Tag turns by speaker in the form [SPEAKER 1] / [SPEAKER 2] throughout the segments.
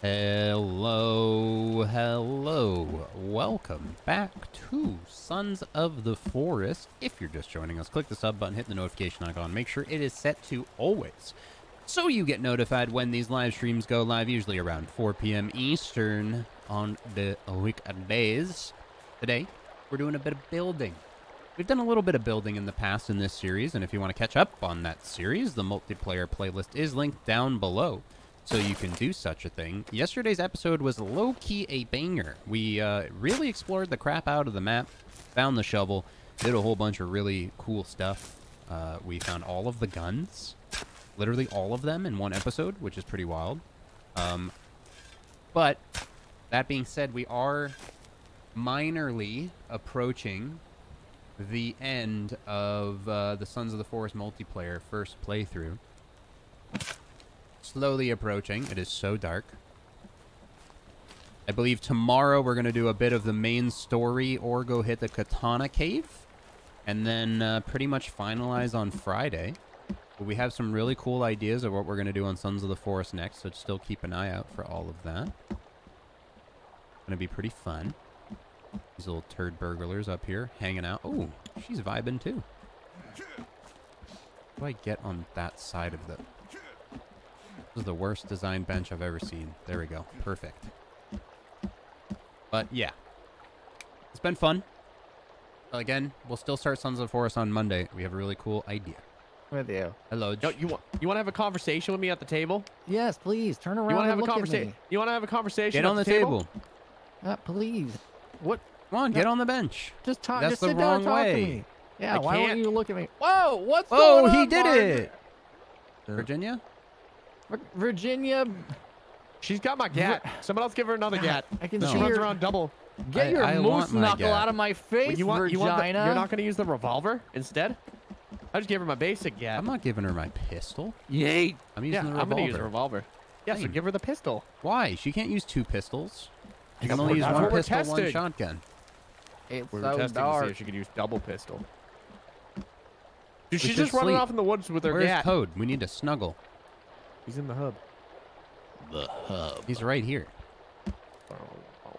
[SPEAKER 1] Hello, hello. Welcome back to Sons of the Forest. If you're just joining us, click the sub button, hit the notification icon, make sure it is set to always. So you get notified when these live streams go live, usually around 4 p.m. Eastern on the weekdays. Today, we're doing a bit of building. We've done a little bit of building in the past in this series, and if you want to catch up on that series, the multiplayer playlist is linked down below so you can do such a thing. Yesterday's episode was low-key a banger. We uh, really explored the crap out of the map, found the shovel, did a whole bunch of really cool stuff. Uh, we found all of the guns, literally all of them in one episode, which is pretty wild. Um, but that being said, we are minorly approaching the end of uh, the Sons of the Forest multiplayer first playthrough slowly approaching. It is so dark. I believe tomorrow we're going to do a bit of the main story or go hit the Katana Cave. And then uh, pretty much finalize on Friday. But we have some really cool ideas of what we're going to do on Sons of the Forest next, so still keep an eye out for all of that. Going to be pretty fun. These little turd burglars up here hanging out. Oh, she's vibing too. How do I get on that side of the... This is the worst design bench I've ever seen. There we go. Perfect. But yeah. It's been fun. Again, we'll still start Sons of the Forest on Monday. We have a really cool idea.
[SPEAKER 2] With you.
[SPEAKER 1] Hello.
[SPEAKER 3] Yo, you want you want to have a conversation with me at the table?
[SPEAKER 2] Yes, please turn around.
[SPEAKER 3] You want to have a conversation? You want to have a conversation?
[SPEAKER 1] Get
[SPEAKER 3] at
[SPEAKER 1] on the,
[SPEAKER 3] the
[SPEAKER 1] table.
[SPEAKER 2] Uh, please. What?
[SPEAKER 1] Come on, get on the bench.
[SPEAKER 2] Just talk.
[SPEAKER 1] That's
[SPEAKER 2] just
[SPEAKER 1] the
[SPEAKER 2] sit down
[SPEAKER 1] wrong
[SPEAKER 2] talk
[SPEAKER 1] way.
[SPEAKER 2] to me. Yeah.
[SPEAKER 3] I
[SPEAKER 2] why won't
[SPEAKER 3] can't-
[SPEAKER 2] you look at me? Whoa! What's
[SPEAKER 1] Oh,
[SPEAKER 2] going
[SPEAKER 1] he did
[SPEAKER 2] Margaret?
[SPEAKER 1] it. Virginia?
[SPEAKER 2] Vir- Virginia,
[SPEAKER 3] She's got my gat. Someone else give her another gat.
[SPEAKER 2] I can
[SPEAKER 1] No.
[SPEAKER 3] She runs
[SPEAKER 2] your,
[SPEAKER 3] around double.
[SPEAKER 2] Get
[SPEAKER 1] I-
[SPEAKER 2] your
[SPEAKER 1] I
[SPEAKER 2] moose knuckle
[SPEAKER 1] gap.
[SPEAKER 2] out of my face,
[SPEAKER 3] you want, you want the,
[SPEAKER 2] Virginia.
[SPEAKER 3] you're not going to use the revolver instead? I just gave her my basic gat.
[SPEAKER 1] I'm not giving her my pistol.
[SPEAKER 2] Yay!
[SPEAKER 1] I'm
[SPEAKER 3] yeah,
[SPEAKER 1] using the
[SPEAKER 3] I'm going to use the revolver. Yeah, so give her the pistol.
[SPEAKER 1] Why? She can't use two pistols. She
[SPEAKER 3] That's
[SPEAKER 1] can only
[SPEAKER 3] what-
[SPEAKER 1] use
[SPEAKER 3] that's
[SPEAKER 1] one
[SPEAKER 3] what we're
[SPEAKER 1] one
[SPEAKER 3] testing.
[SPEAKER 1] shotgun.
[SPEAKER 2] It's
[SPEAKER 3] We were
[SPEAKER 2] so
[SPEAKER 3] testing to see if she could use double pistol. Dude, she's
[SPEAKER 1] should
[SPEAKER 3] just running off in the woods with her
[SPEAKER 1] Where's
[SPEAKER 3] gat.
[SPEAKER 1] Code? We need to snuggle.
[SPEAKER 3] He's in the hub.
[SPEAKER 1] The hub. He's right here.
[SPEAKER 3] Oh, oh.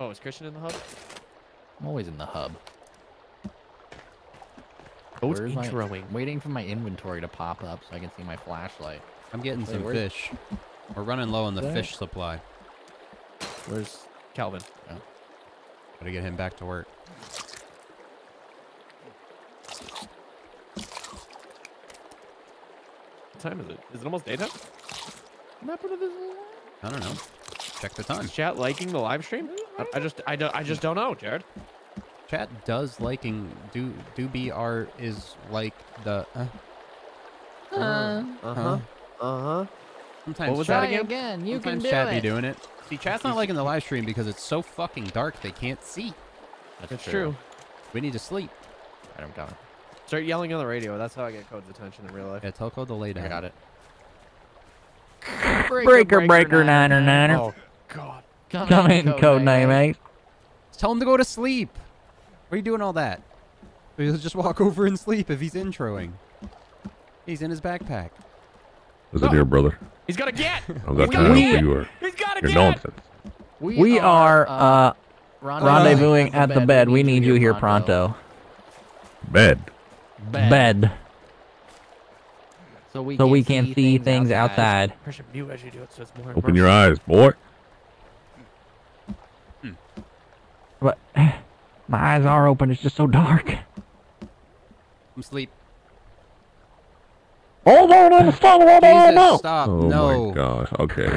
[SPEAKER 3] oh, is Christian in the hub?
[SPEAKER 2] I'm always in the hub.
[SPEAKER 3] Oh, it's
[SPEAKER 2] Where's my-
[SPEAKER 3] introing.
[SPEAKER 2] I'm waiting for my inventory to pop up so I can see my flashlight.
[SPEAKER 1] I'm getting
[SPEAKER 2] Wait,
[SPEAKER 1] some
[SPEAKER 2] where's-
[SPEAKER 1] fish. We're running low on the
[SPEAKER 2] There.
[SPEAKER 1] fish supply.
[SPEAKER 3] Where's Kelvin? Oh.
[SPEAKER 1] Gotta get him back to work.
[SPEAKER 3] Time is it? Is it almost daytime?
[SPEAKER 2] What happened to this?
[SPEAKER 1] I don't know. Check the time.
[SPEAKER 3] Is chat liking the live stream? I, I just, I don't, I just don't know, Jared.
[SPEAKER 1] Chat does liking do do be art is like the uh,
[SPEAKER 2] Uh,
[SPEAKER 3] Uh
[SPEAKER 1] huh.
[SPEAKER 3] huh. Uh huh.
[SPEAKER 1] sometimes
[SPEAKER 3] What was
[SPEAKER 1] chat,
[SPEAKER 3] that
[SPEAKER 2] try
[SPEAKER 3] again?
[SPEAKER 2] again. You can
[SPEAKER 1] sometimes
[SPEAKER 2] do
[SPEAKER 1] chat be doing it. See, chat's not liking the live stream because it's so fucking dark they can't see.
[SPEAKER 3] That's true.
[SPEAKER 1] We need to sleep.
[SPEAKER 2] Alright, I'm coming.
[SPEAKER 3] Start yelling on the radio. That's how I get Code's attention in real life.
[SPEAKER 1] Yeah, tell Code to lay down.
[SPEAKER 2] I got it.
[SPEAKER 4] Breaker, breaker, niner, niner.
[SPEAKER 3] Oh God.
[SPEAKER 4] Come in, code name, eh?
[SPEAKER 1] Tell him to go to sleep. Why are you doing all that? He'll just walk over and sleep if he's introing. He's in his backpack.
[SPEAKER 5] Listen here, brother.
[SPEAKER 3] He's got a get.
[SPEAKER 5] I've got
[SPEAKER 3] We-
[SPEAKER 5] time
[SPEAKER 4] we-
[SPEAKER 5] for your,
[SPEAKER 3] He's got a
[SPEAKER 5] your
[SPEAKER 3] get.
[SPEAKER 5] nonsense.
[SPEAKER 4] We are uh, rendezvousing at the bed. We need you here pronto.
[SPEAKER 5] Bed.
[SPEAKER 4] Bed.
[SPEAKER 2] So we
[SPEAKER 4] So
[SPEAKER 2] can
[SPEAKER 4] we can see things outside.
[SPEAKER 3] Press mute as you do it, so it's more.
[SPEAKER 5] Open your eyes, boy. Hmm.
[SPEAKER 4] But my eyes are open. It's just so dark.
[SPEAKER 1] I'm asleep.
[SPEAKER 4] Oh, no, no, stop, no, no,
[SPEAKER 1] Jesus,
[SPEAKER 4] no.
[SPEAKER 1] stop.
[SPEAKER 5] Oh
[SPEAKER 1] no.
[SPEAKER 5] my gosh. Okay.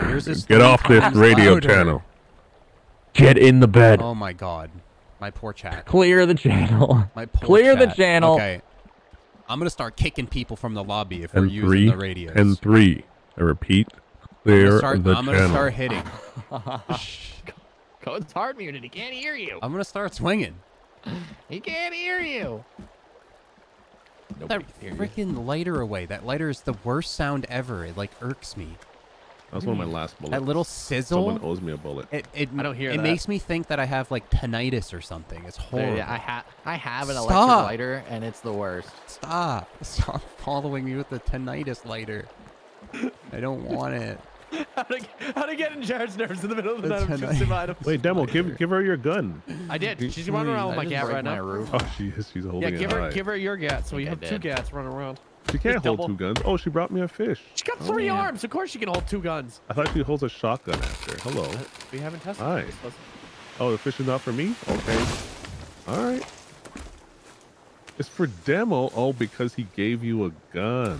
[SPEAKER 5] Get off this radio
[SPEAKER 1] louder.
[SPEAKER 5] channel.
[SPEAKER 4] Get in the bed.
[SPEAKER 1] Oh my god. My poor chat.
[SPEAKER 4] Clear the channel.
[SPEAKER 1] My poor
[SPEAKER 4] Clear the channel.
[SPEAKER 1] Okay. I'm gonna start kicking people from the lobby if we're
[SPEAKER 5] And
[SPEAKER 1] using the radios.
[SPEAKER 5] And three. I repeat.
[SPEAKER 1] I'm
[SPEAKER 5] Clear
[SPEAKER 1] gonna start,
[SPEAKER 5] the
[SPEAKER 1] I'm gonna start hitting.
[SPEAKER 2] Code's hard muted. He can't hear you.
[SPEAKER 1] I'm gonna start swinging.
[SPEAKER 2] He can't hear you.
[SPEAKER 1] that freaking lighter away. That lighter is the worst sound ever. It like irks me.
[SPEAKER 5] That was one of my last bullets.
[SPEAKER 1] That little sizzle.
[SPEAKER 5] Someone owes me a bullet.
[SPEAKER 1] It, it,
[SPEAKER 3] I don't hear
[SPEAKER 1] It
[SPEAKER 3] that.
[SPEAKER 1] makes me think that I have like tinnitus or something. It's
[SPEAKER 2] There,
[SPEAKER 1] horrible.
[SPEAKER 2] yeah, I have I have an
[SPEAKER 1] Stop.
[SPEAKER 2] electric lighter and it's the worst.
[SPEAKER 1] Stop. Stop following me with the tinnitus lighter. I don't want it.
[SPEAKER 3] how, to, how to get in Jared's nerves in the middle of the night of
[SPEAKER 1] a
[SPEAKER 3] twisting
[SPEAKER 1] nice-
[SPEAKER 3] items.
[SPEAKER 5] Wait, demo, give give her your gun.
[SPEAKER 3] I did. She's running around with
[SPEAKER 2] I
[SPEAKER 3] my gat right
[SPEAKER 2] my
[SPEAKER 3] now.
[SPEAKER 2] roof.
[SPEAKER 5] Oh, she is. She's holding
[SPEAKER 3] Yeah,
[SPEAKER 5] holding
[SPEAKER 3] give
[SPEAKER 5] it
[SPEAKER 3] her
[SPEAKER 5] high.
[SPEAKER 3] give her your gat, so we have two gats running around.
[SPEAKER 5] She can't
[SPEAKER 3] just
[SPEAKER 5] hold two guns. Oh, she brought me a fish.
[SPEAKER 3] She got
[SPEAKER 2] Oh,
[SPEAKER 3] three
[SPEAKER 2] yeah.
[SPEAKER 3] arms. Of course she can hold two guns.
[SPEAKER 5] I thought she holds a shotgun after. Hello.
[SPEAKER 3] Uh, we haven't tested.
[SPEAKER 5] Hi.
[SPEAKER 3] this.
[SPEAKER 5] Oh, the fish is not for me? Okay. All right. It's for demo. Oh, because he gave you a gun.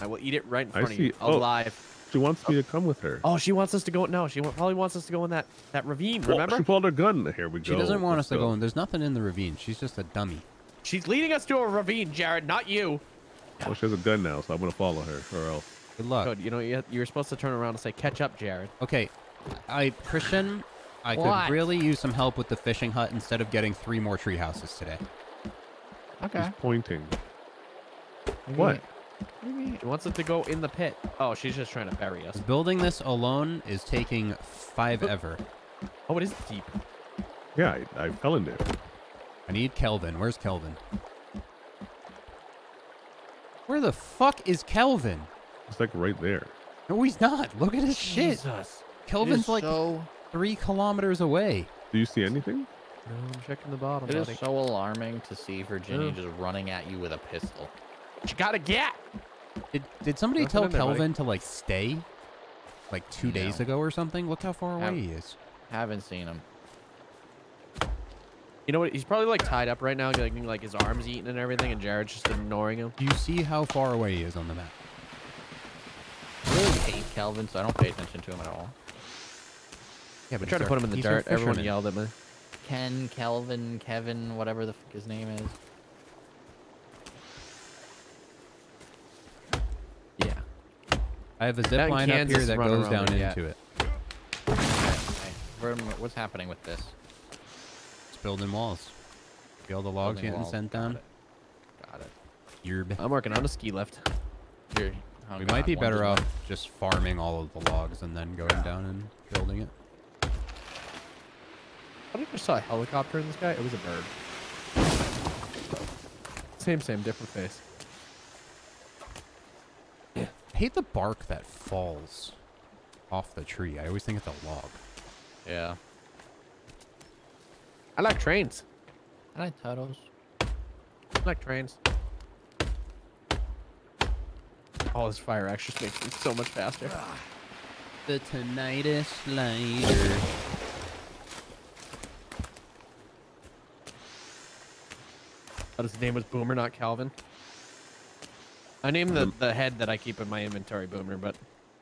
[SPEAKER 3] I will eat it right in
[SPEAKER 5] I
[SPEAKER 3] front of you,
[SPEAKER 5] see. Oh.
[SPEAKER 3] alive.
[SPEAKER 5] She wants me oh. to come with her.
[SPEAKER 3] Oh, she wants us to go. No, she probably wants us to go in that that ravine.
[SPEAKER 5] Oh,
[SPEAKER 3] Remember?
[SPEAKER 5] she pulled her gun. Here we go.
[SPEAKER 1] She doesn't want
[SPEAKER 5] Let's
[SPEAKER 1] us to go in. There's nothing in the ravine. She's just a dummy.
[SPEAKER 3] She's leading us to a ravine, Jared, not you.
[SPEAKER 5] Oh, she has a gun now, so I'm gonna follow her, or else.
[SPEAKER 1] Good luck.
[SPEAKER 3] Good. You know, you, you were supposed to turn around and say, "Catch up, Jared."
[SPEAKER 1] Okay, I Christian, I
[SPEAKER 2] What?
[SPEAKER 1] could really use some help with the fishing hut instead of getting three more tree houses today.
[SPEAKER 2] Okay.
[SPEAKER 5] She's pointing. What?
[SPEAKER 2] maybe-
[SPEAKER 3] She wants it to go in the pit. Oh, she's just trying to bury us.
[SPEAKER 1] Building this alone is taking five oh. ever.
[SPEAKER 3] Oh, it is deep.
[SPEAKER 5] Yeah, I, I fell in there.
[SPEAKER 1] I need Kelvin. Where's Kelvin? Where the fuck is Kelvin?
[SPEAKER 5] It's like right there.
[SPEAKER 1] No, he's not. Look at his shit.
[SPEAKER 3] Jesus.
[SPEAKER 1] Kelvin's like
[SPEAKER 2] so
[SPEAKER 1] three kilometers away.
[SPEAKER 5] Do you see anything?
[SPEAKER 3] No, I'm checking the bottom,
[SPEAKER 2] it is
[SPEAKER 3] buddy.
[SPEAKER 2] so alarming to see Virginia
[SPEAKER 3] Ugh.
[SPEAKER 2] just running at you with a pistol.
[SPEAKER 3] She got a gat.
[SPEAKER 1] Did, did somebody
[SPEAKER 3] Nothing
[SPEAKER 1] tell
[SPEAKER 3] in there.
[SPEAKER 1] Kelvin to like stay? Like two days ago or something? Look how far away he is.
[SPEAKER 2] Haven't seen him.
[SPEAKER 3] You know what? He's probably like tied up right now, getting like his arms eaten and everything, and Jared's just ignoring him.
[SPEAKER 1] Do you see how far away he is on the map?
[SPEAKER 2] I really hate Kelvin, so I don't pay attention to him at all.
[SPEAKER 1] Yeah,
[SPEAKER 3] I
[SPEAKER 1] but
[SPEAKER 3] tried to put him in the dirt. Everyone yelled at me.
[SPEAKER 2] Ken, Kelvin, Kevin, whatever the fuck his name is.
[SPEAKER 3] Yeah.
[SPEAKER 1] I have a zip
[SPEAKER 3] Down in
[SPEAKER 1] line up here that goes down
[SPEAKER 3] with a
[SPEAKER 1] into it.
[SPEAKER 2] Okay, what's happening with this?
[SPEAKER 1] Building walls. See all the logs
[SPEAKER 2] Building
[SPEAKER 1] getting
[SPEAKER 2] walls,
[SPEAKER 1] sent
[SPEAKER 2] got
[SPEAKER 1] down?
[SPEAKER 2] it. Got it.
[SPEAKER 3] I'm working on a ski lift.
[SPEAKER 2] Here. oh
[SPEAKER 1] we
[SPEAKER 2] God,
[SPEAKER 1] might be better off just farming all of the logs and then going down and building it.
[SPEAKER 3] I think I saw a helicopter in the sky. It was a bird. Same, same, different face.
[SPEAKER 1] I hate the bark that falls off the tree. I always think it's a log.
[SPEAKER 2] Yeah.
[SPEAKER 3] I like trains.
[SPEAKER 2] I like turtles.
[SPEAKER 3] I like trains. Oh, this fire actually makes me so much faster.
[SPEAKER 1] The tinnitus slider.
[SPEAKER 3] But his name was Boomer, not Kelvin. I named the, the head that I keep in my inventory Boomer, but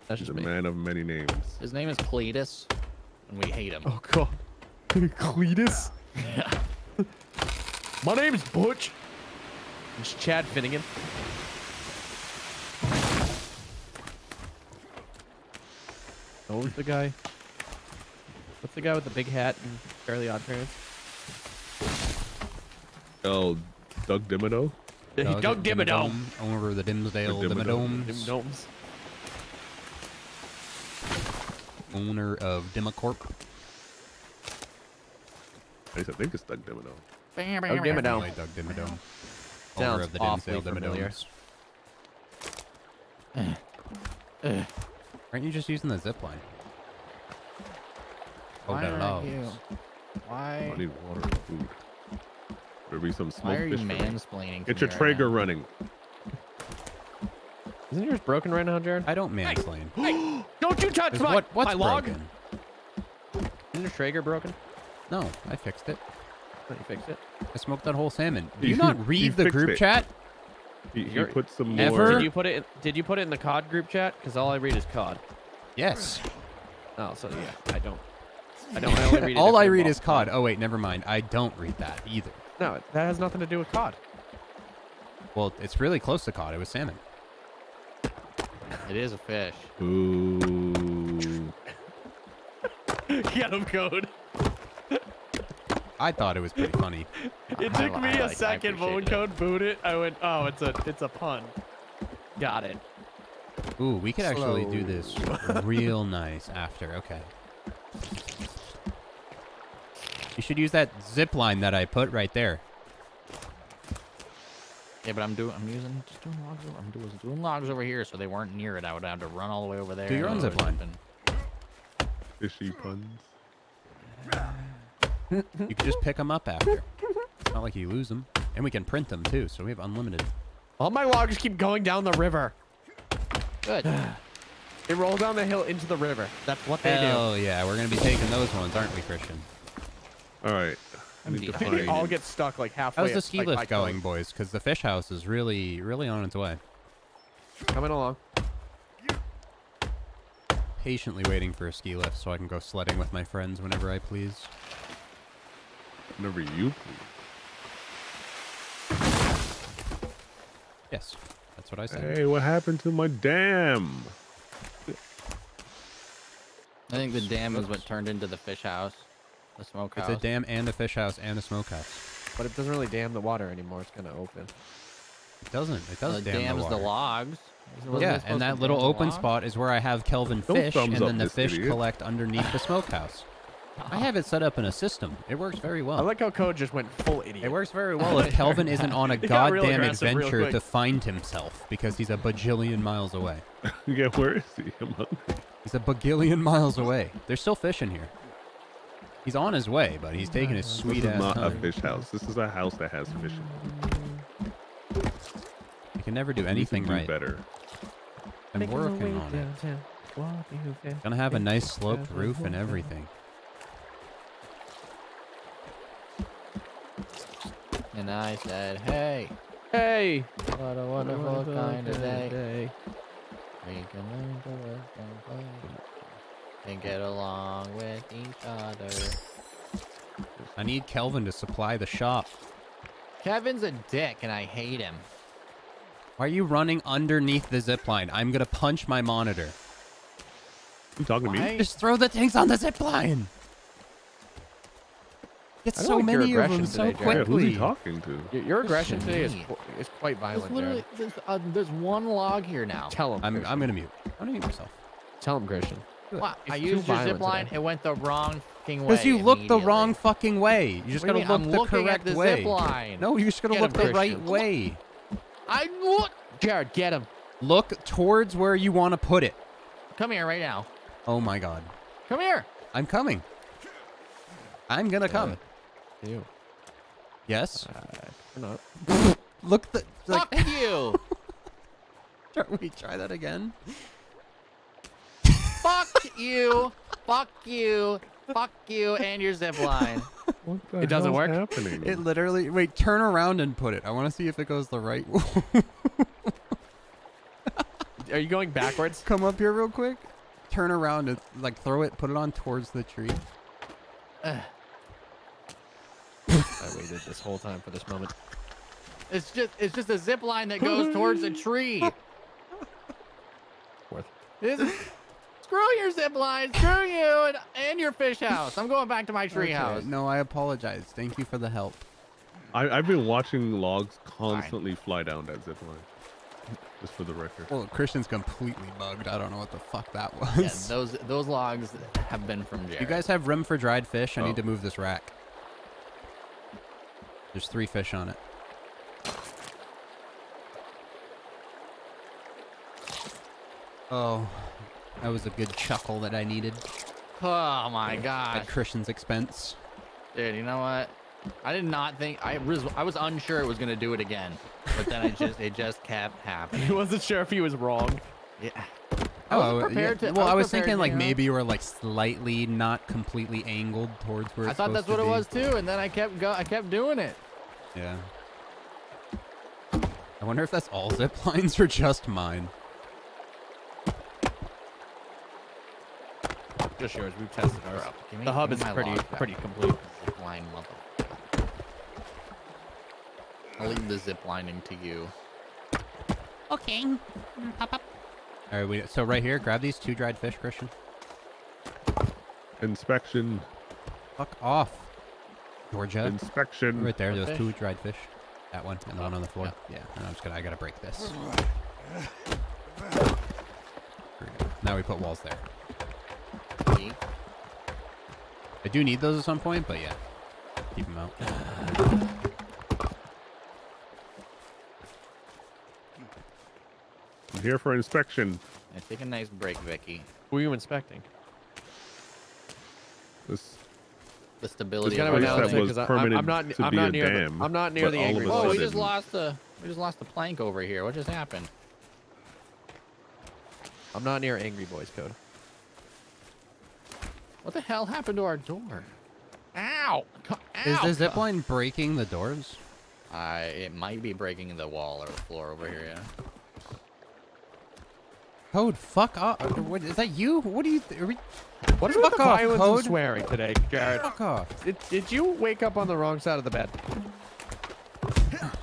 [SPEAKER 3] that's
[SPEAKER 5] He's
[SPEAKER 3] just
[SPEAKER 5] a
[SPEAKER 3] me.
[SPEAKER 5] man of many names.
[SPEAKER 2] His name is Cletus, and we hate him.
[SPEAKER 3] Oh, God. Cletus? My name's Butch. It's Chad Finnegan. Oh, who's the guy? What's the guy with the big hat and Fairly Odd Parents?
[SPEAKER 5] Oh, Doug Dimmadome?
[SPEAKER 3] Doug, Doug Dimmadome.
[SPEAKER 1] Owner of the Dimmsdale
[SPEAKER 5] The Dimmadome.
[SPEAKER 1] Dimmadomes.
[SPEAKER 3] Dimmadomes.
[SPEAKER 1] Owner of Dimmacorp.
[SPEAKER 5] At least I think it's Doug Dimmadome.
[SPEAKER 3] Doug oh, Dimmadome.
[SPEAKER 1] Like Doug Dimmadome. Owner
[SPEAKER 3] Sounds
[SPEAKER 1] of the
[SPEAKER 3] awfully
[SPEAKER 1] Dimmsdale
[SPEAKER 3] familiar.
[SPEAKER 1] Dimmadomes. Aren't you just using the zip line? Oh,
[SPEAKER 2] Why
[SPEAKER 1] the
[SPEAKER 2] are
[SPEAKER 1] logs.
[SPEAKER 2] you?
[SPEAKER 5] I
[SPEAKER 2] Why?
[SPEAKER 5] need water and food. There'll be some
[SPEAKER 2] Why are you
[SPEAKER 5] fish. for
[SPEAKER 2] mansplaining? to
[SPEAKER 5] Get your
[SPEAKER 2] me right
[SPEAKER 5] Traeger
[SPEAKER 2] now?
[SPEAKER 5] running.
[SPEAKER 3] Isn't yours broken right now, Jared?
[SPEAKER 1] I don't mansplain.
[SPEAKER 3] Hey, don't you touch my,
[SPEAKER 1] what, what's
[SPEAKER 3] my log?
[SPEAKER 1] broken?
[SPEAKER 3] Isn't your Traeger broken?
[SPEAKER 1] No, I fixed it.
[SPEAKER 3] Let you fix it.
[SPEAKER 1] I smoked that whole salmon. Do you
[SPEAKER 5] You-
[SPEAKER 1] not
[SPEAKER 5] you
[SPEAKER 1] read the group
[SPEAKER 5] it.
[SPEAKER 1] chat?
[SPEAKER 5] He, he
[SPEAKER 3] You're-
[SPEAKER 5] put some more. Ever?
[SPEAKER 3] Did you put it? In, did you put it in the COD group chat? Because all I read is COD.
[SPEAKER 1] Yes.
[SPEAKER 3] Oh, so yeah, I don't. I don't. I only read it
[SPEAKER 1] All I read
[SPEAKER 3] involves
[SPEAKER 1] is COD. Oh wait, never mind. I don't read that either.
[SPEAKER 3] No, that has nothing to do with COD.
[SPEAKER 1] Well, it's really close to COD. It was salmon.
[SPEAKER 2] It is a fish.
[SPEAKER 5] Ooh.
[SPEAKER 3] Get him code.
[SPEAKER 1] I thought it was pretty funny.
[SPEAKER 3] It
[SPEAKER 2] I
[SPEAKER 3] took
[SPEAKER 2] li-
[SPEAKER 3] me
[SPEAKER 2] I
[SPEAKER 3] a
[SPEAKER 2] like-
[SPEAKER 3] second. Bone
[SPEAKER 2] appreciate it.
[SPEAKER 3] code boot it. I went, oh, it's a it's a pun. Got it.
[SPEAKER 1] Ooh, we could actually do this real nice after. Okay. You should use that zip line that I put right there.
[SPEAKER 2] Yeah, but I'm doing. I'm using. Just doing logs. Over, I'm doing, doing logs over here, so they weren't near it. I would have to run all the way over there.
[SPEAKER 1] Do your own
[SPEAKER 2] and
[SPEAKER 1] zip line.
[SPEAKER 2] been-
[SPEAKER 5] Fishy puns.
[SPEAKER 1] You can just pick them up after. It's not like you lose them. And we can print them too, so we have unlimited.
[SPEAKER 3] All my logs keep going down the river.
[SPEAKER 2] Good.
[SPEAKER 3] They roll down the hill into the river. That's what they do.
[SPEAKER 1] Hell yeah, we're gonna be taking those ones, aren't we, Christian?
[SPEAKER 5] All right. I need to
[SPEAKER 3] We all get stuck like halfway.
[SPEAKER 1] How's the ski
[SPEAKER 3] like,
[SPEAKER 1] lift
[SPEAKER 3] my
[SPEAKER 1] going,
[SPEAKER 3] coast.
[SPEAKER 1] boys? Because the fish house is really, really on its way.
[SPEAKER 3] Coming along.
[SPEAKER 1] Patiently waiting for a ski lift so I can go sledding with my friends whenever I please.
[SPEAKER 5] Whenever you
[SPEAKER 1] Yes, that's what I
[SPEAKER 5] please.
[SPEAKER 1] said.
[SPEAKER 5] Hey, what happened to my dam?
[SPEAKER 2] I think the dam is what turned into the fish house, the smokehouse.
[SPEAKER 1] It's a dam and a fish house and a smokehouse.
[SPEAKER 3] But it doesn't really dam the water anymore. It's kind of open.
[SPEAKER 1] It doesn't. It does
[SPEAKER 2] the
[SPEAKER 1] dam
[SPEAKER 2] dam's
[SPEAKER 1] the
[SPEAKER 2] the,
[SPEAKER 1] water.
[SPEAKER 2] logs. Wasn't it
[SPEAKER 1] Yeah,
[SPEAKER 2] supposed
[SPEAKER 1] and that little open
[SPEAKER 2] logs?
[SPEAKER 1] spot is where I have Kelvin
[SPEAKER 5] Don't
[SPEAKER 1] fish, and then the fish
[SPEAKER 5] idiot.
[SPEAKER 1] collect underneath the smokehouse. I have it set up in a system. It works very well.
[SPEAKER 3] I like how Code just went full idiot.
[SPEAKER 1] It works very well if Kelvin isn't on a
[SPEAKER 3] He got real
[SPEAKER 1] goddamn adventure to find himself because he's a bajillion miles away.
[SPEAKER 5] yeah, where is he?
[SPEAKER 1] He's a bajillion miles away. There's still fish in here. He's on his way, but he's taking his sweet
[SPEAKER 5] This
[SPEAKER 1] sweet
[SPEAKER 5] is
[SPEAKER 1] ass
[SPEAKER 5] not a fish house. This is a house that has fish. in it.
[SPEAKER 1] You can never do anything
[SPEAKER 5] do
[SPEAKER 1] right.
[SPEAKER 5] better.
[SPEAKER 1] I'm working on it. Gonna have a nice sloped roof and everything.
[SPEAKER 2] And I said, hey,
[SPEAKER 3] Hey.
[SPEAKER 2] what a wonderful kind of day. We can learn to work and play and get along with each other.
[SPEAKER 1] I need Kelvin to supply the shop.
[SPEAKER 2] Kevin's a dick and I hate him.
[SPEAKER 1] Why are you running underneath the zip line? I'm gonna punch my monitor.
[SPEAKER 5] You talking to me?
[SPEAKER 1] Just throw the things on the zip line. Get so
[SPEAKER 3] like
[SPEAKER 1] many of them
[SPEAKER 3] aggression
[SPEAKER 1] so
[SPEAKER 3] today, Jared.
[SPEAKER 5] Yeah, who's he talking to?
[SPEAKER 3] Your, your aggression
[SPEAKER 2] Listen
[SPEAKER 3] today is, is quite violent,
[SPEAKER 2] literally there's, uh, there's one log here now.
[SPEAKER 3] Tell him.
[SPEAKER 1] I'm,
[SPEAKER 3] Christian.
[SPEAKER 1] I'm gonna mute. I'm gonna mute myself.
[SPEAKER 3] Tell him, Christian.
[SPEAKER 2] What?
[SPEAKER 3] He's
[SPEAKER 2] I used your
[SPEAKER 3] violent
[SPEAKER 2] zip line.
[SPEAKER 3] today.
[SPEAKER 2] It went the wrong fucking way.
[SPEAKER 1] Because you looked the wrong fucking way. You just
[SPEAKER 2] What do
[SPEAKER 1] gotta
[SPEAKER 2] you
[SPEAKER 1] look?
[SPEAKER 2] I'm
[SPEAKER 1] the
[SPEAKER 2] looking
[SPEAKER 1] correct
[SPEAKER 2] at the
[SPEAKER 1] way.
[SPEAKER 2] zip line.
[SPEAKER 1] No, you're just gotta
[SPEAKER 2] Get
[SPEAKER 1] look
[SPEAKER 2] him,
[SPEAKER 1] the right way.
[SPEAKER 2] I look.
[SPEAKER 3] Jared, get him.
[SPEAKER 1] Look towards where you want to put it.
[SPEAKER 2] Come here right now.
[SPEAKER 1] Oh my god.
[SPEAKER 2] Come here.
[SPEAKER 1] I'm coming. I'm gonna come.
[SPEAKER 3] You.
[SPEAKER 1] Yes.
[SPEAKER 3] Uh, not.
[SPEAKER 1] Look the. Like,
[SPEAKER 2] Fuck you.
[SPEAKER 1] Try- we try that again.
[SPEAKER 2] Fuck you. Fuck you. Fuck you and your zip line.
[SPEAKER 5] What the
[SPEAKER 3] It doesn't work?
[SPEAKER 5] happening?
[SPEAKER 1] It literally. Wait, turn around and put it. I want to see if it goes the right way.
[SPEAKER 3] Are you going backwards?
[SPEAKER 1] Come up here real quick. Turn around and like throw it. Put it on towards the tree.
[SPEAKER 2] Ugh.
[SPEAKER 3] I waited this whole time for this moment.
[SPEAKER 2] It's just it's just a zip line that goes towards a tree.
[SPEAKER 3] Worth.
[SPEAKER 2] This- screw your zip line. Screw you and, and your fish house. I'm going back to my tree
[SPEAKER 1] Okay,
[SPEAKER 2] house.
[SPEAKER 1] No, I apologize. Thank you for the help.
[SPEAKER 5] I, I've been watching logs constantly fly down that zip line. Just for the record.
[SPEAKER 1] Well, Christian's completely bugged. I don't know what the fuck that was.
[SPEAKER 2] Yeah, those those logs have been from Jared.
[SPEAKER 1] you guys have room for dried fish? I
[SPEAKER 5] Oh.
[SPEAKER 1] need to move this rack. There's three fish on it. Oh, that was a good chuckle that I needed
[SPEAKER 2] Oh my god.
[SPEAKER 1] at Christian's expense.
[SPEAKER 2] dude! You know what? I did not think I was I was unsure it was gonna do it again, but then it just it just kept happening.
[SPEAKER 3] He wasn't sure if he was wrong.
[SPEAKER 2] Yeah. Oh, I
[SPEAKER 1] Oh,
[SPEAKER 2] prepared
[SPEAKER 1] yeah.
[SPEAKER 2] to-
[SPEAKER 1] Well, I was,
[SPEAKER 2] prepared,
[SPEAKER 1] thinking like
[SPEAKER 2] you know?
[SPEAKER 1] maybe you were like slightly not completely angled towards where
[SPEAKER 2] I thought that's what
[SPEAKER 1] supposed
[SPEAKER 2] it
[SPEAKER 1] to
[SPEAKER 2] was too, and then I kept go I kept doing it.
[SPEAKER 1] Be. Yeah. I wonder if that's all zip lines or just mine.
[SPEAKER 3] Just yours. We've tested ours.
[SPEAKER 2] Bro, give me-
[SPEAKER 3] The hub is pretty pretty complete.
[SPEAKER 2] Zip line mother. I'll leave the zip lining to you.
[SPEAKER 1] Okay. Pop up. All right, we, so right here, grab these two dried fish, Christian.
[SPEAKER 5] Inspection.
[SPEAKER 1] Fuck off, Georgia.
[SPEAKER 5] Inspection.
[SPEAKER 1] Right there,
[SPEAKER 2] What
[SPEAKER 1] those
[SPEAKER 2] fish?
[SPEAKER 1] two dried fish. That one and the one on the floor. Yeah, and I'm just gonna, I gotta break this. We. Now we put walls there. I do need those at some point, but yeah, keep them out.
[SPEAKER 5] I'm here for inspection.
[SPEAKER 2] Yeah, take a nice break, Vicky.
[SPEAKER 3] Who are you inspecting?
[SPEAKER 5] This
[SPEAKER 2] The stability.
[SPEAKER 3] Just gotta
[SPEAKER 2] of
[SPEAKER 5] place
[SPEAKER 3] announce
[SPEAKER 5] that
[SPEAKER 3] it
[SPEAKER 5] was
[SPEAKER 3] because I'm, not.
[SPEAKER 5] to
[SPEAKER 3] I'm
[SPEAKER 5] be
[SPEAKER 3] not
[SPEAKER 5] a
[SPEAKER 3] near.
[SPEAKER 5] dam,
[SPEAKER 3] The, I'm not near the angry
[SPEAKER 5] a
[SPEAKER 2] Oh, we just lost the. We just lost the plank over here. What just happened?
[SPEAKER 3] I'm not near angry boys code.
[SPEAKER 2] What the hell happened to our door? Ow! Co-
[SPEAKER 1] Is the zip line breaking the doors?
[SPEAKER 2] I it might be breaking the wall or the floor over here. Yeah.
[SPEAKER 1] Code, fuck off. What, is that you? What are you? Are we,
[SPEAKER 3] What is with
[SPEAKER 1] Fuck off,
[SPEAKER 3] violence
[SPEAKER 1] Code.
[SPEAKER 3] swearing today, Jared?
[SPEAKER 1] fuck off.
[SPEAKER 3] Did, did you wake up on the wrong side of the bed?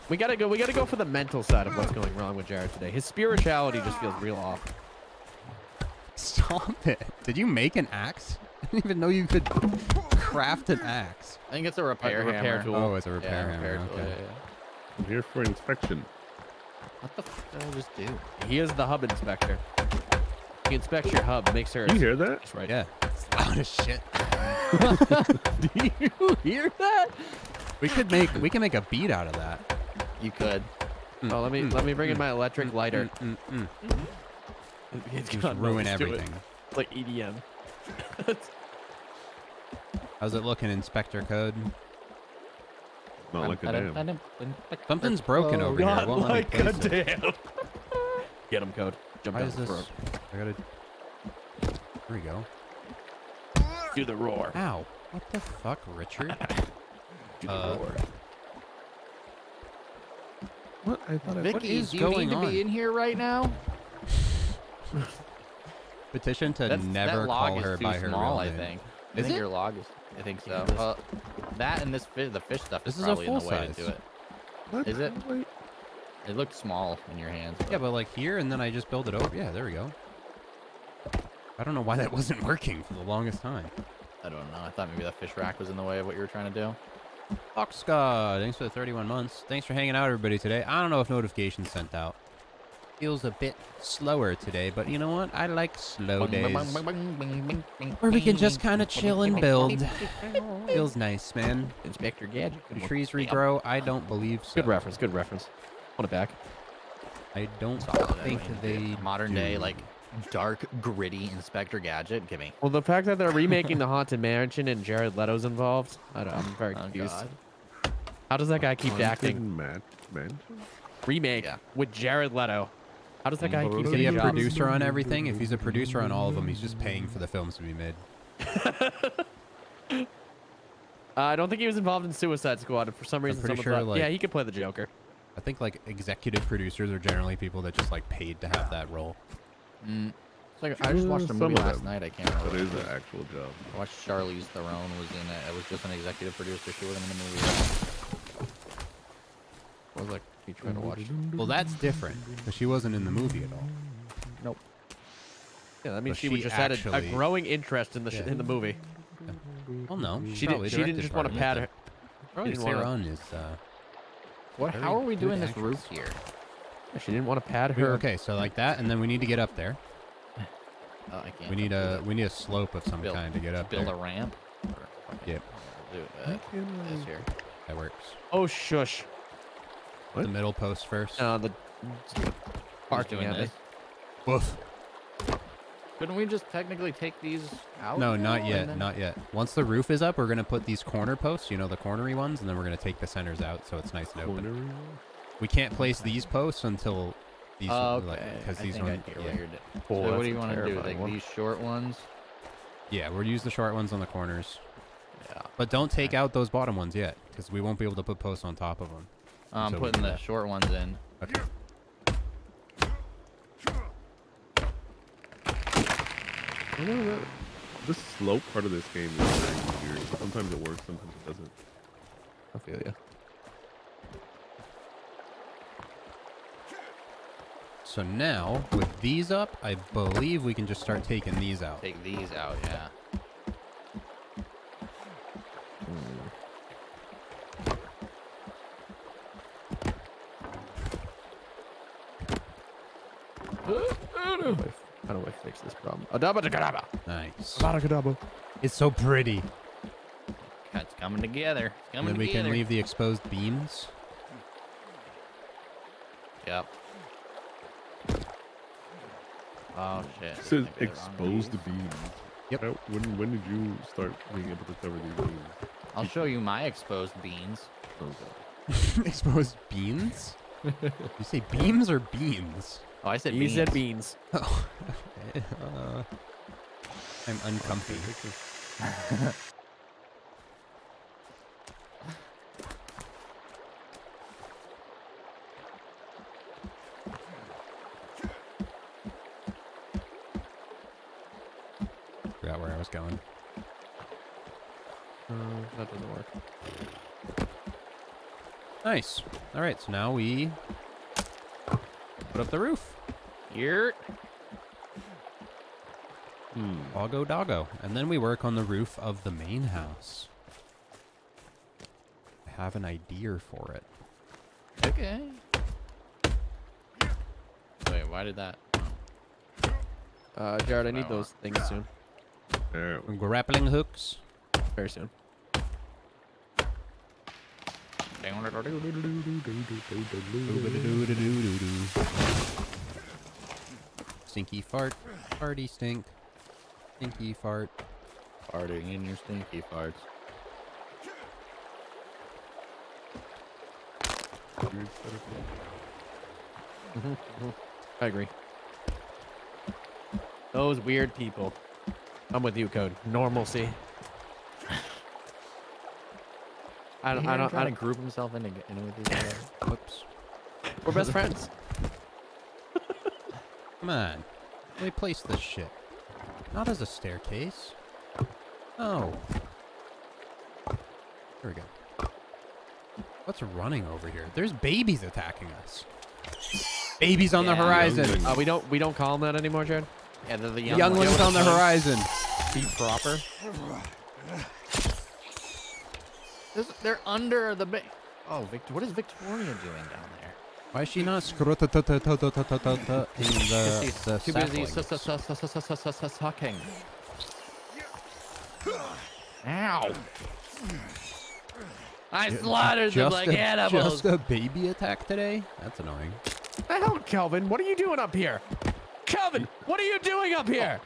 [SPEAKER 3] We gotta go. We gotta go for the mental side of what's going wrong with Jared today. His spirituality just feels real off.
[SPEAKER 1] Stop it. Did you make an axe? I didn't even know you could craft an axe.
[SPEAKER 2] I think it's a repair,
[SPEAKER 3] repair tool.
[SPEAKER 1] Oh, it's a repair
[SPEAKER 2] yeah,
[SPEAKER 1] hammer.
[SPEAKER 2] repair tool.
[SPEAKER 1] okay.
[SPEAKER 2] Yeah, yeah.
[SPEAKER 5] I'm here for inspection.
[SPEAKER 2] What the fuck did I just do?
[SPEAKER 3] He is the hub inspector. He inspects your hub, makes sure
[SPEAKER 5] You hear that?
[SPEAKER 3] just right.
[SPEAKER 1] Yeah. It's loud as shit.
[SPEAKER 3] Do you hear that?
[SPEAKER 1] We could make we can make a beat out of that.
[SPEAKER 2] You could.
[SPEAKER 3] Mm, oh, let me mm, let me bring in mm, my electric lighter.
[SPEAKER 1] Mm, mm, mm-hmm.
[SPEAKER 3] It's
[SPEAKER 1] Just
[SPEAKER 3] got
[SPEAKER 1] ruin
[SPEAKER 3] notes to it.
[SPEAKER 1] everything.
[SPEAKER 3] It's like EDM.
[SPEAKER 1] How's it looking, Inspector Code?
[SPEAKER 5] Not like a dam.
[SPEAKER 1] Something's broken over here.
[SPEAKER 3] Not
[SPEAKER 1] won't
[SPEAKER 3] like a damn. Get him, code. Jump
[SPEAKER 1] Why
[SPEAKER 3] down
[SPEAKER 1] is
[SPEAKER 3] the
[SPEAKER 1] this?
[SPEAKER 3] throat.
[SPEAKER 1] I gotta. There we go.
[SPEAKER 3] Do the roar.
[SPEAKER 1] Ow! What the fuck, Richard?
[SPEAKER 3] Do the
[SPEAKER 1] Uh,
[SPEAKER 3] roar.
[SPEAKER 5] What? I thought I.
[SPEAKER 2] Vicky,
[SPEAKER 1] is
[SPEAKER 2] do you
[SPEAKER 1] going
[SPEAKER 2] need to
[SPEAKER 1] on?
[SPEAKER 2] be in here right now?
[SPEAKER 1] Petition to
[SPEAKER 2] That's,
[SPEAKER 1] never
[SPEAKER 2] log
[SPEAKER 1] call
[SPEAKER 2] is
[SPEAKER 1] her
[SPEAKER 2] too
[SPEAKER 1] by her
[SPEAKER 2] small,
[SPEAKER 1] real
[SPEAKER 2] I
[SPEAKER 1] name.
[SPEAKER 2] think. I
[SPEAKER 1] Is
[SPEAKER 2] think
[SPEAKER 1] it?
[SPEAKER 2] your log is. I think so. Uh, that and this fish, the fish stuff
[SPEAKER 1] This
[SPEAKER 2] is
[SPEAKER 1] is a
[SPEAKER 2] probably in the
[SPEAKER 1] full
[SPEAKER 2] way to
[SPEAKER 1] size.
[SPEAKER 2] do it.
[SPEAKER 5] What?
[SPEAKER 2] Is it?
[SPEAKER 5] Wait.
[SPEAKER 2] It looked small in your hands.
[SPEAKER 1] Yeah, but like here, and then I just build it over. Yeah, there we go. I don't know why that wasn't working for the longest time.
[SPEAKER 2] I don't know. I thought maybe that fish rack was in the way of what you were trying to do.
[SPEAKER 1] Foxca, thanks for the 31 months. Thanks for hanging out, everybody, today. I don't know if notifications sent out. Feels a bit slower today, but you know what? I like slow days. Where we can just kind of chill and build. Feels nice, man.
[SPEAKER 3] Inspector Gadget.
[SPEAKER 1] Do trees regrow? I don't believe so.
[SPEAKER 3] good reference. Good reference. Want it back?
[SPEAKER 1] I don't
[SPEAKER 2] Solid, I
[SPEAKER 1] think
[SPEAKER 2] mean,
[SPEAKER 1] they
[SPEAKER 2] modern day like dark gritty Inspector Gadget. Give me.
[SPEAKER 3] Well, the fact that they're remaking the Haunted Mansion and Jared Leto's involved, I don't, I'm very
[SPEAKER 2] Oh,
[SPEAKER 3] confused.
[SPEAKER 2] God.
[SPEAKER 3] How does that guy keep
[SPEAKER 5] Haunted
[SPEAKER 3] acting?
[SPEAKER 5] Man- Mansion?
[SPEAKER 3] Remake
[SPEAKER 2] Yeah.
[SPEAKER 3] with Jared Leto. How does that guy keep
[SPEAKER 1] Is he a
[SPEAKER 3] jobs?
[SPEAKER 1] producer on everything? If he's a producer on all of them, he's just paying for the films to be made.
[SPEAKER 3] Uh, I don't think he was involved in Suicide Squad. For some reason,
[SPEAKER 1] pretty sure,
[SPEAKER 3] thought,
[SPEAKER 1] like-
[SPEAKER 3] yeah, he could play the Joker.
[SPEAKER 1] I think like executive producers are generally people that just like paid to have that role.
[SPEAKER 2] Mm. It's like I just watched a movie last night. I can't remember.
[SPEAKER 5] is
[SPEAKER 2] what it
[SPEAKER 5] an actual job.
[SPEAKER 2] I watched Charlize Theron was in it. It was just an executive producer. She wasn't in the movie.
[SPEAKER 3] I was like, he trying to watch.
[SPEAKER 1] Well, that's different because she wasn't in the movie at all. Nope.
[SPEAKER 3] Yeah, that means
[SPEAKER 1] So
[SPEAKER 3] she, would
[SPEAKER 1] she
[SPEAKER 3] just had a, a growing interest in the
[SPEAKER 1] Yeah.
[SPEAKER 3] in the movie.
[SPEAKER 1] Well, no,
[SPEAKER 3] She didn't. She didn't just want to
[SPEAKER 1] it,
[SPEAKER 3] pat her.
[SPEAKER 1] Probably
[SPEAKER 3] didn't wanna-
[SPEAKER 1] is. Uh,
[SPEAKER 2] What? How are we doing this
[SPEAKER 1] actress.
[SPEAKER 2] roof here?
[SPEAKER 3] She didn't want to pat
[SPEAKER 1] we-
[SPEAKER 3] her.
[SPEAKER 1] okay, so like that, and then we need to get up there.
[SPEAKER 2] Oh, I can't.
[SPEAKER 1] We need a we need a slope of some
[SPEAKER 2] Build-
[SPEAKER 1] kind to get up
[SPEAKER 2] build
[SPEAKER 1] there.
[SPEAKER 2] a ramp. Or- okay,
[SPEAKER 1] Yep.
[SPEAKER 2] Do uh, this here.
[SPEAKER 1] That works.
[SPEAKER 3] Oh shush.
[SPEAKER 5] What?
[SPEAKER 1] The middle post first.
[SPEAKER 3] No, the
[SPEAKER 2] Who's
[SPEAKER 3] parking
[SPEAKER 2] doing
[SPEAKER 3] at
[SPEAKER 2] this?
[SPEAKER 1] Woof.
[SPEAKER 2] Couldn't we just technically take these out?
[SPEAKER 1] No,
[SPEAKER 2] now
[SPEAKER 1] not yet,
[SPEAKER 2] then-
[SPEAKER 1] not yet. Once the roof is up, we're gonna put these corner posts, you know, the cornery ones, and then we're gonna take the centers out so it's nice and open.
[SPEAKER 5] Corner.
[SPEAKER 1] We can't place these posts until these,
[SPEAKER 2] Oh,
[SPEAKER 1] like,
[SPEAKER 2] okay.
[SPEAKER 1] because
[SPEAKER 2] I
[SPEAKER 1] these
[SPEAKER 2] think I
[SPEAKER 1] ones.
[SPEAKER 2] get
[SPEAKER 1] Yeah.
[SPEAKER 2] what you're
[SPEAKER 3] Oh,
[SPEAKER 2] so what do you want to do? Like
[SPEAKER 3] one.
[SPEAKER 2] these short ones?
[SPEAKER 1] yeah, we'll use the short ones on the corners,
[SPEAKER 2] Yeah.
[SPEAKER 1] but don't take out those bottom ones yet, because we won't be able to put posts on top of them.
[SPEAKER 2] I'm
[SPEAKER 1] So
[SPEAKER 2] putting the
[SPEAKER 1] that.
[SPEAKER 2] short ones in.
[SPEAKER 1] Okay.
[SPEAKER 5] You know that the slope part of this game is very weird. Sometimes it works, sometimes it doesn't.
[SPEAKER 3] I feel you.
[SPEAKER 1] So now with these up, I believe we can just start taking these out.
[SPEAKER 2] Take these out, yeah.
[SPEAKER 3] I fix this problem? Adaba kadaba.
[SPEAKER 1] Nice.
[SPEAKER 5] Abracadabra.
[SPEAKER 1] It's so pretty.
[SPEAKER 2] It's coming together. It's
[SPEAKER 1] And
[SPEAKER 2] coming
[SPEAKER 1] then we
[SPEAKER 2] together.
[SPEAKER 1] can leave the exposed beams.
[SPEAKER 2] Yep. Oh shit.
[SPEAKER 5] It says
[SPEAKER 2] Maybe the wrong
[SPEAKER 5] exposed
[SPEAKER 2] beams.
[SPEAKER 5] beams.
[SPEAKER 1] Yep.
[SPEAKER 5] When when did you start being able to cover these beans?
[SPEAKER 2] I'll show you my exposed beans.
[SPEAKER 5] God.
[SPEAKER 1] Exposed beans? you say beams or beans?
[SPEAKER 2] Oh, I said
[SPEAKER 3] He
[SPEAKER 2] beans.
[SPEAKER 3] said beans.
[SPEAKER 1] Oh, okay. Uh, I'm uncomfy. Forgot where I was going.
[SPEAKER 3] Uh, that doesn't work.
[SPEAKER 1] Nice. All right, so now we put up the roof.
[SPEAKER 2] Here.
[SPEAKER 5] Hmm.
[SPEAKER 1] Doggo doggo. And then we work on the roof of the main house. I have an idea for it.
[SPEAKER 2] Okay. Wait, why did that?
[SPEAKER 3] Uh, Jared, I need those things soon.
[SPEAKER 5] There.
[SPEAKER 1] Grappling hooks.
[SPEAKER 3] Very soon.
[SPEAKER 1] Stinky fart. Farty stink. Stinky fart.
[SPEAKER 2] Farting in your stinky farts.
[SPEAKER 3] I agree. Those weird people. I'm with you, Code. Normalcy. I don't. I don't. I
[SPEAKER 2] to
[SPEAKER 3] don't
[SPEAKER 2] group himself into in with each other.
[SPEAKER 1] Whoops.
[SPEAKER 3] we're best friends.
[SPEAKER 1] Come on. Let me place this shit. Not as a staircase. Oh. There we go. What's running over here? There's babies attacking us. Babies on the horizon.
[SPEAKER 3] Uh, we don't. We don't call them that anymore, Jared.
[SPEAKER 2] Yeah, they're the young
[SPEAKER 1] Younglings
[SPEAKER 2] ones.
[SPEAKER 1] on the horizon.
[SPEAKER 3] Be proper.
[SPEAKER 2] This, they're under the ba- Oh, Victor, what is Victoria doing down there?
[SPEAKER 1] Why is she not scrota in the, the
[SPEAKER 2] Too busy sucking. Ow! I slaughtered them like animals.
[SPEAKER 1] Just a baby attack today? That's annoying.
[SPEAKER 3] What The hell, Kelvin? What are you doing up here? Kelvin, what are you doing up here?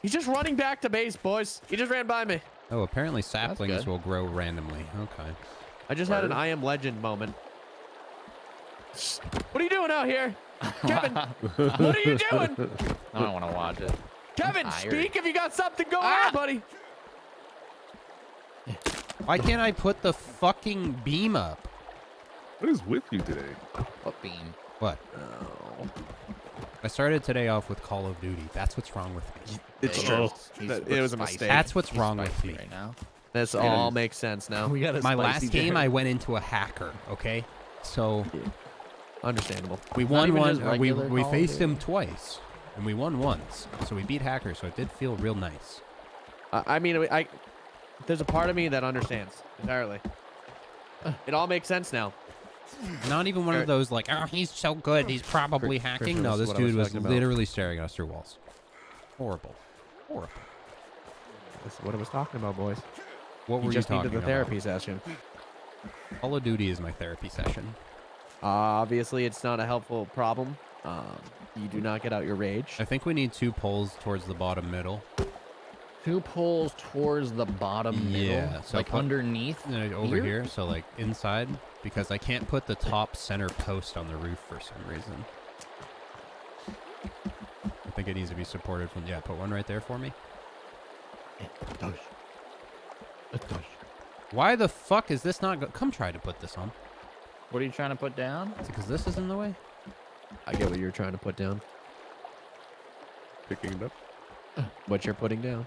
[SPEAKER 3] He's just running back to base, boys. He just ran by me.
[SPEAKER 1] Oh, apparently saplings will grow randomly. Okay.
[SPEAKER 3] I just had an I am legend moment. What are you doing out here? Kevin, what are you doing?
[SPEAKER 2] I don't want to watch it.
[SPEAKER 3] Kevin, speak if you got something going
[SPEAKER 2] Ah!
[SPEAKER 3] on, buddy.
[SPEAKER 1] Why can't I put the fucking beam up?
[SPEAKER 5] What is with you today?
[SPEAKER 2] What beam?
[SPEAKER 1] What? Oh. I started today off with Call of Duty. That's what's wrong with me.
[SPEAKER 3] It's true.
[SPEAKER 2] he's- he's
[SPEAKER 3] That- it was a mistake.
[SPEAKER 1] That's what's
[SPEAKER 2] He's
[SPEAKER 1] wrong with me.
[SPEAKER 2] right now.
[SPEAKER 3] This
[SPEAKER 5] It
[SPEAKER 3] all makes sense now.
[SPEAKER 2] We got a
[SPEAKER 1] My
[SPEAKER 2] spicy
[SPEAKER 1] last game,
[SPEAKER 2] Jared.
[SPEAKER 1] I went into a hacker. Okay, so
[SPEAKER 3] Understandable.
[SPEAKER 1] we won one. uh, we we faced
[SPEAKER 2] Duty.
[SPEAKER 1] him twice, and we won once. So we beat hacker. So it did feel real nice.
[SPEAKER 3] I I mean, I, there's a part of me that understands entirely. It all makes sense now.
[SPEAKER 1] Not even one of those like, oh, he's so good, he's probably hacking. No, this
[SPEAKER 3] what I was
[SPEAKER 1] dude was
[SPEAKER 3] talking about.
[SPEAKER 1] literally staring at us through walls. Horrible. Horrible.
[SPEAKER 3] That's what I was talking about, boys.
[SPEAKER 1] What
[SPEAKER 3] You
[SPEAKER 1] were
[SPEAKER 3] just
[SPEAKER 1] you talking
[SPEAKER 3] needed the
[SPEAKER 1] about?
[SPEAKER 3] therapy session.
[SPEAKER 1] Call of Duty is my therapy session.
[SPEAKER 3] Uh, obviously, it's not a helpful problem. Um, you do not get out your rage.
[SPEAKER 1] I think we need two poles towards the bottom middle.
[SPEAKER 2] Two poles towards the bottom middle,
[SPEAKER 1] Yeah, so
[SPEAKER 2] like
[SPEAKER 1] put-
[SPEAKER 2] underneath.
[SPEAKER 1] Uh, over
[SPEAKER 2] Here?
[SPEAKER 1] here, so like inside, because I can't put the top center post on the roof for some reason. I think it needs to be supported from. Yeah, put one right there for me. Why the fuck is this not? Go- Come try to put this on.
[SPEAKER 2] What are you trying to put down?
[SPEAKER 1] Because this is in the way.
[SPEAKER 3] I get what you're trying to put down.
[SPEAKER 5] Picking it up.
[SPEAKER 3] What you're putting down.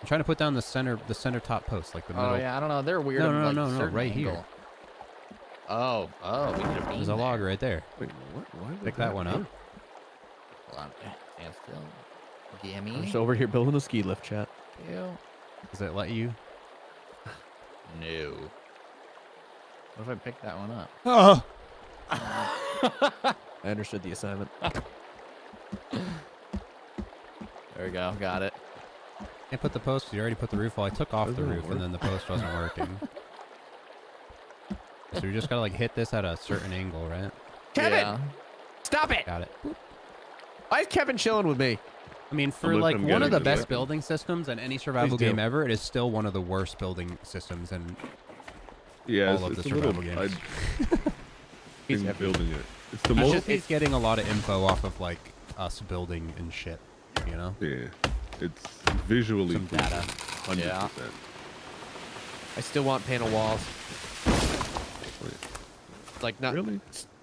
[SPEAKER 1] I'm trying to put down the center, the center top post, like the oh, middle.
[SPEAKER 2] Oh yeah, I don't know. They're weird.
[SPEAKER 1] No, no, no,
[SPEAKER 2] like,
[SPEAKER 1] no, no,
[SPEAKER 2] certain
[SPEAKER 1] right here.
[SPEAKER 2] Oh, oh, we need a beam.
[SPEAKER 1] There's a log right there.
[SPEAKER 5] Wait, what? Why
[SPEAKER 1] Pick that one up.
[SPEAKER 5] work?
[SPEAKER 2] Hold on. Stand still.
[SPEAKER 3] I'm just over here building a ski lift, chat.
[SPEAKER 2] Ew.
[SPEAKER 1] Does it let you?
[SPEAKER 2] No. What if I pick that one up?
[SPEAKER 1] Oh.
[SPEAKER 3] I understood the assignment.
[SPEAKER 2] There we go. Got it.
[SPEAKER 1] Can't put the post. You already put the roof. Well, I took off the
[SPEAKER 5] Doesn't it
[SPEAKER 1] roof,
[SPEAKER 5] work?
[SPEAKER 1] and then the post wasn't working. so you just gotta like hit this at a certain angle, right?
[SPEAKER 3] Kevin,
[SPEAKER 2] Yeah.
[SPEAKER 3] stop it!
[SPEAKER 1] Got it.
[SPEAKER 3] Why is Kevin chilling with me?
[SPEAKER 1] I mean, for like
[SPEAKER 5] I'm
[SPEAKER 1] one of the best
[SPEAKER 5] is-
[SPEAKER 1] building systems in any survival
[SPEAKER 3] do.
[SPEAKER 1] game ever, it is still one of the worst building systems. in
[SPEAKER 5] Yeah,
[SPEAKER 1] all
[SPEAKER 5] it's,
[SPEAKER 1] of
[SPEAKER 5] it's
[SPEAKER 1] the
[SPEAKER 5] a little.
[SPEAKER 1] survival games.
[SPEAKER 3] He's
[SPEAKER 5] been
[SPEAKER 3] epic.
[SPEAKER 5] building it. It's the
[SPEAKER 1] it's
[SPEAKER 5] most.
[SPEAKER 1] just it's getting a lot of info off of like us building and shit. You know.
[SPEAKER 5] Yeah, it's visually
[SPEAKER 1] Some data.
[SPEAKER 5] Hundred
[SPEAKER 2] Yeah.
[SPEAKER 5] percent.
[SPEAKER 3] I still want panel walls. Like not
[SPEAKER 5] Really?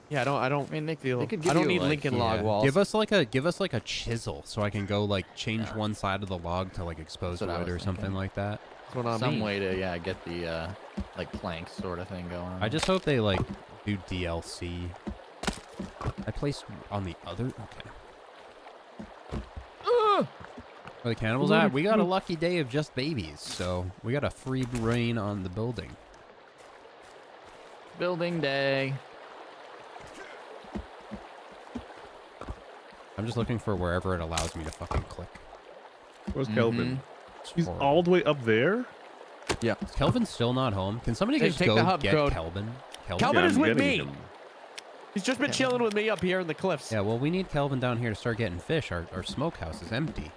[SPEAKER 3] Yeah, I don't. I don't
[SPEAKER 2] I mean, they, they could
[SPEAKER 3] I don't
[SPEAKER 2] you,
[SPEAKER 3] need
[SPEAKER 2] like,
[SPEAKER 3] Lincoln log
[SPEAKER 1] Yeah.
[SPEAKER 3] walls.
[SPEAKER 1] Give us like a give us like a chisel so I can go like change one side of the log to like expose
[SPEAKER 2] That's what I
[SPEAKER 1] wood
[SPEAKER 2] was
[SPEAKER 1] or something like that.
[SPEAKER 3] That's what I
[SPEAKER 2] some
[SPEAKER 3] mean.
[SPEAKER 2] way to yeah get the uh, like planks sort of thing going.
[SPEAKER 1] I just hope they like do DLC. I placed on the other. Okay. Where the cannibals at? We got a lucky day of just babies, so we got a free brain on the building.
[SPEAKER 2] building day.
[SPEAKER 1] I'm just looking for wherever it allows me to fucking click.
[SPEAKER 5] Where's
[SPEAKER 2] Mm-hmm.
[SPEAKER 5] Kelvin? He's
[SPEAKER 1] horrible.
[SPEAKER 5] all the way up there.
[SPEAKER 3] Yeah.
[SPEAKER 1] Is Kelvin still not home? Can somebody
[SPEAKER 3] Take-
[SPEAKER 1] just
[SPEAKER 3] take
[SPEAKER 1] go
[SPEAKER 3] the hub
[SPEAKER 1] get
[SPEAKER 3] code.
[SPEAKER 1] Kelvin? Kelvin?
[SPEAKER 3] Kelvin
[SPEAKER 5] Yeah,
[SPEAKER 3] is
[SPEAKER 5] I'm
[SPEAKER 3] with me.
[SPEAKER 5] him.
[SPEAKER 3] He's just been chilling with me up here in the cliffs.
[SPEAKER 1] Yeah, well, we need Kelvin down here to start getting fish. Our, our smokehouse is empty.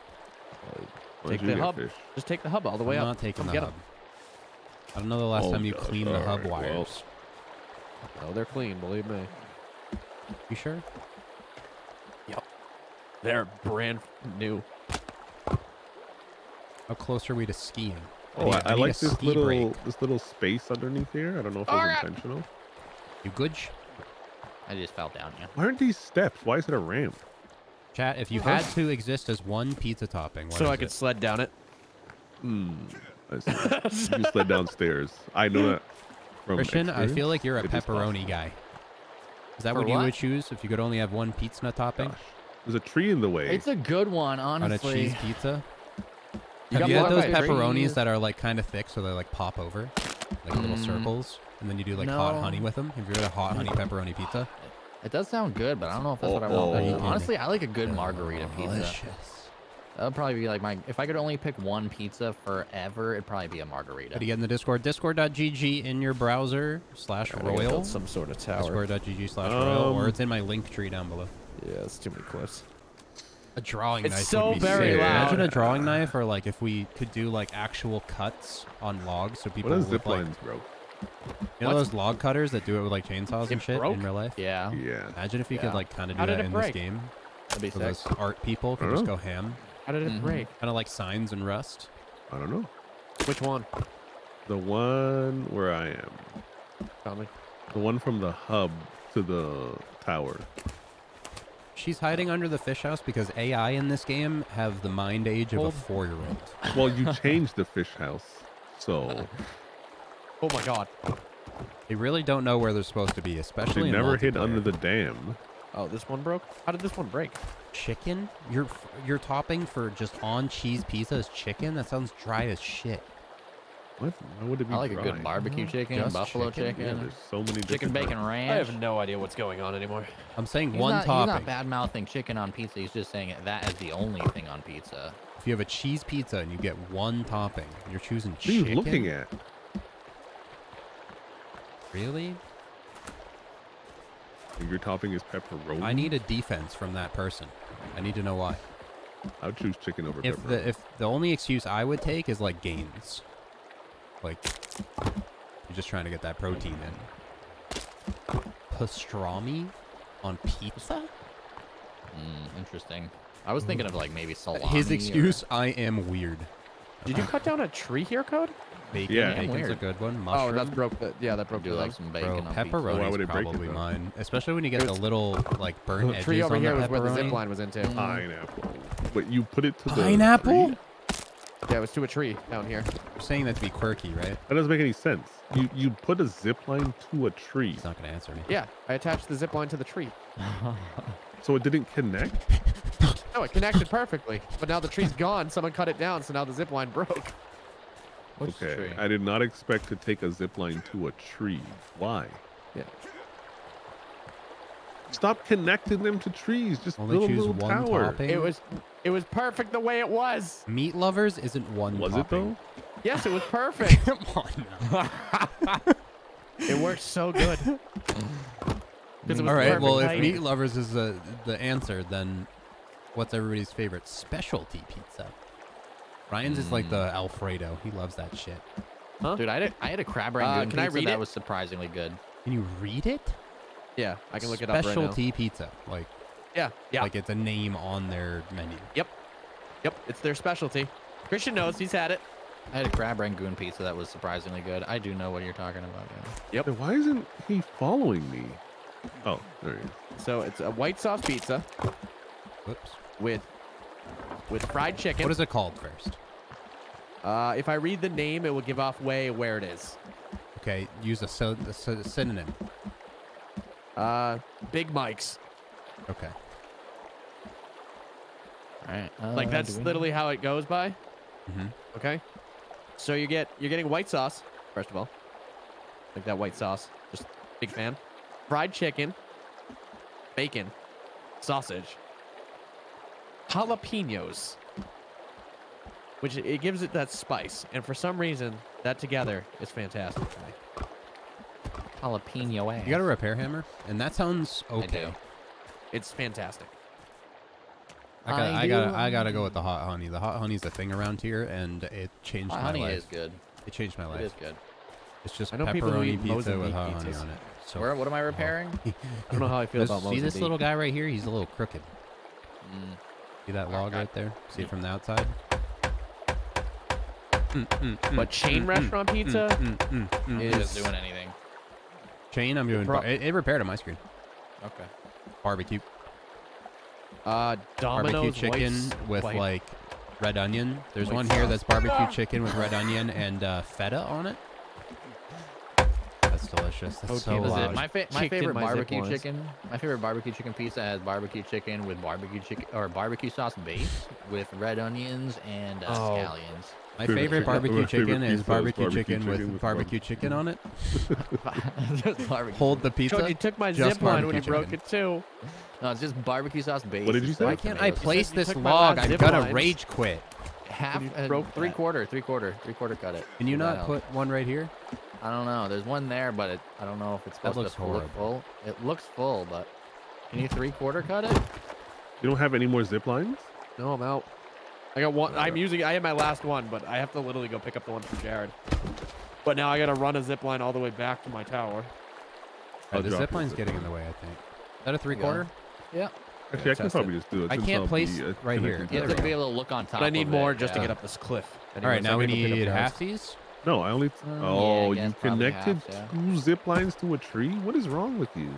[SPEAKER 5] Why
[SPEAKER 3] Take the hub.
[SPEAKER 5] fish?
[SPEAKER 3] Just take the hub all the way
[SPEAKER 1] I'm
[SPEAKER 3] up.
[SPEAKER 1] not taking
[SPEAKER 3] Come
[SPEAKER 1] the
[SPEAKER 3] get
[SPEAKER 1] hub. I don't know the last
[SPEAKER 5] Oh,
[SPEAKER 1] time you
[SPEAKER 5] gosh,
[SPEAKER 1] cleaned the hub
[SPEAKER 5] alright, well.
[SPEAKER 1] wires.
[SPEAKER 3] Oh, they're clean. Believe me.
[SPEAKER 1] You sure?
[SPEAKER 3] They're brand new.
[SPEAKER 1] How close are we to skiing?
[SPEAKER 5] Oh,
[SPEAKER 1] need-
[SPEAKER 5] I, I like this little
[SPEAKER 1] break.
[SPEAKER 5] this little space underneath here. I don't know if it's
[SPEAKER 3] God.
[SPEAKER 5] intentional.
[SPEAKER 1] You good?
[SPEAKER 2] I just fell down. Yeah.
[SPEAKER 5] Why aren't these steps? Why is it a ramp?
[SPEAKER 1] Chat, if you had to exist as one pizza topping, what
[SPEAKER 3] so
[SPEAKER 1] is
[SPEAKER 3] I could
[SPEAKER 1] it?
[SPEAKER 3] sled down it.
[SPEAKER 5] Hmm. I see. you slid downstairs. I know that from
[SPEAKER 1] Christian, I feel like you're a
[SPEAKER 5] It is
[SPEAKER 1] pepperoni guy. Is that
[SPEAKER 2] For
[SPEAKER 1] what you
[SPEAKER 2] what?
[SPEAKER 1] would choose if you could only have one pizza topping
[SPEAKER 5] Gosh, there's a tree in the way.
[SPEAKER 2] It's a good one, honestly.
[SPEAKER 1] on a cheese pizza?
[SPEAKER 3] You
[SPEAKER 1] have you had those pepperonis
[SPEAKER 2] trees.
[SPEAKER 1] that are like kind of thick, so they like pop over, like little
[SPEAKER 2] Mm.
[SPEAKER 1] circles, and then you do like hot honey with them? Have you had a hot honey pepperoni pizza?
[SPEAKER 2] It does sound good, but I don't know if that's what I
[SPEAKER 5] Oh,
[SPEAKER 2] want.
[SPEAKER 1] oh.
[SPEAKER 2] Honestly, I like a good margherita pizza.
[SPEAKER 1] Delicious.
[SPEAKER 2] That would probably be like my. If I could only pick one pizza forever, it'd probably be a margherita.
[SPEAKER 1] How do you get in the Discord? Discord.gg in your browser slash
[SPEAKER 3] I gotta
[SPEAKER 1] royal.
[SPEAKER 3] some sort of tower.
[SPEAKER 1] Discord.gg slash royal, or
[SPEAKER 5] Um,
[SPEAKER 1] it's in my link tree down below.
[SPEAKER 3] Yeah, it's too many cliffs.
[SPEAKER 1] A drawing
[SPEAKER 3] It's
[SPEAKER 1] knife.
[SPEAKER 3] so
[SPEAKER 1] would be
[SPEAKER 3] very
[SPEAKER 1] sick.
[SPEAKER 5] loud.
[SPEAKER 1] Imagine a drawing knife, or like if we could do like actual cuts on logs, so people
[SPEAKER 5] what are
[SPEAKER 1] with
[SPEAKER 5] zip
[SPEAKER 1] like
[SPEAKER 5] lines, bro?
[SPEAKER 1] you know
[SPEAKER 3] What?
[SPEAKER 1] those log cutters that do it with like chainsaws and shit
[SPEAKER 3] broke?
[SPEAKER 1] in real life.
[SPEAKER 2] Yeah,
[SPEAKER 5] Yeah.
[SPEAKER 1] Imagine if you
[SPEAKER 2] Yeah.
[SPEAKER 1] could like kind of do
[SPEAKER 3] How
[SPEAKER 1] that in
[SPEAKER 3] break?
[SPEAKER 1] this game,
[SPEAKER 2] that'd be
[SPEAKER 1] so
[SPEAKER 2] sick.
[SPEAKER 1] those art people could just
[SPEAKER 5] don't
[SPEAKER 1] go ham,
[SPEAKER 3] How did it
[SPEAKER 2] Mhm.
[SPEAKER 3] break?
[SPEAKER 1] kind of like signs and rust.
[SPEAKER 5] I don't know.
[SPEAKER 3] Which one?
[SPEAKER 5] The one where I am.
[SPEAKER 3] Tell me.
[SPEAKER 5] The one from the hub to the tower.
[SPEAKER 1] She's hiding under the fish house because AI in this game have the mind age of
[SPEAKER 3] Hold-
[SPEAKER 1] a four-year-old.
[SPEAKER 5] Well, you changed the fish house, so
[SPEAKER 3] Oh my god.
[SPEAKER 1] They really don't know where they're supposed to be, especially
[SPEAKER 5] they never hid under the dam.
[SPEAKER 3] Oh, this one broke? How did this one break?
[SPEAKER 1] chicken. Your your topping for just on cheese pizza is chicken. That sounds dry as shit.
[SPEAKER 5] What? Why would it be
[SPEAKER 2] I like a good barbecue
[SPEAKER 1] No,
[SPEAKER 2] chicken,
[SPEAKER 1] just
[SPEAKER 2] buffalo
[SPEAKER 1] chicken.
[SPEAKER 2] chicken,
[SPEAKER 5] Yeah, there's so many
[SPEAKER 2] chicken bacon
[SPEAKER 5] types.
[SPEAKER 2] ranch.
[SPEAKER 3] I have no idea what's going on anymore.
[SPEAKER 1] I'm saying
[SPEAKER 2] He's
[SPEAKER 1] one
[SPEAKER 2] not,
[SPEAKER 1] topping.
[SPEAKER 2] He's not bad mouthing chicken on pizza. He's just saying that is the only thing on pizza.
[SPEAKER 1] If you have a cheese pizza and you get one topping, you're choosing
[SPEAKER 5] What are you looking at?
[SPEAKER 1] Really?
[SPEAKER 5] Your topping is pepperoni.
[SPEAKER 1] I need a defense from that person. I need to know why.
[SPEAKER 5] I would choose chicken over
[SPEAKER 1] If
[SPEAKER 5] pepperoni.
[SPEAKER 1] the if the only excuse I would take is like gains, like you're just trying to get that protein in. Pastrami on pizza?
[SPEAKER 2] Mm, interesting. I was thinking of like maybe salami.
[SPEAKER 1] His
[SPEAKER 2] or-
[SPEAKER 1] excuse: I am weird.
[SPEAKER 3] Did you cut down a tree here, Code?
[SPEAKER 1] Bacon,
[SPEAKER 5] Yeah.
[SPEAKER 1] bacon's a good one.
[SPEAKER 3] Oh,
[SPEAKER 1] Mushroom.
[SPEAKER 3] that's broke. The, yeah, that broke
[SPEAKER 2] do like some bacon
[SPEAKER 1] Bro,
[SPEAKER 2] on pizza.
[SPEAKER 1] pepperoni
[SPEAKER 5] Why would
[SPEAKER 1] is
[SPEAKER 5] it break it,
[SPEAKER 1] mine, especially when you get the little like burnt
[SPEAKER 3] The
[SPEAKER 1] edges
[SPEAKER 3] tree over
[SPEAKER 1] on
[SPEAKER 3] here
[SPEAKER 1] the
[SPEAKER 3] was where the zip line was into.
[SPEAKER 5] Pineapple. But you put it to the
[SPEAKER 1] Pineapple?
[SPEAKER 5] Tree?
[SPEAKER 3] Yeah, it was to a tree down here.
[SPEAKER 1] You're saying that to be quirky, right?
[SPEAKER 5] That doesn't make any sense. You you put a zip line to a tree,
[SPEAKER 1] He's not gonna answer me.
[SPEAKER 3] Yeah, I attached the zip line to the tree.
[SPEAKER 5] so it didn't connect.
[SPEAKER 3] No, it connected perfectly. But now the tree's gone. Someone cut it down, so now the zip line broke.
[SPEAKER 2] Which
[SPEAKER 5] okay,
[SPEAKER 2] tree?
[SPEAKER 5] I did not expect to take a zip line to a tree. Why?
[SPEAKER 3] Yeah.
[SPEAKER 5] Stop connecting them to trees. Just
[SPEAKER 1] Only
[SPEAKER 5] build a
[SPEAKER 1] choose
[SPEAKER 5] little
[SPEAKER 1] one
[SPEAKER 5] tower.
[SPEAKER 1] topping.
[SPEAKER 3] It was it was perfect the way it was.
[SPEAKER 1] Meat lovers isn't one.
[SPEAKER 5] Was it though?
[SPEAKER 3] Yes, it was perfect.
[SPEAKER 1] Come on.
[SPEAKER 3] It worked so good.
[SPEAKER 1] All right.
[SPEAKER 3] perfect
[SPEAKER 1] Well, if meat lovers is the the answer, then what's everybody's favorite specialty pizza? Ryan's is like the Alfredo. He loves that shit.
[SPEAKER 2] Dude, I had a, I had a crab
[SPEAKER 3] Uh,
[SPEAKER 2] rangoon
[SPEAKER 3] can I read
[SPEAKER 2] that
[SPEAKER 3] it?
[SPEAKER 2] was surprisingly good.
[SPEAKER 1] Can you read it?
[SPEAKER 3] Yeah, I can look it up right now.
[SPEAKER 1] Specialty pizza. Like
[SPEAKER 3] Yeah, yeah.
[SPEAKER 1] like it's a name on their menu.
[SPEAKER 3] Yep, Yep, it's their specialty. Christian knows he's had it.
[SPEAKER 2] I had a crab rangoon pizza that was surprisingly good. I do know what you're talking about. Yeah.
[SPEAKER 5] Then Why isn't he following me? Oh, there he is.
[SPEAKER 3] So it's a white sauce pizza
[SPEAKER 1] Whoops.
[SPEAKER 3] with with fried chicken.
[SPEAKER 1] What is it called first?
[SPEAKER 3] Uh, if I read the name, it will give off way where it is.
[SPEAKER 1] Okay, use a, sy- a sy- synonym.
[SPEAKER 3] Uh, Big mics.
[SPEAKER 1] Okay.
[SPEAKER 2] All right.
[SPEAKER 3] Like
[SPEAKER 2] uh,
[SPEAKER 3] that's literally how it goes by.
[SPEAKER 1] hmm
[SPEAKER 3] Okay. So you get you're getting white sauce first of all. Like that white sauce. Just big fan. Fried chicken, bacon, sausage, jalapenos. Which it- it gives it that spice, and for some reason, that together is fantastic for me.
[SPEAKER 2] Jalapeno ass.
[SPEAKER 1] You got a repair hammer, and that sounds okay.
[SPEAKER 2] I
[SPEAKER 1] okay.
[SPEAKER 2] do.
[SPEAKER 3] It's fantastic.
[SPEAKER 1] I got,
[SPEAKER 2] I
[SPEAKER 1] I, got,
[SPEAKER 2] do.
[SPEAKER 1] I gotta go with the hot honey. The hot honey's a thing around here, and it changed
[SPEAKER 2] Hot
[SPEAKER 1] my
[SPEAKER 2] honey
[SPEAKER 1] life.
[SPEAKER 2] is good.
[SPEAKER 1] It changed my life.
[SPEAKER 2] It is good.
[SPEAKER 1] It's just
[SPEAKER 3] I know
[SPEAKER 1] pepperoni pizza with
[SPEAKER 3] Mozambique
[SPEAKER 1] hot honey on it. So
[SPEAKER 2] Where? What am I repairing?
[SPEAKER 3] I don't know how I feel
[SPEAKER 1] This-
[SPEAKER 3] about
[SPEAKER 1] see this
[SPEAKER 3] Mozambique.
[SPEAKER 1] little guy right here? He's a little crooked.
[SPEAKER 2] Mm.
[SPEAKER 1] See that log right there? See it from the outside? Mm, mm, mm,
[SPEAKER 3] But chain
[SPEAKER 1] mm, mm,
[SPEAKER 3] restaurant
[SPEAKER 1] mm,
[SPEAKER 3] pizza
[SPEAKER 1] mm, mm, mm,
[SPEAKER 3] is-
[SPEAKER 1] mm.
[SPEAKER 2] Isn't doing anything.
[SPEAKER 1] Chain. I'm doing.
[SPEAKER 3] pro-
[SPEAKER 1] it, it repaired on my screen.
[SPEAKER 2] Okay.
[SPEAKER 1] Barbecue,
[SPEAKER 3] uh, Domino's
[SPEAKER 1] barbecue chicken
[SPEAKER 3] white-
[SPEAKER 1] with
[SPEAKER 3] white-
[SPEAKER 1] like red onion. There's
[SPEAKER 3] White
[SPEAKER 1] one here
[SPEAKER 3] sauce.
[SPEAKER 1] that's barbecue chicken with red onion and uh, feta on it. That's delicious. That's
[SPEAKER 3] Okay,
[SPEAKER 1] so
[SPEAKER 3] does it-
[SPEAKER 1] loud.
[SPEAKER 2] My, fa- my favorite
[SPEAKER 3] my
[SPEAKER 2] barbecue chicken. My favorite barbecue chicken pizza has barbecue chicken with barbecue chicken or barbecue sauce base with red onions and uh,
[SPEAKER 3] Oh.
[SPEAKER 2] scallions.
[SPEAKER 1] My
[SPEAKER 5] Favorite-
[SPEAKER 1] favorite barbecue chicken
[SPEAKER 5] pizza
[SPEAKER 1] is
[SPEAKER 5] is
[SPEAKER 1] barbecue,
[SPEAKER 5] barbecue
[SPEAKER 1] chicken,
[SPEAKER 5] chicken
[SPEAKER 1] with
[SPEAKER 5] with
[SPEAKER 1] barbecue chicken on it.
[SPEAKER 2] Barbecue.
[SPEAKER 1] Hold the pizza.
[SPEAKER 3] He took my
[SPEAKER 1] just
[SPEAKER 3] zip line when he
[SPEAKER 1] barbecue
[SPEAKER 3] broke it too.
[SPEAKER 2] No, it's just barbecue sauce base.
[SPEAKER 5] What did you say?
[SPEAKER 1] Why can't I place this log? I'm
[SPEAKER 3] zip
[SPEAKER 1] gonna rage quit.
[SPEAKER 2] half
[SPEAKER 3] broke
[SPEAKER 2] three
[SPEAKER 3] that.
[SPEAKER 2] quarter, three quarter, three quarter cut it.
[SPEAKER 1] Can you
[SPEAKER 2] See if that
[SPEAKER 1] not put one right here?
[SPEAKER 2] I don't know. There's one there, but it, I don't know if it's supposed
[SPEAKER 1] looks
[SPEAKER 2] to look full. It looks full, but can you three quarter cut it?
[SPEAKER 5] You don't have any more zip lines?
[SPEAKER 3] No, I'm out. I got one. I'm using. I had my last one, but I have to literally go pick up the one from Jared. But now I gotta run a zip line all the way back to my tower.
[SPEAKER 5] I'll
[SPEAKER 1] Uh, the
[SPEAKER 5] drop
[SPEAKER 1] zip line's getting in the way. I think. Is that a three
[SPEAKER 2] go.
[SPEAKER 1] quarter?
[SPEAKER 2] Yeah.
[SPEAKER 5] Actually, I can
[SPEAKER 3] test
[SPEAKER 5] probably just do it.
[SPEAKER 1] I can't place
[SPEAKER 5] be, uh,
[SPEAKER 1] right here.
[SPEAKER 5] connected
[SPEAKER 2] You
[SPEAKER 5] to
[SPEAKER 2] have to be able to look on top.
[SPEAKER 3] But I need
[SPEAKER 2] of
[SPEAKER 3] more
[SPEAKER 2] it,
[SPEAKER 3] just to get up this cliff.
[SPEAKER 1] All right, now
[SPEAKER 3] I'm
[SPEAKER 1] we
[SPEAKER 3] gonna go pick up
[SPEAKER 1] need
[SPEAKER 3] Jared's.
[SPEAKER 1] Halfsies.
[SPEAKER 5] No, I only.
[SPEAKER 2] Uh, yeah, I
[SPEAKER 5] oh, you connected two zip lines to a tree? What is wrong with you?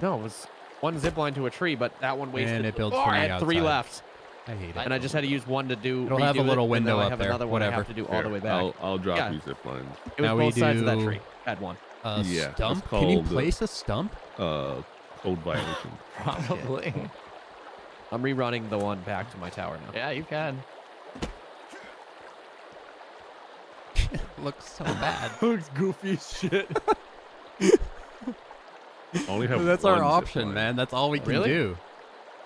[SPEAKER 3] No, it was one zip line to a tree, but that one wasted.
[SPEAKER 1] And it builds
[SPEAKER 3] oh,
[SPEAKER 1] from
[SPEAKER 3] I had three
[SPEAKER 1] outside.
[SPEAKER 3] left,
[SPEAKER 1] I hate it.
[SPEAKER 3] and I just had to use one to do.
[SPEAKER 1] It'll have a
[SPEAKER 3] redo it,
[SPEAKER 1] little window up there,
[SPEAKER 3] Another one I
[SPEAKER 1] whatever.
[SPEAKER 3] have to do all the way back.
[SPEAKER 5] I'll, I'll drop
[SPEAKER 3] Yeah.
[SPEAKER 5] you zip lines.
[SPEAKER 3] it was
[SPEAKER 1] Now we
[SPEAKER 3] both sides of that
[SPEAKER 1] do-
[SPEAKER 3] tree. Had one.
[SPEAKER 1] A
[SPEAKER 5] Yeah, that's
[SPEAKER 1] stump? Can you
[SPEAKER 5] called, uh,
[SPEAKER 1] place a stump?
[SPEAKER 5] Uh, code violation.
[SPEAKER 2] Probably.
[SPEAKER 3] I'm rerunning the one back to my tower now.
[SPEAKER 2] yeah, you can.
[SPEAKER 1] Looks so bad.
[SPEAKER 2] Looks goofy as shit.
[SPEAKER 5] Only have
[SPEAKER 1] That's our option,
[SPEAKER 5] line.
[SPEAKER 1] man. That's all we can
[SPEAKER 3] Really?
[SPEAKER 1] do.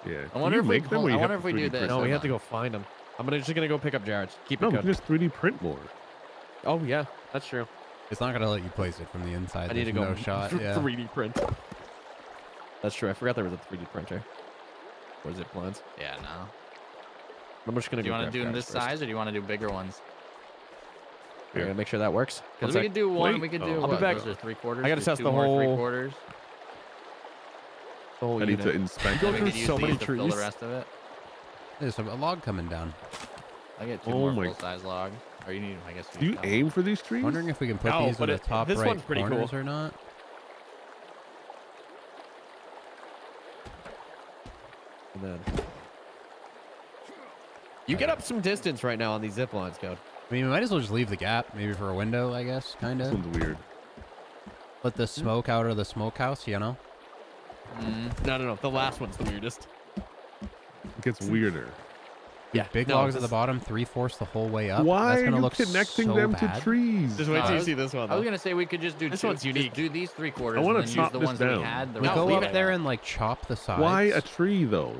[SPEAKER 5] Yeah.
[SPEAKER 2] I wonder
[SPEAKER 5] you
[SPEAKER 2] if we
[SPEAKER 5] them
[SPEAKER 2] pull-
[SPEAKER 5] or you
[SPEAKER 2] I wonder if we do this.
[SPEAKER 3] No, we have to go find them. I'm gonna just gonna go pick up Jared's. Keep
[SPEAKER 5] No,
[SPEAKER 3] it
[SPEAKER 5] we
[SPEAKER 3] good.
[SPEAKER 5] just 3D print more.
[SPEAKER 3] Oh yeah, that's true.
[SPEAKER 1] It's not gonna let you place it from the inside.
[SPEAKER 3] I need to go
[SPEAKER 1] no shot. Yeah.
[SPEAKER 3] 3D print. That's true. I forgot there was a 3D printer. Or zip lines.
[SPEAKER 2] Yeah, no.
[SPEAKER 3] I'm just gonna
[SPEAKER 2] Do you want to do in this
[SPEAKER 3] first.
[SPEAKER 2] size or do you want to do bigger ones?
[SPEAKER 3] I gotta make sure that works. One
[SPEAKER 2] Because we
[SPEAKER 3] sec.
[SPEAKER 2] could do oh. one.
[SPEAKER 5] Wait.
[SPEAKER 2] We could
[SPEAKER 5] Oh.
[SPEAKER 2] do
[SPEAKER 5] I'll
[SPEAKER 3] be
[SPEAKER 2] what?
[SPEAKER 3] back.
[SPEAKER 2] Those are three quarters.
[SPEAKER 3] I gotta test the
[SPEAKER 2] more three
[SPEAKER 3] whole-
[SPEAKER 2] quarters.
[SPEAKER 3] The whole
[SPEAKER 5] I need to
[SPEAKER 3] unit.
[SPEAKER 5] inspect
[SPEAKER 3] Go
[SPEAKER 2] Then we
[SPEAKER 3] through
[SPEAKER 2] could
[SPEAKER 3] so many
[SPEAKER 2] these to fill
[SPEAKER 3] trees.
[SPEAKER 2] the rest of it.
[SPEAKER 1] There's a log coming down.
[SPEAKER 2] I get two
[SPEAKER 5] Oh
[SPEAKER 2] more
[SPEAKER 5] my-
[SPEAKER 2] full size logs. Or you need, I guess.
[SPEAKER 5] Do you
[SPEAKER 2] need
[SPEAKER 5] aim for these trees?
[SPEAKER 1] Wondering if we can put
[SPEAKER 3] No,
[SPEAKER 1] these in the
[SPEAKER 3] it-
[SPEAKER 1] top
[SPEAKER 3] this
[SPEAKER 1] right
[SPEAKER 3] one's pretty cool.
[SPEAKER 1] corners or not.
[SPEAKER 3] And then you get up some distance right now on these zip lines, Code.
[SPEAKER 1] I mean, we might as well just leave the gap, maybe for a window, I guess, kind of.
[SPEAKER 5] one's weird.
[SPEAKER 1] Let the smoke out of the smokehouse, you know?
[SPEAKER 2] Mm,
[SPEAKER 3] No, no, no. The last one's the weirdest.
[SPEAKER 5] It gets weirder.
[SPEAKER 3] Yeah,
[SPEAKER 1] Big
[SPEAKER 3] no,
[SPEAKER 1] logs at the bottom, three fourths the whole way up.
[SPEAKER 5] Why
[SPEAKER 1] That's
[SPEAKER 5] are
[SPEAKER 1] gonna
[SPEAKER 5] you
[SPEAKER 1] look
[SPEAKER 5] connecting
[SPEAKER 1] so
[SPEAKER 5] them
[SPEAKER 1] bad.
[SPEAKER 5] to trees?
[SPEAKER 3] Just wait till
[SPEAKER 2] I
[SPEAKER 3] you
[SPEAKER 2] was-
[SPEAKER 3] see this one.
[SPEAKER 2] I was gonna say we could just do
[SPEAKER 3] This
[SPEAKER 2] two,
[SPEAKER 3] one's unique.
[SPEAKER 2] do these three quarters I
[SPEAKER 5] wanna
[SPEAKER 2] and use
[SPEAKER 5] chop
[SPEAKER 2] the
[SPEAKER 5] this
[SPEAKER 2] ones that we had. The
[SPEAKER 1] We
[SPEAKER 2] rest
[SPEAKER 1] go
[SPEAKER 2] leave
[SPEAKER 1] up
[SPEAKER 2] it.
[SPEAKER 1] there and like chop the sides.
[SPEAKER 5] Why a tree though?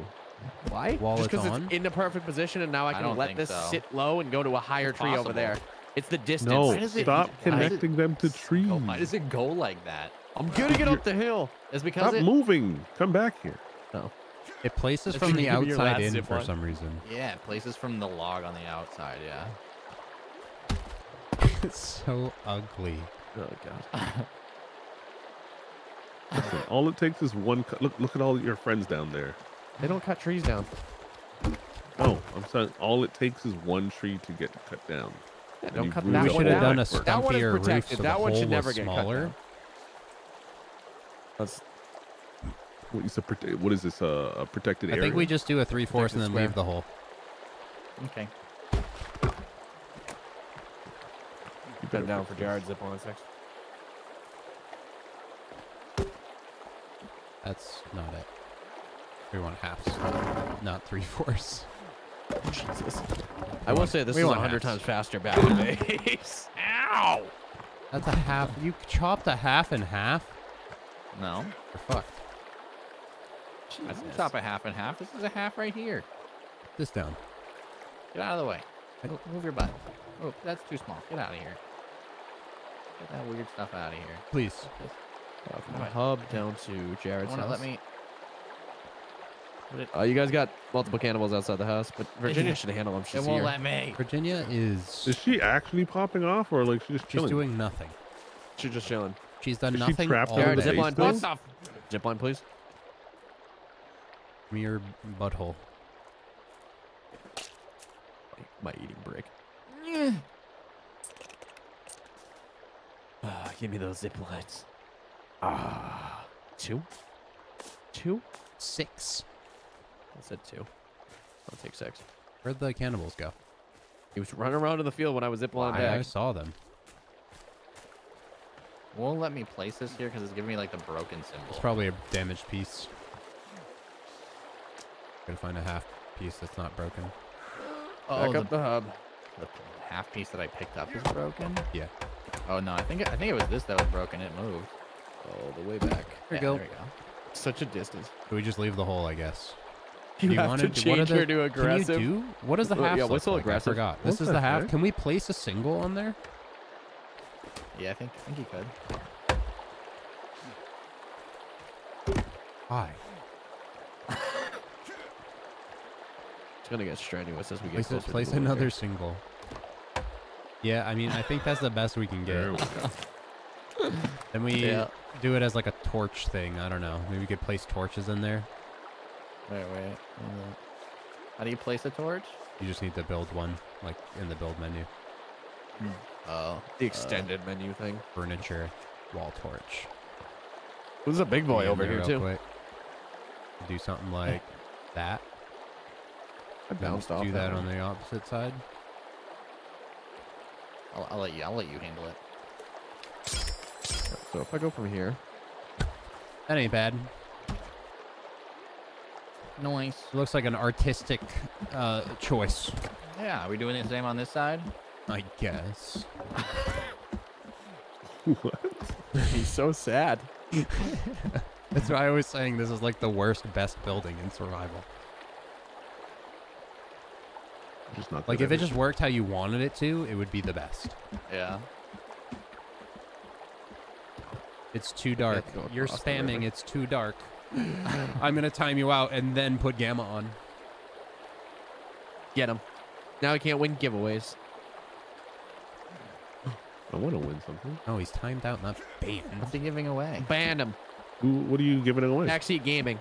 [SPEAKER 3] Why?
[SPEAKER 1] While
[SPEAKER 3] Just because
[SPEAKER 1] on?
[SPEAKER 3] it's in the perfect position, and now I
[SPEAKER 2] I
[SPEAKER 3] can
[SPEAKER 2] don't
[SPEAKER 3] let this
[SPEAKER 2] so.
[SPEAKER 3] sit low and go to a higher
[SPEAKER 2] It's
[SPEAKER 3] tree over there. It's the distance.
[SPEAKER 5] No,
[SPEAKER 2] it-
[SPEAKER 5] stop
[SPEAKER 2] why does it
[SPEAKER 5] connecting them to trees.
[SPEAKER 2] Go- Why does it go like that?
[SPEAKER 3] I'm gonna get up the hill.
[SPEAKER 2] It's because
[SPEAKER 5] Stop
[SPEAKER 2] it.
[SPEAKER 5] moving. Come back here. No.
[SPEAKER 1] It places
[SPEAKER 3] That
[SPEAKER 1] from the outside in for
[SPEAKER 3] line.
[SPEAKER 1] some reason.
[SPEAKER 2] Yeah, places from the log on the outside. Yeah.
[SPEAKER 1] it's so ugly.
[SPEAKER 3] Oh god.
[SPEAKER 5] Listen, all it takes is one. Cut. Look, look at all your friends down there.
[SPEAKER 3] They don't cut trees down.
[SPEAKER 5] No, I'm saying all it takes is one tree to get cut down.
[SPEAKER 3] Yeah, don't cut that
[SPEAKER 1] We
[SPEAKER 5] the
[SPEAKER 3] one
[SPEAKER 1] should have done a
[SPEAKER 5] network.
[SPEAKER 3] That one is
[SPEAKER 1] stumpier roof so
[SPEAKER 3] That
[SPEAKER 1] the
[SPEAKER 3] one
[SPEAKER 1] hole
[SPEAKER 3] should never
[SPEAKER 1] was
[SPEAKER 3] get cut
[SPEAKER 1] smaller.
[SPEAKER 3] down. That's
[SPEAKER 5] What, is a prote- what is this? Uh, a protected
[SPEAKER 1] I
[SPEAKER 5] area?
[SPEAKER 1] I think we just do a three fourths and then
[SPEAKER 3] Protected
[SPEAKER 1] leave the hole.
[SPEAKER 2] Okay.
[SPEAKER 3] keep that down for Jared zip lines next.
[SPEAKER 1] That's not it. We want halves, not three fourths.
[SPEAKER 3] Jesus. I will say this
[SPEAKER 1] we
[SPEAKER 3] is a hundred
[SPEAKER 1] halves.
[SPEAKER 3] times faster back to base. Ow!
[SPEAKER 1] That's a half. You chopped a half in half.
[SPEAKER 2] No.
[SPEAKER 1] You're fucked.
[SPEAKER 2] I didn't chop a half in half. This is a half right here.
[SPEAKER 1] This down.
[SPEAKER 2] Get out of the way. Mo- Move your butt. Oh, that's too small. Get out of here. Get that weird stuff out of here.
[SPEAKER 1] Please.
[SPEAKER 3] Uh, from the hub down to Jared's house.
[SPEAKER 2] let me? Put it,
[SPEAKER 3] Uh, you guys got multiple cannibals outside the house, but Virginia should handle them.
[SPEAKER 2] it
[SPEAKER 3] She's
[SPEAKER 2] won't
[SPEAKER 3] here.
[SPEAKER 2] let me.
[SPEAKER 1] Virginia is.
[SPEAKER 5] Is she actually popping off, or like she's just chilling?
[SPEAKER 1] She's doing nothing.
[SPEAKER 3] She's just chilling.
[SPEAKER 1] She's done
[SPEAKER 5] Is she
[SPEAKER 1] nothing
[SPEAKER 5] trapped
[SPEAKER 1] all
[SPEAKER 5] on
[SPEAKER 3] Jared,
[SPEAKER 5] the
[SPEAKER 1] day.
[SPEAKER 3] zip line,
[SPEAKER 5] still?
[SPEAKER 3] please. Zip line, please.
[SPEAKER 1] Give me your butthole.
[SPEAKER 3] My eating break. Ah, give me those zip lines. Ah, two, two.
[SPEAKER 1] Six.
[SPEAKER 3] I said two. I'll take six.
[SPEAKER 1] Where'd the cannibals go?
[SPEAKER 3] He was running around in the field when I was zip lining
[SPEAKER 1] I, I saw them.
[SPEAKER 2] Won't let me place this here because it's giving me like the broken symbol.
[SPEAKER 1] It's probably a damaged piece. Gotta find a half piece that's not broken.
[SPEAKER 2] oh,
[SPEAKER 3] Back
[SPEAKER 2] the,
[SPEAKER 3] up the hub.
[SPEAKER 2] the half piece that I picked up is broken.
[SPEAKER 1] Yeah.
[SPEAKER 2] Oh no, I think it, I think it was this that was broken. It moved.
[SPEAKER 3] All the way back.
[SPEAKER 1] There you
[SPEAKER 2] Yeah,
[SPEAKER 1] go.
[SPEAKER 2] There we go.
[SPEAKER 3] Such a distance.
[SPEAKER 1] Do we just leave the hole, I guess?
[SPEAKER 3] You,
[SPEAKER 1] Do
[SPEAKER 3] have
[SPEAKER 1] wanna
[SPEAKER 3] to
[SPEAKER 1] do- what are
[SPEAKER 3] change
[SPEAKER 1] the-
[SPEAKER 3] her to aggressive.
[SPEAKER 1] Can you do? What does the half
[SPEAKER 3] yeah,
[SPEAKER 1] look
[SPEAKER 3] whistle
[SPEAKER 1] like?
[SPEAKER 3] aggressive.
[SPEAKER 1] I forgot. This
[SPEAKER 5] What's
[SPEAKER 1] is the half.
[SPEAKER 5] Jack?
[SPEAKER 1] Can we place a single on there?
[SPEAKER 2] Yeah, I think I think you could.
[SPEAKER 1] Why?
[SPEAKER 3] It's gonna get strenuous as we get
[SPEAKER 1] Place, it,
[SPEAKER 3] closer.
[SPEAKER 1] place another single. Yeah, I mean, I think that's the best we can
[SPEAKER 5] There
[SPEAKER 1] get. Then we
[SPEAKER 2] Yeah.
[SPEAKER 1] do it as like a torch thing. I don't know. Maybe we could place torches in there.
[SPEAKER 2] Wait, wait. How do you place a torch?
[SPEAKER 1] You just need to build one, like in the build menu. Hmm.
[SPEAKER 2] Oh,
[SPEAKER 3] The uh, extended menu thing.
[SPEAKER 1] Furniture, wall torch.
[SPEAKER 3] There's a big boy over here too.
[SPEAKER 1] quick. Do something like that.
[SPEAKER 3] I
[SPEAKER 1] then
[SPEAKER 3] bounced off
[SPEAKER 1] do that
[SPEAKER 3] one.
[SPEAKER 1] on the opposite side.
[SPEAKER 2] I'll, I'll let you. I'll let you handle it.
[SPEAKER 3] So if I go from here,
[SPEAKER 1] That ain't bad.
[SPEAKER 2] Nice.
[SPEAKER 1] Looks like an artistic uh, choice,
[SPEAKER 2] Yeah, are we doing the same on this side?
[SPEAKER 1] I guess. What?
[SPEAKER 3] He's so sad.
[SPEAKER 1] That's why I was saying this is like the worst, best building in survival.
[SPEAKER 5] Just not
[SPEAKER 1] Like if it just worked how you wanted it to, it would be the best.
[SPEAKER 2] Yeah.
[SPEAKER 1] It's too dark. You're spamming. It's too dark. I'm gonna time you out and then put gamma on.
[SPEAKER 3] Get him. Now he can't win giveaways.
[SPEAKER 5] I want to win something.
[SPEAKER 1] Oh, he's timed out, not banned.
[SPEAKER 2] What's he giving away?
[SPEAKER 3] Ban him.
[SPEAKER 5] What are you giving away?
[SPEAKER 3] Backseat gaming.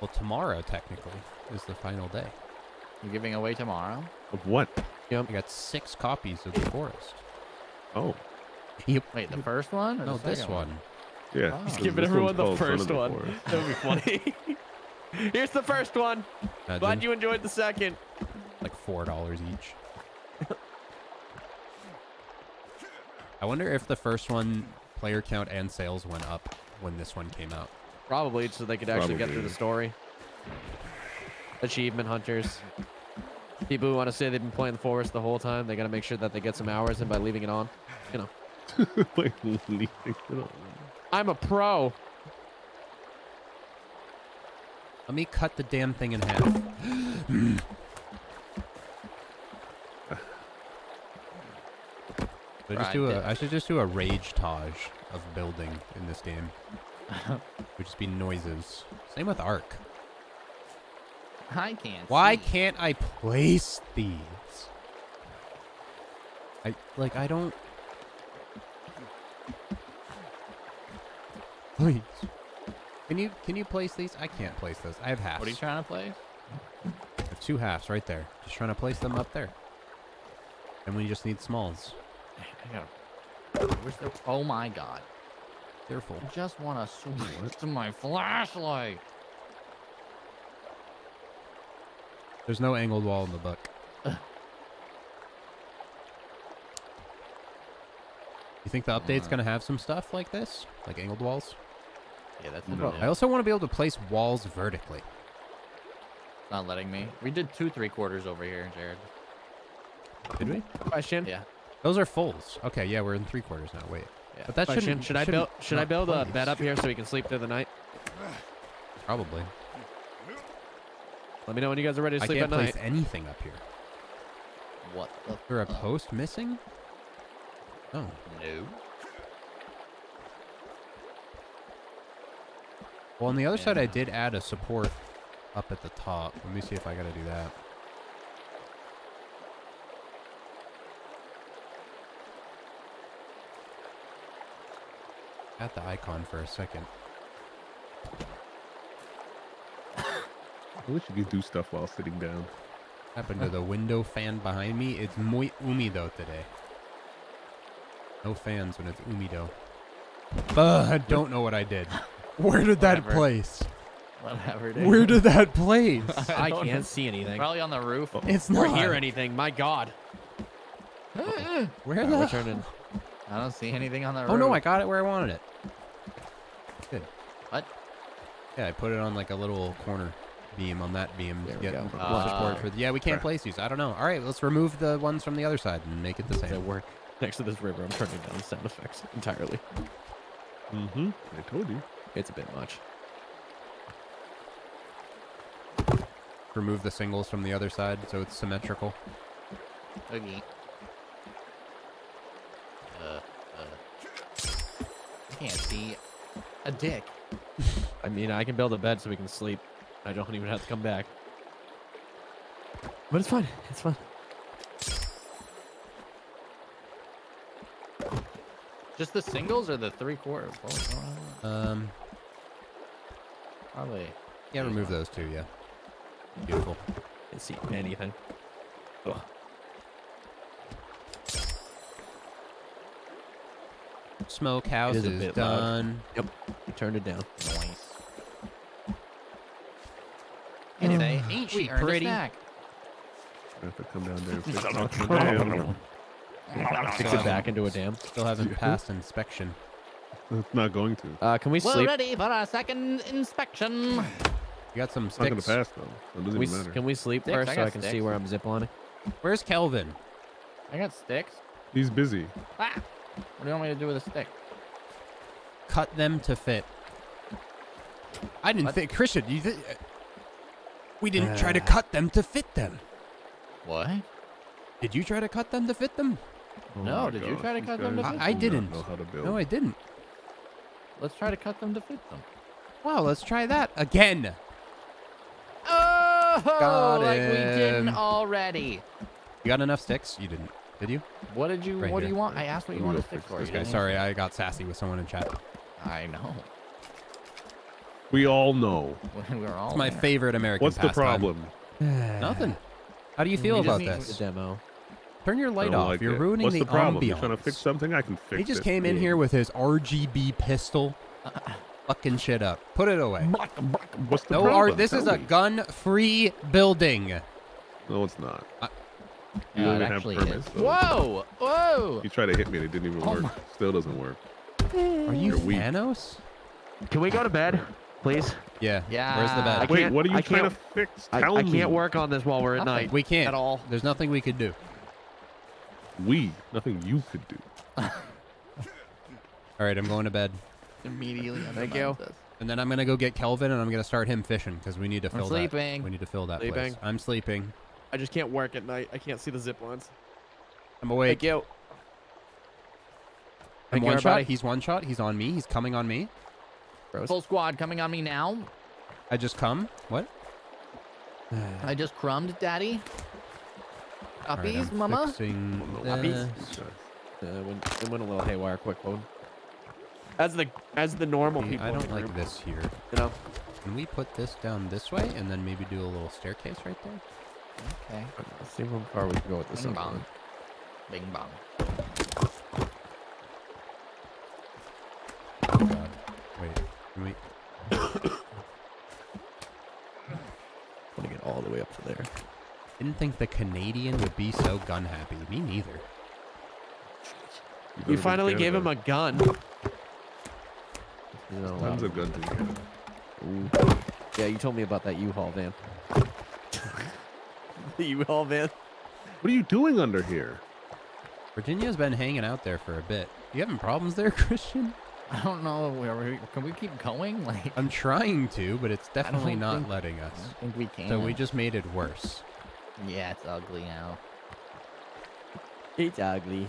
[SPEAKER 1] Well, tomorrow technically is the final day.
[SPEAKER 2] You're giving away tomorrow?
[SPEAKER 5] Of what?
[SPEAKER 1] I got six copies of the forest.
[SPEAKER 5] Oh,
[SPEAKER 1] Yep.
[SPEAKER 2] Wait, the first one? Or
[SPEAKER 1] No,
[SPEAKER 2] the
[SPEAKER 1] this
[SPEAKER 2] second
[SPEAKER 1] one.
[SPEAKER 5] Yeah.
[SPEAKER 2] Oh.
[SPEAKER 5] this-
[SPEAKER 3] giving everyone the
[SPEAKER 5] called Son of
[SPEAKER 3] first
[SPEAKER 5] the
[SPEAKER 3] one. That would be funny. Here's the first one. Glad you enjoyed the second.
[SPEAKER 1] like four dollars each. I wonder if the first one player count and sales went up when this one came out.
[SPEAKER 3] Probably so they could actually get through the story. Achievement hunters. People who want to say they've been playing the forest the whole time, they got to make sure that they get some hours in by leaving it on. You know,
[SPEAKER 5] like leaving it on.
[SPEAKER 3] I'm a pro.
[SPEAKER 1] Let me cut the damn thing in half. I just do a, I should just do a rage taj of building in this game. Would just be noises. Same with Ark.
[SPEAKER 2] I can't.
[SPEAKER 1] Why
[SPEAKER 2] see.
[SPEAKER 1] can't I place these? I like I don't. Please. Can you can you place these? I can't place those. I have halves.
[SPEAKER 2] What are you trying to play?
[SPEAKER 1] I have two halves right there. Just trying to place them up there. And we just need smalls.
[SPEAKER 2] I gotta. Where's the? Oh my god!
[SPEAKER 1] Careful.
[SPEAKER 2] I just want to switch to my flashlight.
[SPEAKER 1] There's no angled wall in the book. You think the update's
[SPEAKER 2] Uh.
[SPEAKER 1] gonna have some stuff like this, like angled walls?
[SPEAKER 2] Yeah, that's
[SPEAKER 5] No.
[SPEAKER 2] no.
[SPEAKER 1] I also want to be able to place walls vertically.
[SPEAKER 2] It's not letting me. We did two three quarters over here, Jared.
[SPEAKER 1] Did we?
[SPEAKER 3] Question.
[SPEAKER 2] Yeah.
[SPEAKER 1] Those are fulls. Okay, yeah, we're in three quarters now. Wait,
[SPEAKER 2] Yeah.
[SPEAKER 1] but that
[SPEAKER 3] Question.
[SPEAKER 1] shouldn't.
[SPEAKER 3] Should I
[SPEAKER 1] shouldn't
[SPEAKER 3] build? Should I
[SPEAKER 1] not
[SPEAKER 3] build a bed up here so we can sleep through the night?
[SPEAKER 1] Probably.
[SPEAKER 3] Let me know when you guys are ready to sleep
[SPEAKER 1] I
[SPEAKER 3] sleep
[SPEAKER 1] can't
[SPEAKER 3] at
[SPEAKER 1] place
[SPEAKER 3] night.
[SPEAKER 1] anything up here.
[SPEAKER 2] What the?
[SPEAKER 1] Is there a post missing? Oh,
[SPEAKER 2] No.
[SPEAKER 1] Well, on the other side, I did add a support up at the top. Let me see if I gotta do that. At the icon for a second.
[SPEAKER 5] I wish you could do stuff while sitting down.
[SPEAKER 1] Happened to the window fan behind me. It's muy umido today. No fans when it's umido. Ugh, I don't know what I did. Where did that place?
[SPEAKER 2] Whatever. Dude.
[SPEAKER 1] Where did that place?
[SPEAKER 3] I
[SPEAKER 2] don't know.
[SPEAKER 3] can't see anything.
[SPEAKER 2] Probably on the roof.
[SPEAKER 1] It's not.
[SPEAKER 3] Or
[SPEAKER 1] not.
[SPEAKER 3] hear anything. My God.
[SPEAKER 1] Where
[SPEAKER 3] Alright,
[SPEAKER 1] the?
[SPEAKER 3] we're turning.
[SPEAKER 2] I don't see anything on the roof.
[SPEAKER 1] Oh no, I got it where I wanted it. Good.
[SPEAKER 2] What?
[SPEAKER 1] Yeah, I put it on like a little corner beam on that beam.
[SPEAKER 3] There
[SPEAKER 1] to
[SPEAKER 3] we
[SPEAKER 1] get
[SPEAKER 3] go.
[SPEAKER 1] more
[SPEAKER 2] Ah.
[SPEAKER 1] support for. Yeah, we can't place these. I don't know. All right, let's remove the ones from the other side and make it the
[SPEAKER 3] Does it work? Next to this river, I'm turning down the sound effects entirely.
[SPEAKER 5] Mm-hmm. I told you.
[SPEAKER 3] It's a bit much.
[SPEAKER 1] Remove the singles from the other side so it's symmetrical.
[SPEAKER 2] Okay. Uh, uh. I can't see a dick.
[SPEAKER 3] I mean, I can build a bed so we can sleep. I don't even have to come back. But it's fine. It's fine.
[SPEAKER 2] Just the singles or the three quarter? Both? Uh,
[SPEAKER 1] Um,
[SPEAKER 2] Probably.
[SPEAKER 1] yeah, remove those two. Yeah. Beautiful.
[SPEAKER 3] Can't see anything. Ugh.
[SPEAKER 1] Smokehouse
[SPEAKER 3] It is
[SPEAKER 1] is,
[SPEAKER 3] a bit loud.
[SPEAKER 1] done.
[SPEAKER 3] Yep. I turned it down.
[SPEAKER 2] Nice. And say, ain't she
[SPEAKER 1] pretty?
[SPEAKER 2] a snack?
[SPEAKER 5] I have to come down there fix the dam.
[SPEAKER 3] Fix it back into a dam.
[SPEAKER 1] Still haven't passed inspection.
[SPEAKER 5] It's not going to.
[SPEAKER 3] Uh, can we
[SPEAKER 2] We're
[SPEAKER 3] sleep?
[SPEAKER 2] ready for a second inspection.
[SPEAKER 1] You got some
[SPEAKER 5] It's not going to
[SPEAKER 1] sticks.
[SPEAKER 5] pass though. It doesn't
[SPEAKER 3] we,
[SPEAKER 5] even
[SPEAKER 3] s-
[SPEAKER 5] matter.
[SPEAKER 3] can we sleep
[SPEAKER 2] Sticks,
[SPEAKER 3] first
[SPEAKER 2] I
[SPEAKER 3] so I
[SPEAKER 2] got
[SPEAKER 3] can see where I'm ziplining?
[SPEAKER 1] Where's Kelvin?
[SPEAKER 2] I got sticks.
[SPEAKER 5] He's busy.
[SPEAKER 2] Ah! What do you want me to do with a stick?
[SPEAKER 1] Cut them to fit. I didn't
[SPEAKER 2] What?
[SPEAKER 1] think, Christian. You th- we didn't try to cut them to fit them.
[SPEAKER 2] What?
[SPEAKER 1] Did you try to cut them to fit them?
[SPEAKER 5] Oh
[SPEAKER 2] No,
[SPEAKER 5] my
[SPEAKER 2] did you try to cut them to fit
[SPEAKER 1] I- I didn't.
[SPEAKER 5] know how to build.
[SPEAKER 1] No, I didn't.
[SPEAKER 2] Let's try to cut them to fit them.
[SPEAKER 1] Wow, let's try that again.
[SPEAKER 2] Oh,
[SPEAKER 1] Got
[SPEAKER 2] like we didn't already.
[SPEAKER 1] You got enough sticks? You didn't. Did you?
[SPEAKER 2] What did you?
[SPEAKER 1] Right
[SPEAKER 2] what
[SPEAKER 1] here.
[SPEAKER 2] do you want? I asked what you
[SPEAKER 5] Let me
[SPEAKER 2] want a stick for.
[SPEAKER 5] this
[SPEAKER 2] You
[SPEAKER 1] Okay, sorry, I got sassy with someone in chat.
[SPEAKER 2] I know.
[SPEAKER 5] We all know.
[SPEAKER 2] we were all.
[SPEAKER 1] It's my
[SPEAKER 2] there.
[SPEAKER 1] favorite American
[SPEAKER 5] What's the problem?
[SPEAKER 1] Nothing. How do you feel
[SPEAKER 2] We
[SPEAKER 1] about
[SPEAKER 2] need-
[SPEAKER 3] The
[SPEAKER 1] this?
[SPEAKER 3] demo.
[SPEAKER 1] Turn your light off.
[SPEAKER 5] like
[SPEAKER 1] You're
[SPEAKER 5] it.
[SPEAKER 1] ruining
[SPEAKER 5] What's
[SPEAKER 1] the,
[SPEAKER 5] the problem?
[SPEAKER 1] ambiance.
[SPEAKER 5] You're trying to fix something? I can fix
[SPEAKER 1] He just
[SPEAKER 5] it.
[SPEAKER 1] came in here with his RGB pistol, fucking shit up. Put it away.
[SPEAKER 5] What's the
[SPEAKER 1] No
[SPEAKER 5] problem?
[SPEAKER 1] art. This
[SPEAKER 5] Tell
[SPEAKER 1] is a gun-free building.
[SPEAKER 5] No, it's not. Uh,
[SPEAKER 2] you
[SPEAKER 5] don't even have
[SPEAKER 2] actually
[SPEAKER 5] permits.
[SPEAKER 2] is.
[SPEAKER 5] though.
[SPEAKER 2] Whoa! Whoa!
[SPEAKER 5] You tried to hit me and it didn't even
[SPEAKER 2] Oh
[SPEAKER 5] work.
[SPEAKER 2] my-
[SPEAKER 5] Still doesn't work.
[SPEAKER 1] Are you
[SPEAKER 5] You're weak.
[SPEAKER 1] Thanos?
[SPEAKER 3] Can we go to bed, please?
[SPEAKER 1] Yeah.
[SPEAKER 2] Yeah.
[SPEAKER 1] Where's the bed?
[SPEAKER 5] Wait, what are you
[SPEAKER 3] I
[SPEAKER 5] trying to
[SPEAKER 3] can't-
[SPEAKER 5] fix?
[SPEAKER 3] I,
[SPEAKER 5] Tell
[SPEAKER 3] I
[SPEAKER 5] me.
[SPEAKER 3] can't work on this while we're at
[SPEAKER 2] Nothing.
[SPEAKER 3] night.
[SPEAKER 1] We can't.
[SPEAKER 3] At all.
[SPEAKER 1] There's nothing we could do.
[SPEAKER 5] We. Nothing you could do.
[SPEAKER 1] All right, I'm going to bed,
[SPEAKER 2] Immediately.
[SPEAKER 3] Thank you.
[SPEAKER 2] undermines
[SPEAKER 1] and then I'm gonna go get Kelvin, and I'm gonna start him fishing because we need to fill
[SPEAKER 2] I'm
[SPEAKER 1] fill
[SPEAKER 2] sleeping.
[SPEAKER 1] that. We need to fill that place.
[SPEAKER 3] Sleeping.
[SPEAKER 1] I'm sleeping.
[SPEAKER 3] I just can't work at night. I can't see the zip lines.
[SPEAKER 1] I'm awake.
[SPEAKER 3] Thank you.
[SPEAKER 1] I'm
[SPEAKER 3] Thank you,
[SPEAKER 1] one shot. He's one shot. He's on me. He's coming on me.
[SPEAKER 3] Bros.
[SPEAKER 2] Full squad coming on me now.
[SPEAKER 1] I just come. What?
[SPEAKER 2] I just crumbed, Daddy.
[SPEAKER 1] All right,
[SPEAKER 2] Uppies,
[SPEAKER 1] I'm
[SPEAKER 2] Mama.
[SPEAKER 1] fixing
[SPEAKER 3] Uppies?
[SPEAKER 1] this.
[SPEAKER 3] Uh, it, went, it went a little haywire quick mode. As the as the normal
[SPEAKER 1] See,
[SPEAKER 3] people.
[SPEAKER 1] I don't
[SPEAKER 3] the
[SPEAKER 1] like
[SPEAKER 3] group,
[SPEAKER 1] this here.
[SPEAKER 3] You know.
[SPEAKER 1] Can we put this down this way and then maybe do a little staircase right there?
[SPEAKER 2] Okay.
[SPEAKER 3] Let's see how far we can go with this.
[SPEAKER 2] Bing bong. Bing bong.
[SPEAKER 1] Oh god. Wait. Can we
[SPEAKER 3] want to get all the way up to there.
[SPEAKER 1] Didn't think the Canadian would be so gun happy. Me neither.
[SPEAKER 3] You
[SPEAKER 5] better be
[SPEAKER 3] finally gave him a gun. You know,
[SPEAKER 5] Tons of guns in Canada.
[SPEAKER 3] Yeah, you told me about that U-Haul van. the U-Haul van.
[SPEAKER 5] What are you doing under here?
[SPEAKER 1] Virginia's been hanging out there for a bit. You having problems there, Christian?
[SPEAKER 2] I don't know. Where we, can we keep going? Like,
[SPEAKER 1] I'm trying to, but it's definitely
[SPEAKER 2] don't
[SPEAKER 1] not
[SPEAKER 2] think-
[SPEAKER 1] letting
[SPEAKER 2] I
[SPEAKER 1] us.
[SPEAKER 2] don't think we can.
[SPEAKER 1] So we just made it worse.
[SPEAKER 2] Yeah, it's ugly now.
[SPEAKER 3] It's ugly.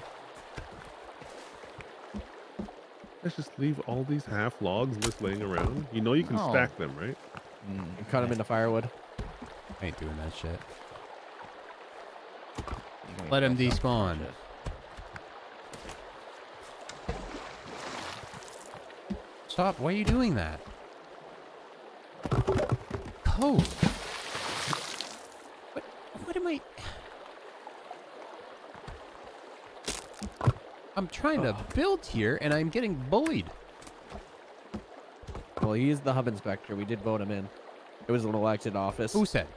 [SPEAKER 5] Let's just leave all these half logs just laying around. You know you can
[SPEAKER 2] Oh.
[SPEAKER 5] stack them, right?
[SPEAKER 2] Mm,
[SPEAKER 3] You cut him
[SPEAKER 2] okay.
[SPEAKER 3] into firewood.
[SPEAKER 1] I ain't doing that shit. Let him despawn. Stop. Why are you doing that? Code. What? What am I? I'm trying to build here, and I'm getting bullied.
[SPEAKER 3] Well, he is the hub inspector. We did vote him in. It was an elected office.
[SPEAKER 1] Who said?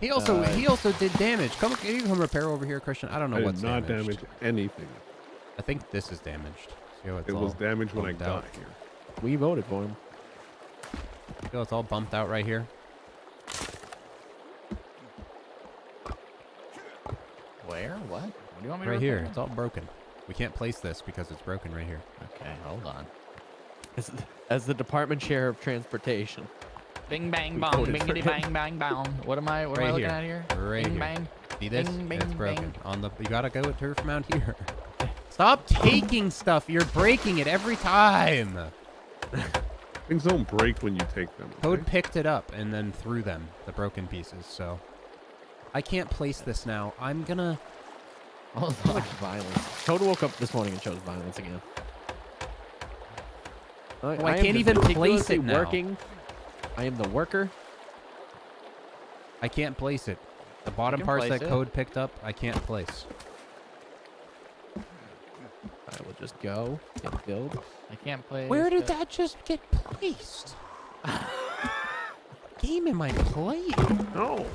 [SPEAKER 1] He also
[SPEAKER 3] Uh,
[SPEAKER 1] he also did damage. Come, can you come repair over here, Christian? I don't know
[SPEAKER 5] I
[SPEAKER 1] what's
[SPEAKER 5] not
[SPEAKER 1] damaged.
[SPEAKER 5] damage anything.
[SPEAKER 1] I think this is damaged. See how it's
[SPEAKER 5] It was damaged when I got
[SPEAKER 1] out?
[SPEAKER 5] here.
[SPEAKER 3] We voted for him.
[SPEAKER 1] See how it's all bumped out right here.
[SPEAKER 2] Where? What? What do you want me to
[SPEAKER 1] Right here. It's all broken. We can't place this because it's broken right here.
[SPEAKER 2] Okay, hold on.
[SPEAKER 3] As, as the department chair of transportation.
[SPEAKER 2] Bing bang
[SPEAKER 3] We
[SPEAKER 2] bong,
[SPEAKER 3] voted for
[SPEAKER 2] bingity bang bang bong. What am I? What am I
[SPEAKER 1] Right
[SPEAKER 2] looking
[SPEAKER 1] here.
[SPEAKER 2] at here?
[SPEAKER 1] Right
[SPEAKER 2] bing
[SPEAKER 1] here.
[SPEAKER 2] bang.
[SPEAKER 1] See this?
[SPEAKER 2] Bing,
[SPEAKER 1] it's broken.
[SPEAKER 2] bing.
[SPEAKER 1] On the you gotta go with her from out here. Stop taking stuff. You're breaking it every time.
[SPEAKER 5] Things don't break when you take them.
[SPEAKER 1] Code picked it up and then threw them, the broken pieces. So I can't place this now. I'm gonna.
[SPEAKER 2] Hold
[SPEAKER 3] So
[SPEAKER 2] on.
[SPEAKER 3] much violence. Toad woke up this morning and chose violence again. I,
[SPEAKER 1] Oh, I
[SPEAKER 3] am
[SPEAKER 1] can't even place
[SPEAKER 3] meticulously
[SPEAKER 1] it now.
[SPEAKER 3] Working. I am the worker.
[SPEAKER 1] I can't place it. The bottom parts that
[SPEAKER 2] it.
[SPEAKER 1] Code picked up, I can't place.
[SPEAKER 3] I will just go and build.
[SPEAKER 2] I can't play.
[SPEAKER 1] Where did that just get placed? Game am I playing?
[SPEAKER 5] No.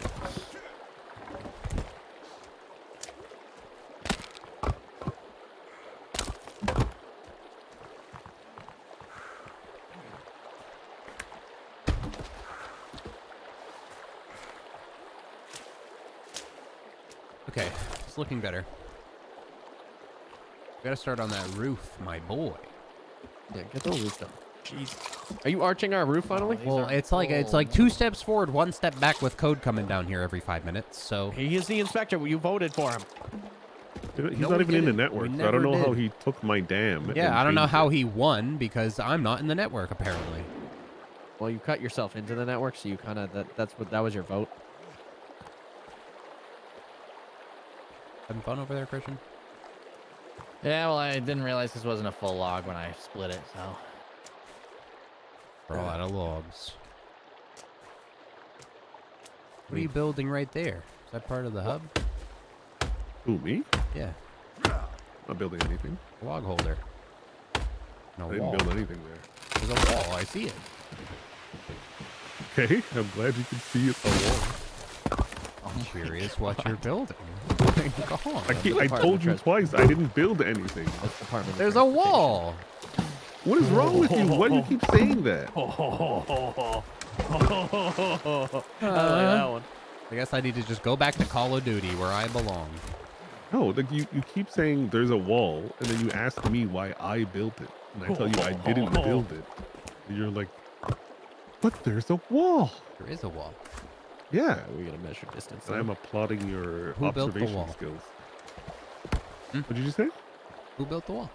[SPEAKER 1] Okay, it's looking better. Gotta start on that roof, my boy.
[SPEAKER 3] Yeah, get the roof done. Jeez. Are you arching our roof finally?
[SPEAKER 2] These
[SPEAKER 1] Well,
[SPEAKER 2] are
[SPEAKER 1] it's like it's like two steps forward, one step back with code coming down here every five minutes. So
[SPEAKER 3] He is the inspector. You voted for him.
[SPEAKER 5] He's
[SPEAKER 1] No,
[SPEAKER 5] not even in the network. So I don't
[SPEAKER 1] never
[SPEAKER 5] know how he took my dam.
[SPEAKER 1] yeah, I don't know
[SPEAKER 5] changed
[SPEAKER 1] how
[SPEAKER 5] it.
[SPEAKER 1] he won because I'm not in the network apparently.
[SPEAKER 3] Well, you cut yourself into the network, so you kind of that, that's what that was your vote.
[SPEAKER 1] Having fun over there, Christian?
[SPEAKER 2] Yeah, well, I didn't realize this wasn't a full log when I split it, so.
[SPEAKER 1] We're all out of logs. What are you building right there? Is that part of the hub?
[SPEAKER 5] Who me?
[SPEAKER 1] Yeah,
[SPEAKER 5] Not building anything.
[SPEAKER 1] a log holder. No
[SPEAKER 5] I didn't
[SPEAKER 1] wall.
[SPEAKER 5] build anything there.
[SPEAKER 1] There's a wall. I see it.
[SPEAKER 5] Okay, I'm glad you can see it's a wall.
[SPEAKER 1] I'm curious what you're building. Go on.
[SPEAKER 5] I, keep, I told you twice I didn't build anything.
[SPEAKER 3] That's
[SPEAKER 1] There's a wall.
[SPEAKER 5] What is wrong with you? Why do you keep saying that?
[SPEAKER 3] I like
[SPEAKER 1] Uh,
[SPEAKER 3] that one.
[SPEAKER 1] I guess I need to just go back to Call of Duty where I belong.
[SPEAKER 5] No, like you, you keep saying there's a wall, and then you ask me why I built it, and I tell you I didn't build it. And you're like, but there's a wall.
[SPEAKER 1] There is a wall.
[SPEAKER 5] Yeah,
[SPEAKER 3] We're gonna measure distance.
[SPEAKER 5] I'm applauding your
[SPEAKER 1] Who built the
[SPEAKER 5] observation
[SPEAKER 1] wall?
[SPEAKER 5] skills.
[SPEAKER 1] Hmm?
[SPEAKER 5] What did you say?
[SPEAKER 1] Who built the wall?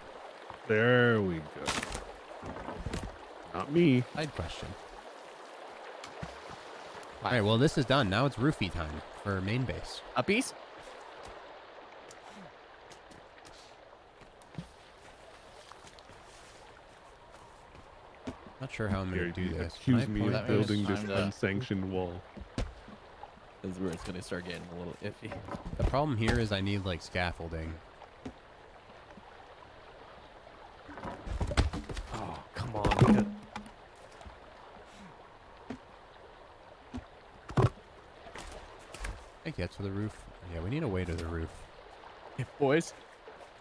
[SPEAKER 5] There we go. Not me.
[SPEAKER 1] Side question. All right, well, this is done. Now it's roofie time for main base.
[SPEAKER 3] Uppies?
[SPEAKER 1] Not sure how I'm going to do this. Can I
[SPEAKER 5] accuse me
[SPEAKER 1] point
[SPEAKER 5] of building this unsanctioned wall.
[SPEAKER 3] Is where it's gonna start getting a little iffy.
[SPEAKER 1] The problem here is I need like scaffolding.
[SPEAKER 3] Oh, come on. got-
[SPEAKER 1] I get to the roof. Yeah, we need a way to the roof.
[SPEAKER 3] Hey, boys,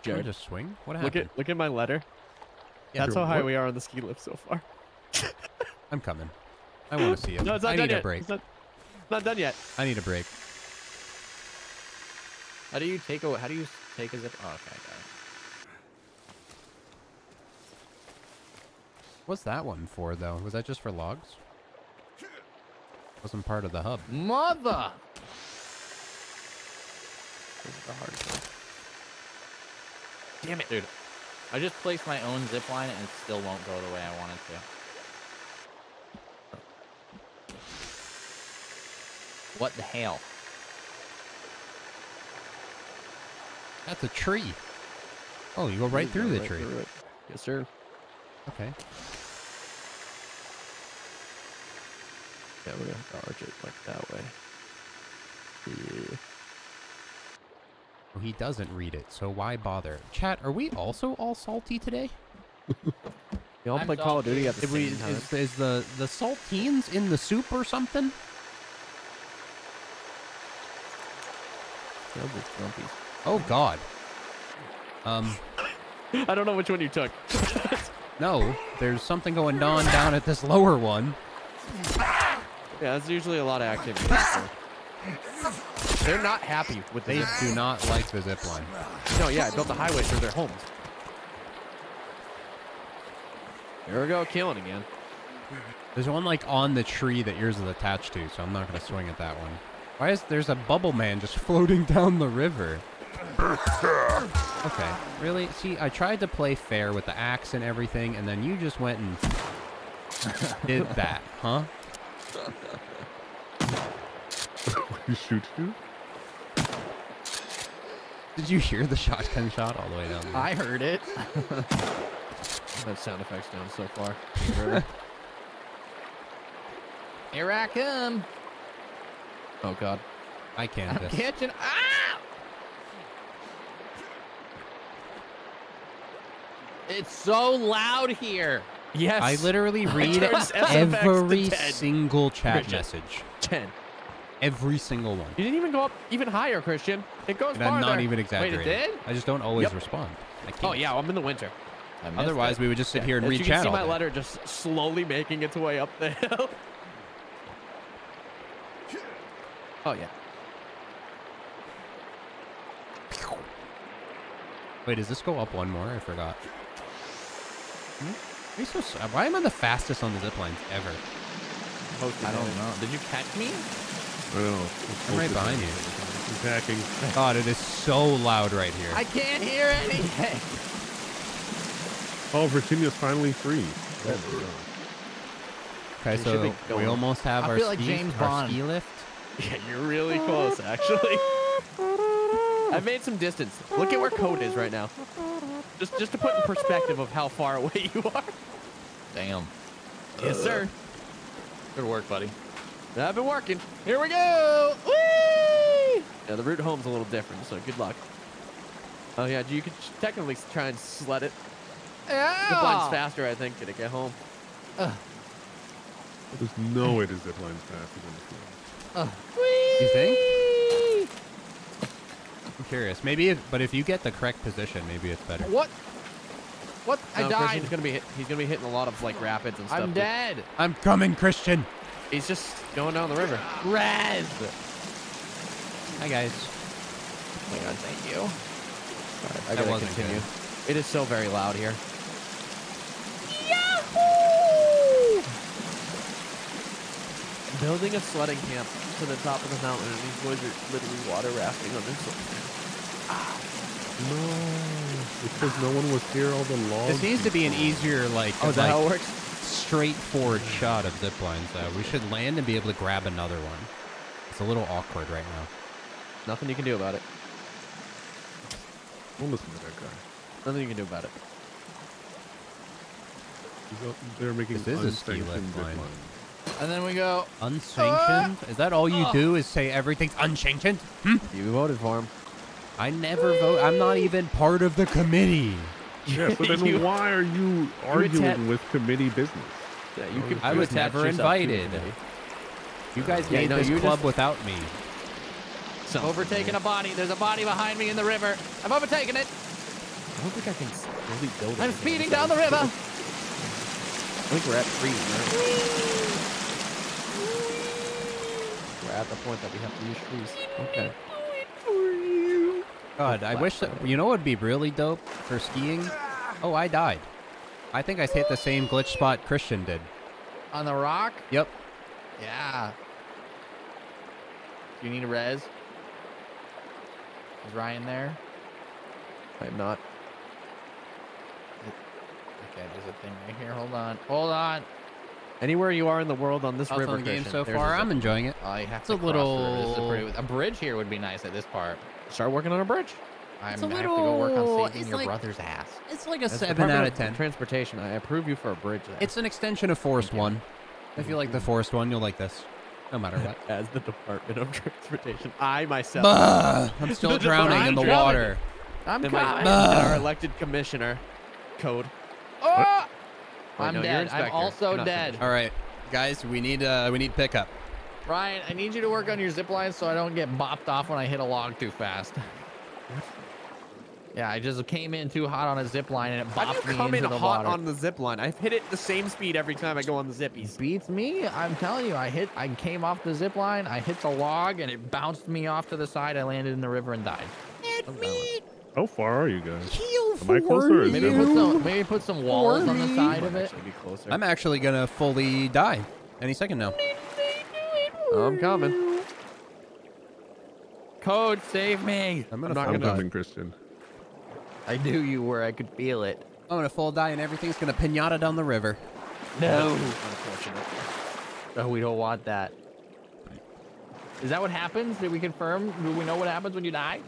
[SPEAKER 1] Can we
[SPEAKER 3] Jared,
[SPEAKER 1] just swing? What happened?
[SPEAKER 3] look at look at my letter.
[SPEAKER 1] Yeah,
[SPEAKER 3] That's how high
[SPEAKER 5] what?
[SPEAKER 3] we are on the ski lift so far.
[SPEAKER 1] I'm coming. I want to see it.
[SPEAKER 3] No, it's not
[SPEAKER 1] I
[SPEAKER 3] done
[SPEAKER 1] need a
[SPEAKER 3] yet.
[SPEAKER 1] break.
[SPEAKER 3] Not, done yet.
[SPEAKER 1] I need a break.
[SPEAKER 2] How do you take a? How do you take a zip? Oh, okay, got it.
[SPEAKER 1] What's that one for, though? Was that just for logs? Wasn't part of the hub.
[SPEAKER 2] Mother. This is the hardest one.
[SPEAKER 3] Damn it.
[SPEAKER 2] Dude, I just placed my own zip line and it still won't go the way I want it to. What the hell?
[SPEAKER 1] That's a tree. Oh, you go right through the tree.
[SPEAKER 3] it. Yes, sir.
[SPEAKER 1] Okay.
[SPEAKER 3] Yeah, we're gonna have to arch it like that way. Yeah.
[SPEAKER 1] Well, he doesn't read it, so why bother? Chat, are we also all salty today?
[SPEAKER 3] You all
[SPEAKER 2] I'm
[SPEAKER 3] play Call of Duty at the
[SPEAKER 1] Did we,
[SPEAKER 3] same time.
[SPEAKER 1] is, is the, the saltines in the soup or something?
[SPEAKER 3] Filled with grumpies.
[SPEAKER 1] Oh, God. Um,
[SPEAKER 3] I don't know which one you took.
[SPEAKER 1] no, there's something going on down at this lower one.
[SPEAKER 3] Yeah, that's usually a lot of activity. so. They're not happy with
[SPEAKER 1] They
[SPEAKER 3] this.
[SPEAKER 1] do not like the zip line.
[SPEAKER 3] No, yeah, I built a highway through their homes. Here we go, killing again.
[SPEAKER 1] There's one like on the tree that yours is attached to, so I'm not gonna swing at that one. Why is there's a bubble man just floating down the river? Okay, really? See, I tried to play fair with the axe and everything, and then you just went and did that, huh?
[SPEAKER 5] you shoot you?
[SPEAKER 1] Did you hear the shotgun shot all the way down there?
[SPEAKER 2] I heard it.
[SPEAKER 3] That sound effects down so far. in the river.
[SPEAKER 2] Here I come.
[SPEAKER 3] Oh god.
[SPEAKER 1] I can't.
[SPEAKER 2] I'm
[SPEAKER 1] This.
[SPEAKER 2] catching. Ah! It's so loud here.
[SPEAKER 3] Yes.
[SPEAKER 1] I literally read
[SPEAKER 3] turned SFX to
[SPEAKER 1] every single chat
[SPEAKER 3] Christian.
[SPEAKER 1] message.
[SPEAKER 3] ten.
[SPEAKER 1] Every single one.
[SPEAKER 3] You didn't even go up even higher, Christian. It goes
[SPEAKER 1] And I'm
[SPEAKER 3] farther.
[SPEAKER 1] not even
[SPEAKER 3] Wait,
[SPEAKER 1] exaggerating.
[SPEAKER 3] it did?
[SPEAKER 1] I just don't always
[SPEAKER 3] Yep.
[SPEAKER 1] respond. I can't.
[SPEAKER 3] Oh yeah, I'm in the winter.
[SPEAKER 1] Otherwise,
[SPEAKER 2] it.
[SPEAKER 1] we would just sit here and
[SPEAKER 3] As
[SPEAKER 1] read
[SPEAKER 3] you can see my letter just slowly making its way up the hill. oh yeah.
[SPEAKER 1] Wait, does this go up one more? I forgot.
[SPEAKER 3] Hmm?
[SPEAKER 1] Are you so why am I the fastest on the zip lines ever?
[SPEAKER 2] I don't know. Did you catch me?
[SPEAKER 5] I don't know.
[SPEAKER 1] I'm right behind you.
[SPEAKER 5] He's hacking.
[SPEAKER 1] God, it is so loud right here.
[SPEAKER 2] I can't hear anything.
[SPEAKER 5] Oh, Virginia's finally free.
[SPEAKER 1] okay, so we almost have
[SPEAKER 2] I
[SPEAKER 1] our
[SPEAKER 2] feel like
[SPEAKER 1] ski,
[SPEAKER 2] James
[SPEAKER 1] our ski lift.
[SPEAKER 3] Yeah, you're really close, actually. I've made some distance. Look at where Code is right now. Just, just to put in perspective of how far away you are.
[SPEAKER 2] Damn.
[SPEAKER 3] Yes, sir.
[SPEAKER 2] Good work, buddy.
[SPEAKER 3] I've been working.
[SPEAKER 2] Here we go. Whee!
[SPEAKER 3] Yeah, the route home's a little different, so good luck. Oh yeah, you could technically try and sled it.
[SPEAKER 2] Yeah.
[SPEAKER 3] Zip line's faster, I think, to get home.
[SPEAKER 5] There's no way to zip lines faster than this one.
[SPEAKER 1] You think? I'm curious. Maybe, if, but if you get the correct position, maybe it's better.
[SPEAKER 2] What? What? I
[SPEAKER 3] No,
[SPEAKER 2] died.
[SPEAKER 3] Christian's gonna be hit, he's gonna be hitting a lot of like rapids and stuff.
[SPEAKER 2] I'm dead.
[SPEAKER 1] I'm coming, Christian.
[SPEAKER 3] He's just going down the river.
[SPEAKER 2] Res.
[SPEAKER 1] Hi guys.
[SPEAKER 3] Oh my god,
[SPEAKER 2] Thank you.
[SPEAKER 3] I gotta
[SPEAKER 1] wasn't
[SPEAKER 3] continue. It is so very loud here. Building a sledding camp to the top of the mountain, and these boys are literally water rafting on this one.
[SPEAKER 5] No, because no one was here. All the logs.
[SPEAKER 1] This needs to be an easier like.
[SPEAKER 3] Oh, that
[SPEAKER 1] like,
[SPEAKER 3] how it works?
[SPEAKER 1] straightforward shot of zip lines, though. We should land and be able to grab another one. It's a little awkward right now.
[SPEAKER 3] Nothing you can do about it.
[SPEAKER 5] Don't listen to that guy.
[SPEAKER 3] Nothing you can do about it.
[SPEAKER 5] They're making
[SPEAKER 1] This is a ski
[SPEAKER 5] unsanctioned
[SPEAKER 1] lift
[SPEAKER 5] zip
[SPEAKER 1] line.
[SPEAKER 5] Lines.
[SPEAKER 2] And then we go.
[SPEAKER 1] Unsanctioned? Is that all you do? Is say everything's unsanctioned? Hmm?
[SPEAKER 3] You voted for him.
[SPEAKER 1] I never vote. I'm not even part of the committee.
[SPEAKER 5] Yeah, so then
[SPEAKER 3] You-
[SPEAKER 5] why are you arguing
[SPEAKER 3] atta-
[SPEAKER 5] with committee business?
[SPEAKER 3] Yeah, you can.
[SPEAKER 1] I was never invited. You guys
[SPEAKER 3] Yeah,
[SPEAKER 1] made
[SPEAKER 3] no,
[SPEAKER 1] this
[SPEAKER 3] you
[SPEAKER 1] club
[SPEAKER 3] just-
[SPEAKER 1] without me.
[SPEAKER 3] So,
[SPEAKER 2] Overtaking a body. There's a body behind me in the river. I'm overtaking it.
[SPEAKER 3] I don't think I can s- really build.
[SPEAKER 2] I'm speeding down the river.
[SPEAKER 3] I think we're at three. Right? We're at the point that we have to use trees. Okay.
[SPEAKER 1] God, I wish that. You know what would be really dope for skiing? Oh, I died. I think I hit the same glitch spot Christian did.
[SPEAKER 2] On the rock?
[SPEAKER 1] Yep.
[SPEAKER 2] Yeah. Do you need a res? Is Ryan there?
[SPEAKER 3] I'm not.
[SPEAKER 2] Okay, there's a thing right here. Hold on. Hold on.
[SPEAKER 3] Anywhere you are in the world on this
[SPEAKER 1] How's
[SPEAKER 3] river
[SPEAKER 1] the game
[SPEAKER 3] Christian,
[SPEAKER 1] so far? I'm enjoying it.
[SPEAKER 2] I have
[SPEAKER 1] It's
[SPEAKER 2] to
[SPEAKER 1] a
[SPEAKER 2] cross the river. This is
[SPEAKER 1] little-
[SPEAKER 2] pretty- a bridge here would be nice at this part.
[SPEAKER 3] Start working on a bridge.
[SPEAKER 2] I'm,
[SPEAKER 1] It's a
[SPEAKER 2] I have to go work
[SPEAKER 1] little-
[SPEAKER 2] on saving
[SPEAKER 1] it's
[SPEAKER 2] your
[SPEAKER 1] like-
[SPEAKER 2] brother's ass.
[SPEAKER 1] It's like a
[SPEAKER 3] As the
[SPEAKER 1] seven out of ten.
[SPEAKER 3] Transportation. I approve you for a bridge. There.
[SPEAKER 1] It's an extension of Forest One. If you like the Forest One, you'll like this. No matter what.
[SPEAKER 3] as the Department of Transportation. I myself.
[SPEAKER 1] Bah! I'm still
[SPEAKER 3] The
[SPEAKER 1] drowning in the
[SPEAKER 3] Department-
[SPEAKER 1] water.
[SPEAKER 2] I'm
[SPEAKER 3] my,
[SPEAKER 2] coming.
[SPEAKER 3] our elected commissioner, code.
[SPEAKER 2] Oh!
[SPEAKER 3] Wait,
[SPEAKER 2] I'm
[SPEAKER 3] no,
[SPEAKER 2] dead. I'm also dead.
[SPEAKER 1] All right, guys, we need uh we need pickup.
[SPEAKER 2] Ryan, I need you to work on your zip line so I don't get bopped off when I hit a log too fast. Yeah, I just came in too hot on a zip line and it bopped
[SPEAKER 3] How do
[SPEAKER 2] bopped
[SPEAKER 3] you
[SPEAKER 2] me
[SPEAKER 3] come in
[SPEAKER 2] the
[SPEAKER 3] hot
[SPEAKER 2] water.
[SPEAKER 3] on the zip line? I've hit it the same speed every time I go on the zippies.
[SPEAKER 2] Beats me. I'm telling you, I hit. I came off the zip line. I hit the log and it bounced me off to the side. I landed in the river and died.
[SPEAKER 5] How far are you guys? Am I closer? Or is
[SPEAKER 2] Maybe put some. Maybe put some walls on the side of it.
[SPEAKER 3] Actually.
[SPEAKER 1] I'm actually gonna fully die any second now.
[SPEAKER 3] I'm coming.
[SPEAKER 2] Code, save me.
[SPEAKER 1] I'm
[SPEAKER 3] I'm
[SPEAKER 1] gonna
[SPEAKER 3] not
[SPEAKER 5] I'm
[SPEAKER 3] gonna-
[SPEAKER 1] die.
[SPEAKER 5] coming, Christian.
[SPEAKER 2] I knew you were. I could feel it.
[SPEAKER 1] I'm gonna full die and everything's gonna pinata down the river.
[SPEAKER 2] No.
[SPEAKER 3] Unfortunate.
[SPEAKER 2] Oh, we don't want that. Is that what happens? Did we confirm? Do we know what happens when you die?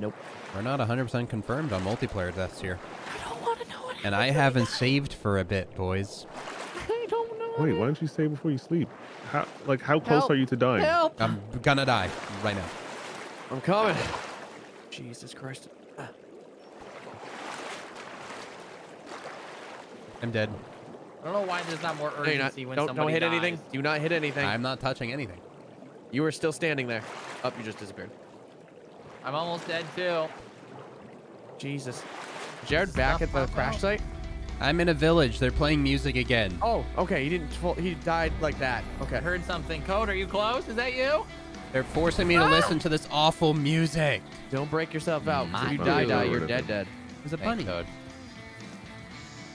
[SPEAKER 3] Nope.
[SPEAKER 1] We're not 100% confirmed on multiplayer deaths here.
[SPEAKER 2] I don't want to know what
[SPEAKER 1] And I haven't saved for a bit, boys.
[SPEAKER 2] I don't know.
[SPEAKER 5] Wait, why don't you save before you sleep? How like how close
[SPEAKER 2] Help.
[SPEAKER 5] are you to dying?
[SPEAKER 2] Help!
[SPEAKER 1] I'm gonna die right now.
[SPEAKER 3] I'm coming. Jesus Christ.
[SPEAKER 1] I'm dead.
[SPEAKER 2] I don't know why there's not more
[SPEAKER 3] No, you're not.
[SPEAKER 2] urgency when
[SPEAKER 3] Don't,
[SPEAKER 2] somebody
[SPEAKER 3] don't hit
[SPEAKER 2] dies.
[SPEAKER 3] anything. Do not hit anything.
[SPEAKER 1] I'm not touching anything.
[SPEAKER 3] You were still standing there. Up, you just disappeared.
[SPEAKER 2] I'm almost dead too.
[SPEAKER 3] Jesus. Jared back at the crash site?
[SPEAKER 1] I'm in a village. They're playing music again.
[SPEAKER 3] Oh, okay. He didn't. He died like that. Okay.
[SPEAKER 2] I heard something. Code, are you close? Is that you?
[SPEAKER 1] They're forcing me to ah! listen to this awful music.
[SPEAKER 3] Don't break yourself out. If you die, die. You're dead, dead.
[SPEAKER 1] There's a
[SPEAKER 2] Thanks,
[SPEAKER 1] bunny.
[SPEAKER 2] Code.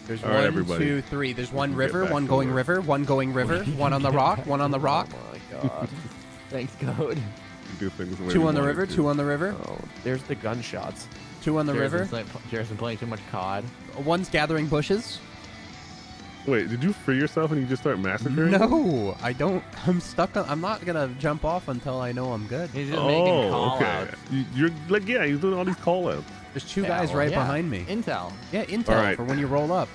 [SPEAKER 1] There's
[SPEAKER 5] All right,
[SPEAKER 1] one,
[SPEAKER 5] everybody.
[SPEAKER 1] two, three. There's one river, one going river, one going river, one on the rock, one on the oh rock,
[SPEAKER 3] Oh my god.
[SPEAKER 2] Thanks, Code.
[SPEAKER 5] You do things the way
[SPEAKER 1] two on the river,
[SPEAKER 5] to.
[SPEAKER 1] two on the river,
[SPEAKER 3] Oh, there's the gunshots.
[SPEAKER 1] two on the
[SPEAKER 2] Jared's
[SPEAKER 1] river.
[SPEAKER 2] been play- Jared's been playing too much COD.
[SPEAKER 1] One's gathering bushes.
[SPEAKER 5] Wait, did you free yourself and you just start massacring?
[SPEAKER 1] No, I don't. I'm stuck. On, I'm not gonna jump off until I know I'm good.
[SPEAKER 2] He's just making
[SPEAKER 5] Oh,
[SPEAKER 2] call
[SPEAKER 5] okay.
[SPEAKER 2] outs.
[SPEAKER 5] You, you're like, yeah, he's doing all these call outs.
[SPEAKER 1] There's two
[SPEAKER 2] Yeah,
[SPEAKER 1] guys
[SPEAKER 2] well,
[SPEAKER 1] right
[SPEAKER 2] yeah.
[SPEAKER 1] behind me.
[SPEAKER 2] Intel.
[SPEAKER 1] Yeah, intel
[SPEAKER 5] All right.
[SPEAKER 1] for when you roll up.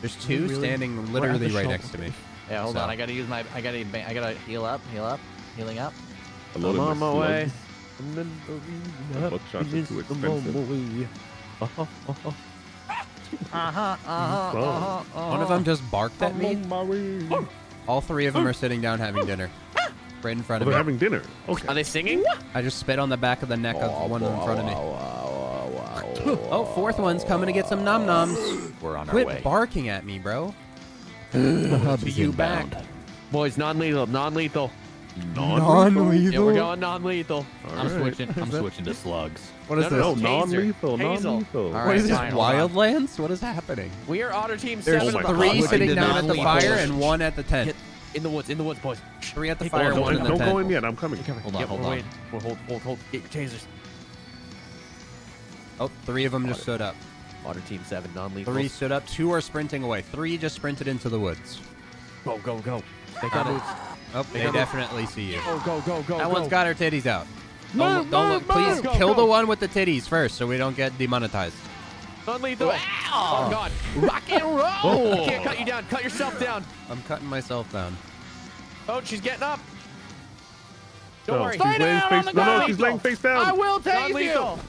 [SPEAKER 1] There's two
[SPEAKER 3] Really?
[SPEAKER 1] standing literally
[SPEAKER 3] the
[SPEAKER 1] right
[SPEAKER 3] shop.
[SPEAKER 1] next to me.
[SPEAKER 2] Yeah, hold
[SPEAKER 1] So-
[SPEAKER 2] on. I gotta use my. I gotta. I gotta heal up. Heal up. Healing up.
[SPEAKER 5] I
[SPEAKER 3] I'm on my way.
[SPEAKER 5] slugs. The buckshots are too expensive.
[SPEAKER 2] Uh huh. Uh
[SPEAKER 5] Slow.
[SPEAKER 2] huh.
[SPEAKER 1] One of them just barked at me.
[SPEAKER 5] I'm on my way.
[SPEAKER 1] All three of them are sitting down having dinner. Right in front
[SPEAKER 5] Oh,
[SPEAKER 1] of
[SPEAKER 5] they're having dinner. Okay.
[SPEAKER 3] Are they singing?
[SPEAKER 1] I just spit on the back of the neck of one in front of me. Oh, fourth one's coming to get some nom noms.
[SPEAKER 2] We're on
[SPEAKER 1] Quit barking at me, bro. See you back.
[SPEAKER 3] Boys, non-lethal, non-lethal.
[SPEAKER 5] Non-lethal?
[SPEAKER 3] Yeah, we're going non-lethal.
[SPEAKER 5] All
[SPEAKER 2] I'm
[SPEAKER 5] right.
[SPEAKER 2] switching. I'm switching to slugs.
[SPEAKER 1] What is
[SPEAKER 3] No, no,
[SPEAKER 1] this?
[SPEAKER 5] No, non-lethal,
[SPEAKER 3] Hazel.
[SPEAKER 5] non-lethal.
[SPEAKER 2] All
[SPEAKER 1] What
[SPEAKER 2] right,
[SPEAKER 1] is this?
[SPEAKER 2] fine, hold.
[SPEAKER 1] Wildlands? What is happening?
[SPEAKER 3] We are Otter Team
[SPEAKER 1] There's
[SPEAKER 3] Seven.
[SPEAKER 5] Oh
[SPEAKER 3] of
[SPEAKER 5] my
[SPEAKER 3] the
[SPEAKER 1] three
[SPEAKER 5] God.
[SPEAKER 1] Sitting down at the fire and one at the tent.
[SPEAKER 3] In the woods, in the woods, boys.
[SPEAKER 1] Three at the
[SPEAKER 3] Hey,
[SPEAKER 1] fire,
[SPEAKER 3] don't-
[SPEAKER 1] one in
[SPEAKER 5] Don't,
[SPEAKER 1] the
[SPEAKER 5] don't
[SPEAKER 1] tent.
[SPEAKER 5] go in yet. I'm coming. coming.
[SPEAKER 2] Hold on,
[SPEAKER 3] Yep,
[SPEAKER 2] hold
[SPEAKER 3] we're
[SPEAKER 2] on.
[SPEAKER 3] We're hold, hold, hold. Get your tasers.
[SPEAKER 1] Oh, three of them just stood up.
[SPEAKER 3] Water Team 7 non-lethal.
[SPEAKER 1] Three stood up. Two are sprinting away. Three just sprinted into the woods.
[SPEAKER 3] Go, go, go. They
[SPEAKER 1] Got
[SPEAKER 3] got
[SPEAKER 1] it.
[SPEAKER 3] Moves.
[SPEAKER 1] Oh, they
[SPEAKER 3] got it.
[SPEAKER 1] definitely see you.
[SPEAKER 3] Go, go, go, go,
[SPEAKER 1] That
[SPEAKER 3] go.
[SPEAKER 1] one's got her titties out.
[SPEAKER 3] Move,
[SPEAKER 1] Don't, don't look, please.
[SPEAKER 3] Go,
[SPEAKER 1] kill
[SPEAKER 3] go.
[SPEAKER 1] the one with the titties first, so we don't get demonetized.
[SPEAKER 3] Non-lethal. Oh, God. Rock and roll. I can't cut you down. Cut yourself down.
[SPEAKER 1] I'm cutting myself down.
[SPEAKER 3] Oh, she's getting up. Don't
[SPEAKER 5] No,
[SPEAKER 3] worry.
[SPEAKER 5] she's laying face.
[SPEAKER 2] the
[SPEAKER 5] No, no,
[SPEAKER 3] ground.
[SPEAKER 5] she's laying face down.
[SPEAKER 2] I will tase you.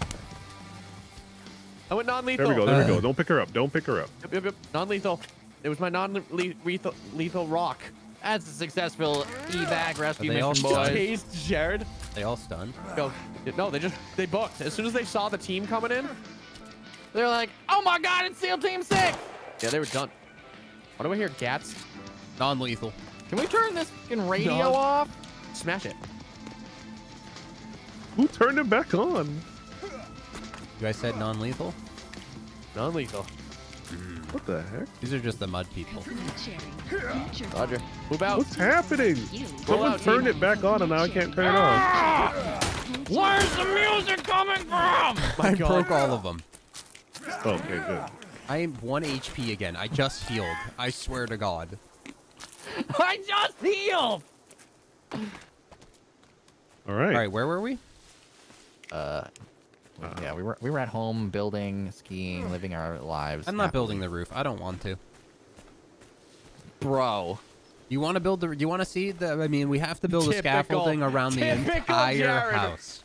[SPEAKER 3] I went non-lethal.
[SPEAKER 5] There we go. There we
[SPEAKER 1] Uh.
[SPEAKER 5] go. Don't pick her up. Don't pick her up.
[SPEAKER 3] Yep, yep, yep. Non-lethal. It was my non-lethal lethal rock.
[SPEAKER 2] That's a successful evac rescue
[SPEAKER 1] Are they all
[SPEAKER 2] mission,
[SPEAKER 1] stunned?
[SPEAKER 2] boys.
[SPEAKER 3] Tased Jared.
[SPEAKER 1] They all stunned.
[SPEAKER 3] Go. No, they just they booked. As soon as they saw the team coming in,
[SPEAKER 2] They're like, oh my god, it's SEAL Team 6!
[SPEAKER 3] yeah, they were done. Why do I hear gats?
[SPEAKER 1] Non-lethal.
[SPEAKER 2] Can we turn this fucking radio
[SPEAKER 3] No.
[SPEAKER 2] off?
[SPEAKER 3] Smash it.
[SPEAKER 5] Who turned it back on?
[SPEAKER 1] You guys said non-lethal?
[SPEAKER 3] Non-lethal.
[SPEAKER 5] What the heck?
[SPEAKER 1] These are just the mud people.
[SPEAKER 3] Roger. Move out.
[SPEAKER 5] What's happening?
[SPEAKER 3] Roll
[SPEAKER 5] Someone
[SPEAKER 3] out,
[SPEAKER 5] turned it back on and now I can't turn it off.
[SPEAKER 2] Where's the music coming from?
[SPEAKER 1] I
[SPEAKER 3] God.
[SPEAKER 1] broke all of them.
[SPEAKER 5] Okay, good.
[SPEAKER 1] I am 1 HP again. I just healed. I swear to God.
[SPEAKER 2] I just healed!
[SPEAKER 5] All right.
[SPEAKER 1] All right, where were we?
[SPEAKER 2] Uh, yeah, we were we were at home building, skiing, living our lives.
[SPEAKER 1] I'm not
[SPEAKER 2] happily.
[SPEAKER 1] building the roof. I don't want to.
[SPEAKER 2] Bro.
[SPEAKER 1] You want to build the? You want to see the? I mean, we have to build a scaffolding around the entire
[SPEAKER 3] Jared.
[SPEAKER 1] house.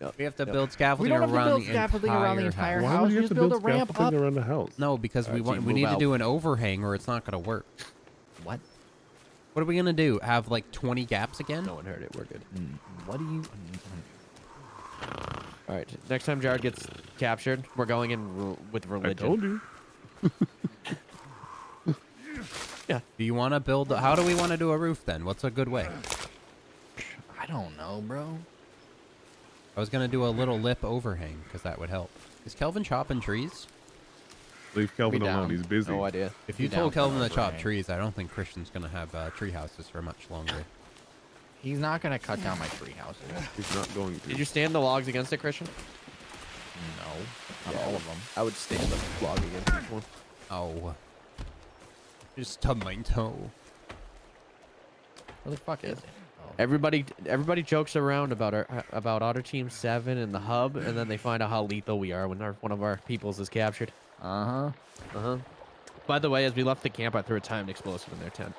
[SPEAKER 3] Yep,
[SPEAKER 1] We have to
[SPEAKER 3] yep.
[SPEAKER 1] build scaffolding
[SPEAKER 2] don't have to
[SPEAKER 1] around
[SPEAKER 2] build
[SPEAKER 1] the
[SPEAKER 2] scaffolding
[SPEAKER 1] entire
[SPEAKER 2] around the entire
[SPEAKER 1] house.
[SPEAKER 5] Why
[SPEAKER 2] house.
[SPEAKER 5] would you have to
[SPEAKER 2] build
[SPEAKER 5] build
[SPEAKER 2] a ramp
[SPEAKER 5] scaffolding
[SPEAKER 2] up.
[SPEAKER 5] around the house?
[SPEAKER 1] No, because we want we
[SPEAKER 3] move
[SPEAKER 1] need to do an overhang or it's not gonna work.
[SPEAKER 2] What?
[SPEAKER 1] What are we gonna do? Have like 20 gaps again?
[SPEAKER 3] No one heard it. We're good.
[SPEAKER 2] Mm, What do you?
[SPEAKER 3] All right. Next time Jared gets captured, we're going in r- with
[SPEAKER 5] I
[SPEAKER 3] religion.
[SPEAKER 5] told you. yeah.
[SPEAKER 1] Do you want to build? How do we want to do a roof then? What's a good way?
[SPEAKER 2] I don't know, bro.
[SPEAKER 1] I was gonna do a little lip overhang because that would help. Is Kelvin chopping trees?
[SPEAKER 5] Leave Kelvin
[SPEAKER 2] We
[SPEAKER 5] alone.
[SPEAKER 2] down.
[SPEAKER 5] He's busy.
[SPEAKER 3] No idea.
[SPEAKER 1] If you
[SPEAKER 2] down
[SPEAKER 1] told Kelvin to chop trees, I don't think Christian's gonna have uh, tree houses for much longer.
[SPEAKER 2] He's not gonna cut down my tree houses.
[SPEAKER 5] He's not going to.
[SPEAKER 3] Did you stand the logs against it, Christian?
[SPEAKER 2] No, not all of them.
[SPEAKER 3] I would stand the log against each one.
[SPEAKER 1] Oh, just stub my toe.
[SPEAKER 2] Where the fuck is it? Oh.
[SPEAKER 3] Everybody, everybody jokes around about our about Otter Team Seven and the hub, and then they find out how lethal we are when our, one of our peoples is captured.
[SPEAKER 2] Uh huh.
[SPEAKER 3] Uh huh. By the way, as we left the camp, I threw a timed explosive in their tent.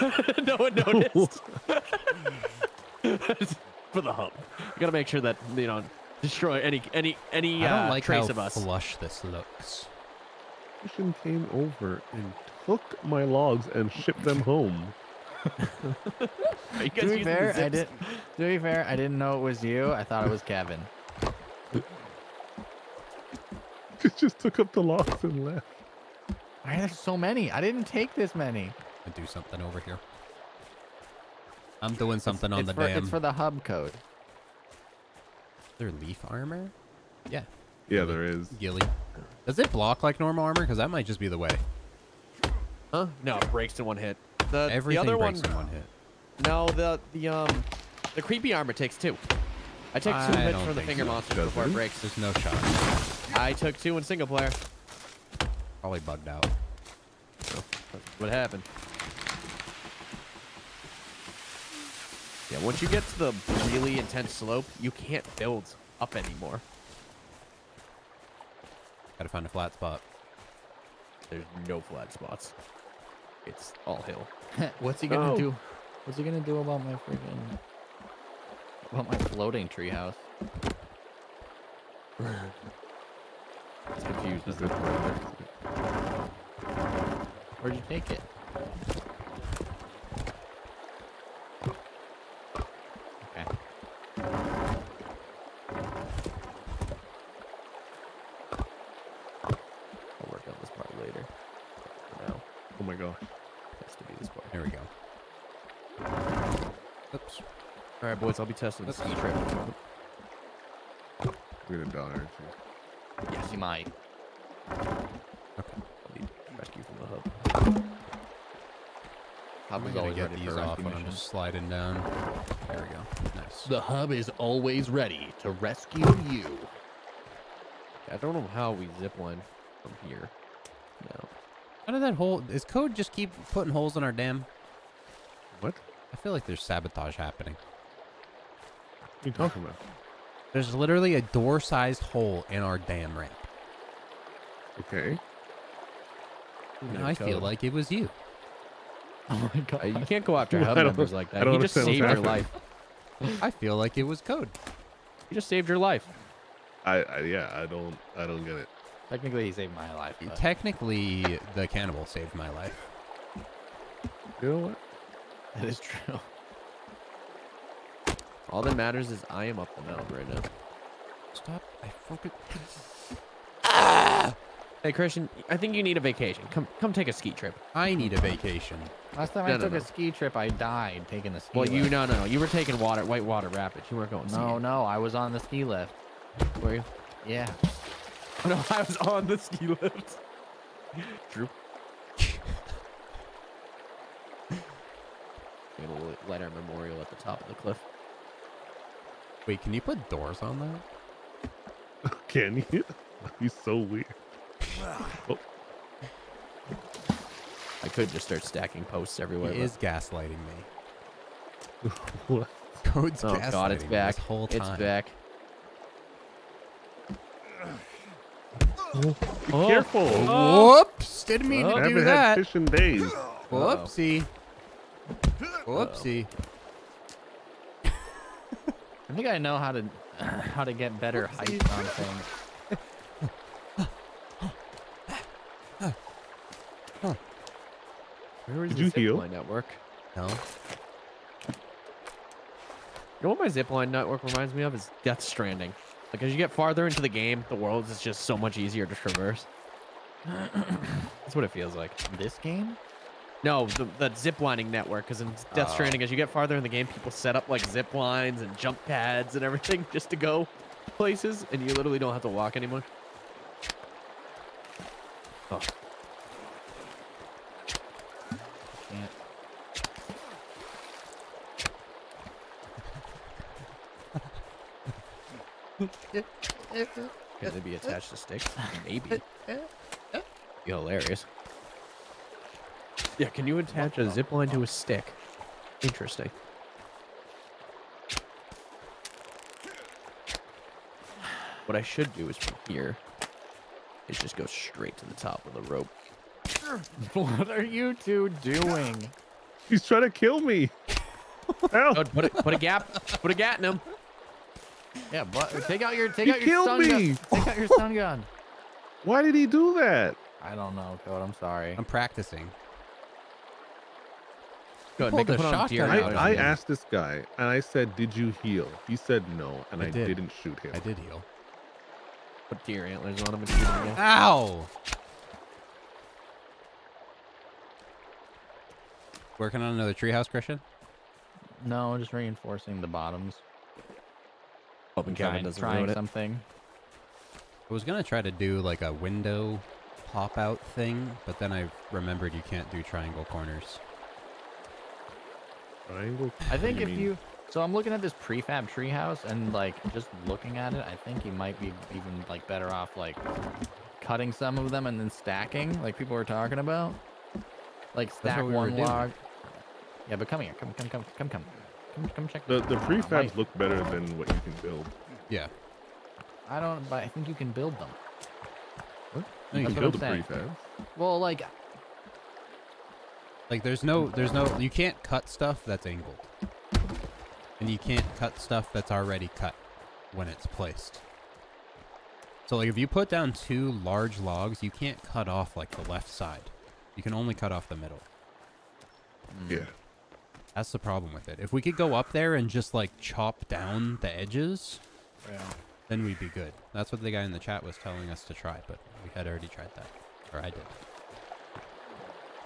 [SPEAKER 3] no one noticed. For the hump, you gotta make sure that you know destroy any any any
[SPEAKER 1] I don't
[SPEAKER 3] uh,
[SPEAKER 1] like
[SPEAKER 3] trace
[SPEAKER 1] how
[SPEAKER 3] of us.
[SPEAKER 1] flush this looks.
[SPEAKER 5] Christian came over and took my logs and shipped them home.
[SPEAKER 3] Are you guys
[SPEAKER 2] To be fair, I
[SPEAKER 3] zips?
[SPEAKER 2] did. To be fair, I didn't know it was you. I thought it was Kelvin.
[SPEAKER 5] He just took up the logs and left.
[SPEAKER 2] Why are there so many? I didn't take this many.
[SPEAKER 1] I do something over here. I'm doing something on
[SPEAKER 2] it's
[SPEAKER 1] the
[SPEAKER 2] for,
[SPEAKER 1] dam.
[SPEAKER 2] It's for the hub code.
[SPEAKER 1] There leaf armor? Yeah,
[SPEAKER 5] Yeah, there is.
[SPEAKER 1] ghillie. Does it block like normal armor? Because that might just be the way.
[SPEAKER 3] Huh? No, it breaks in one hit. The,
[SPEAKER 1] Everything
[SPEAKER 3] the other
[SPEAKER 1] breaks
[SPEAKER 3] one,
[SPEAKER 1] in one hit.
[SPEAKER 3] no, the the um, the creepy armor takes two. I took two
[SPEAKER 1] I
[SPEAKER 3] hits from the finger
[SPEAKER 1] so.
[SPEAKER 3] monsters
[SPEAKER 5] Does
[SPEAKER 3] before it
[SPEAKER 5] it?
[SPEAKER 3] breaks.
[SPEAKER 1] There's no shot.
[SPEAKER 3] I took two in single player.
[SPEAKER 1] Probably bugged out.
[SPEAKER 3] That's what happened. Yeah, once you get to the really intense slope, you can't build up anymore.
[SPEAKER 1] Gotta find a flat spot.
[SPEAKER 3] There's no flat spots. It's all hill.
[SPEAKER 2] What's he gonna
[SPEAKER 5] Oh.
[SPEAKER 2] do? What's he gonna do about my freaking about my floating treehouse?
[SPEAKER 3] It's confused.
[SPEAKER 5] Is
[SPEAKER 3] isn't
[SPEAKER 5] it-
[SPEAKER 3] it?
[SPEAKER 2] Where'd you take it? Okay.
[SPEAKER 3] I'll work on this part later. For now,
[SPEAKER 5] Oh my gosh.
[SPEAKER 3] has to be this part.
[SPEAKER 1] There we go. Oops.
[SPEAKER 3] All right, boys, I'll be testing the ski trip.
[SPEAKER 5] We're gonna die, aren't you?
[SPEAKER 2] Yes, you might.
[SPEAKER 1] Okay.
[SPEAKER 3] I'll need rescue from the hub.
[SPEAKER 2] Hub
[SPEAKER 1] I'm
[SPEAKER 2] is
[SPEAKER 1] gonna
[SPEAKER 2] always
[SPEAKER 1] get
[SPEAKER 2] ready
[SPEAKER 1] these
[SPEAKER 2] for
[SPEAKER 1] off when I'm just sliding down. There we go. Nice.
[SPEAKER 2] The hub is always ready to rescue you.
[SPEAKER 3] I don't know how we zip line from here. No.
[SPEAKER 1] How did that hole? Is code just keep putting holes in our dam?
[SPEAKER 5] What?
[SPEAKER 1] I feel like there's sabotage happening.
[SPEAKER 5] What are you talking about?
[SPEAKER 1] There's literally a door-sized hole in our damn ramp.
[SPEAKER 5] Okay.
[SPEAKER 1] And I feel like it was you.
[SPEAKER 2] Oh my god.
[SPEAKER 3] Uh, you can't go after
[SPEAKER 5] I
[SPEAKER 3] hub
[SPEAKER 5] don't-
[SPEAKER 3] members like that.
[SPEAKER 5] don't
[SPEAKER 3] just saved your life.
[SPEAKER 1] I feel like it was code.
[SPEAKER 3] You just saved your life.
[SPEAKER 5] I, I yeah, I don't I don't get it.
[SPEAKER 2] Technically, he saved my life. but-
[SPEAKER 1] Technically, the cannibal saved my life.
[SPEAKER 5] You know what?
[SPEAKER 2] That is true.
[SPEAKER 3] All that matters is I am up the mountain right now.
[SPEAKER 1] Stop! I fucking. ah!
[SPEAKER 3] Hey Christian, I think you need a vacation. Come come take a ski trip.
[SPEAKER 1] I need a vacation.
[SPEAKER 2] Last time
[SPEAKER 3] No,
[SPEAKER 2] I
[SPEAKER 3] no,
[SPEAKER 2] took
[SPEAKER 3] no.
[SPEAKER 2] a ski trip, I died taking the ski
[SPEAKER 3] Well, you
[SPEAKER 2] lift.
[SPEAKER 3] no no no. You were taking water white water rapids. You weren't going
[SPEAKER 2] No,
[SPEAKER 3] skiing.
[SPEAKER 2] no, I was on the ski lift.
[SPEAKER 3] Were you?
[SPEAKER 2] Yeah.
[SPEAKER 3] No, I was on the ski lift. True. I'm gonna light our memorial at the top of the cliff.
[SPEAKER 1] Wait, can you put doors on that?
[SPEAKER 5] Can you? He's so weird. Oh,
[SPEAKER 3] I could just start stacking posts everywhere.
[SPEAKER 1] He
[SPEAKER 3] but-
[SPEAKER 1] is gaslighting me.
[SPEAKER 5] what?
[SPEAKER 1] Code's
[SPEAKER 3] Oh
[SPEAKER 1] gaslighting
[SPEAKER 3] god, it's back.
[SPEAKER 1] This whole
[SPEAKER 3] It's
[SPEAKER 1] time.
[SPEAKER 3] back.
[SPEAKER 5] Be
[SPEAKER 3] Oh.
[SPEAKER 5] careful. Oh.
[SPEAKER 1] Whoops! Didn't mean
[SPEAKER 3] Oh.
[SPEAKER 1] To do
[SPEAKER 5] haven't had fish in days.
[SPEAKER 1] Whoopsie. Whoopsie.
[SPEAKER 2] I think I know how to how to get better heights on things.
[SPEAKER 3] Where is
[SPEAKER 5] Did
[SPEAKER 3] the
[SPEAKER 5] you
[SPEAKER 3] zip
[SPEAKER 5] heal?
[SPEAKER 3] line network?
[SPEAKER 1] No.
[SPEAKER 3] You know what my zipline network reminds me of is Death Stranding. Like as you get farther into the game, the world is just so much easier to traverse. That's what it feels like.
[SPEAKER 2] This game?
[SPEAKER 3] No, the, the zip lining network, because in Death
[SPEAKER 2] Oh.
[SPEAKER 3] Stranding, as you get farther in the game, people set up like zip lines and jump pads and everything just to go places, and you literally don't have to walk anymore. Oh,
[SPEAKER 2] Can't.
[SPEAKER 3] can they be attached to sticks? Maybe. Be hilarious. Yeah, can you attach a zip line to a stick? Interesting. What I should do is from here is just go straight to the top of the rope.
[SPEAKER 2] What are you two doing?
[SPEAKER 5] He's trying to kill me. Help!
[SPEAKER 3] Oh, put a, put a gap, put a gat in him.
[SPEAKER 2] Yeah, but take out your take
[SPEAKER 5] He
[SPEAKER 2] out your stun
[SPEAKER 5] me.
[SPEAKER 2] gun. Take out your stun gun.
[SPEAKER 5] Why did he do that?
[SPEAKER 2] I don't know, Code. I'm sorry.
[SPEAKER 1] I'm practicing.
[SPEAKER 3] Go ahead, make
[SPEAKER 1] a
[SPEAKER 3] him put on deer.
[SPEAKER 5] I. I asked this guy and I said, "Did you heal?" He said no, and
[SPEAKER 1] I
[SPEAKER 5] I,
[SPEAKER 1] did.
[SPEAKER 5] didn't shoot him.
[SPEAKER 1] I did heal.
[SPEAKER 3] Put deer antlers on him and shoot him again.
[SPEAKER 1] Ow! Working on another treehouse, Christian?
[SPEAKER 2] No, just reinforcing the bottoms.
[SPEAKER 3] Hoping
[SPEAKER 2] Trying,
[SPEAKER 3] Kelvin doesn't
[SPEAKER 2] trying
[SPEAKER 3] ruin it.
[SPEAKER 2] something.
[SPEAKER 1] I was gonna try to do like a window pop out thing, but then I remembered you can't do triangle corners.
[SPEAKER 5] Triangle.
[SPEAKER 2] I think
[SPEAKER 5] you
[SPEAKER 2] if
[SPEAKER 5] mean?
[SPEAKER 2] you so I'm looking at this prefab treehouse and like just looking at it, I think you might be even like better off like cutting some of them and then stacking, like people were talking about. Like stack
[SPEAKER 1] we were
[SPEAKER 2] one
[SPEAKER 1] doing.
[SPEAKER 2] log. Yeah, but come here, come come come come come. Come, come check
[SPEAKER 5] The the
[SPEAKER 2] out.
[SPEAKER 5] prefabs
[SPEAKER 2] Might-
[SPEAKER 5] look better than what you can build.
[SPEAKER 1] Yeah.
[SPEAKER 2] I don't, but I think you can build them.
[SPEAKER 5] You
[SPEAKER 2] That's
[SPEAKER 5] can build
[SPEAKER 2] I'm
[SPEAKER 5] the
[SPEAKER 2] saying.
[SPEAKER 5] prefabs.
[SPEAKER 2] Well, like
[SPEAKER 1] Like there's no there's no you can't cut stuff that's angled. And you can't cut stuff that's already cut when it's placed. So like if you put down two large logs, you can't cut off like the left side. You can only cut off the middle. Hmm.
[SPEAKER 5] Yeah.
[SPEAKER 1] That's the problem with it. If we could go up there and just like chop down the edges, then we'd be good. That's what the guy in the chat was telling us to try, but we had already tried that. Or I did.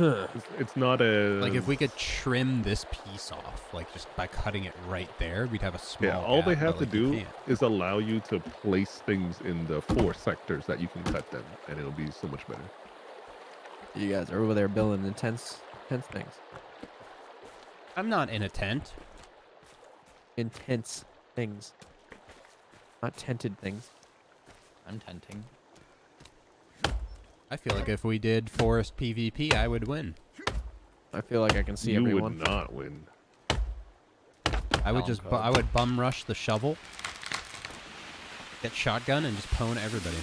[SPEAKER 5] It's, it's not a
[SPEAKER 1] Like if we could trim this piece off, like just by cutting it right there, we'd have a small.
[SPEAKER 5] Yeah, all they have
[SPEAKER 1] but,
[SPEAKER 5] to
[SPEAKER 1] like, you
[SPEAKER 5] do is allow you to place things in the four sectors that you can cut them, and it'll be so much better.
[SPEAKER 3] You guys are over there building intense, intense things.
[SPEAKER 1] I'm not in a tent.
[SPEAKER 3] Intense things. Not tented things.
[SPEAKER 2] I'm tenting.
[SPEAKER 1] I feel like if we did forest PvP, I would win.
[SPEAKER 3] I feel like I can see
[SPEAKER 5] you
[SPEAKER 3] everyone.
[SPEAKER 5] would not win.
[SPEAKER 1] I would
[SPEAKER 2] Sounds
[SPEAKER 1] just. I would bum rush the shovel, get shotgun, and just pwn everybody.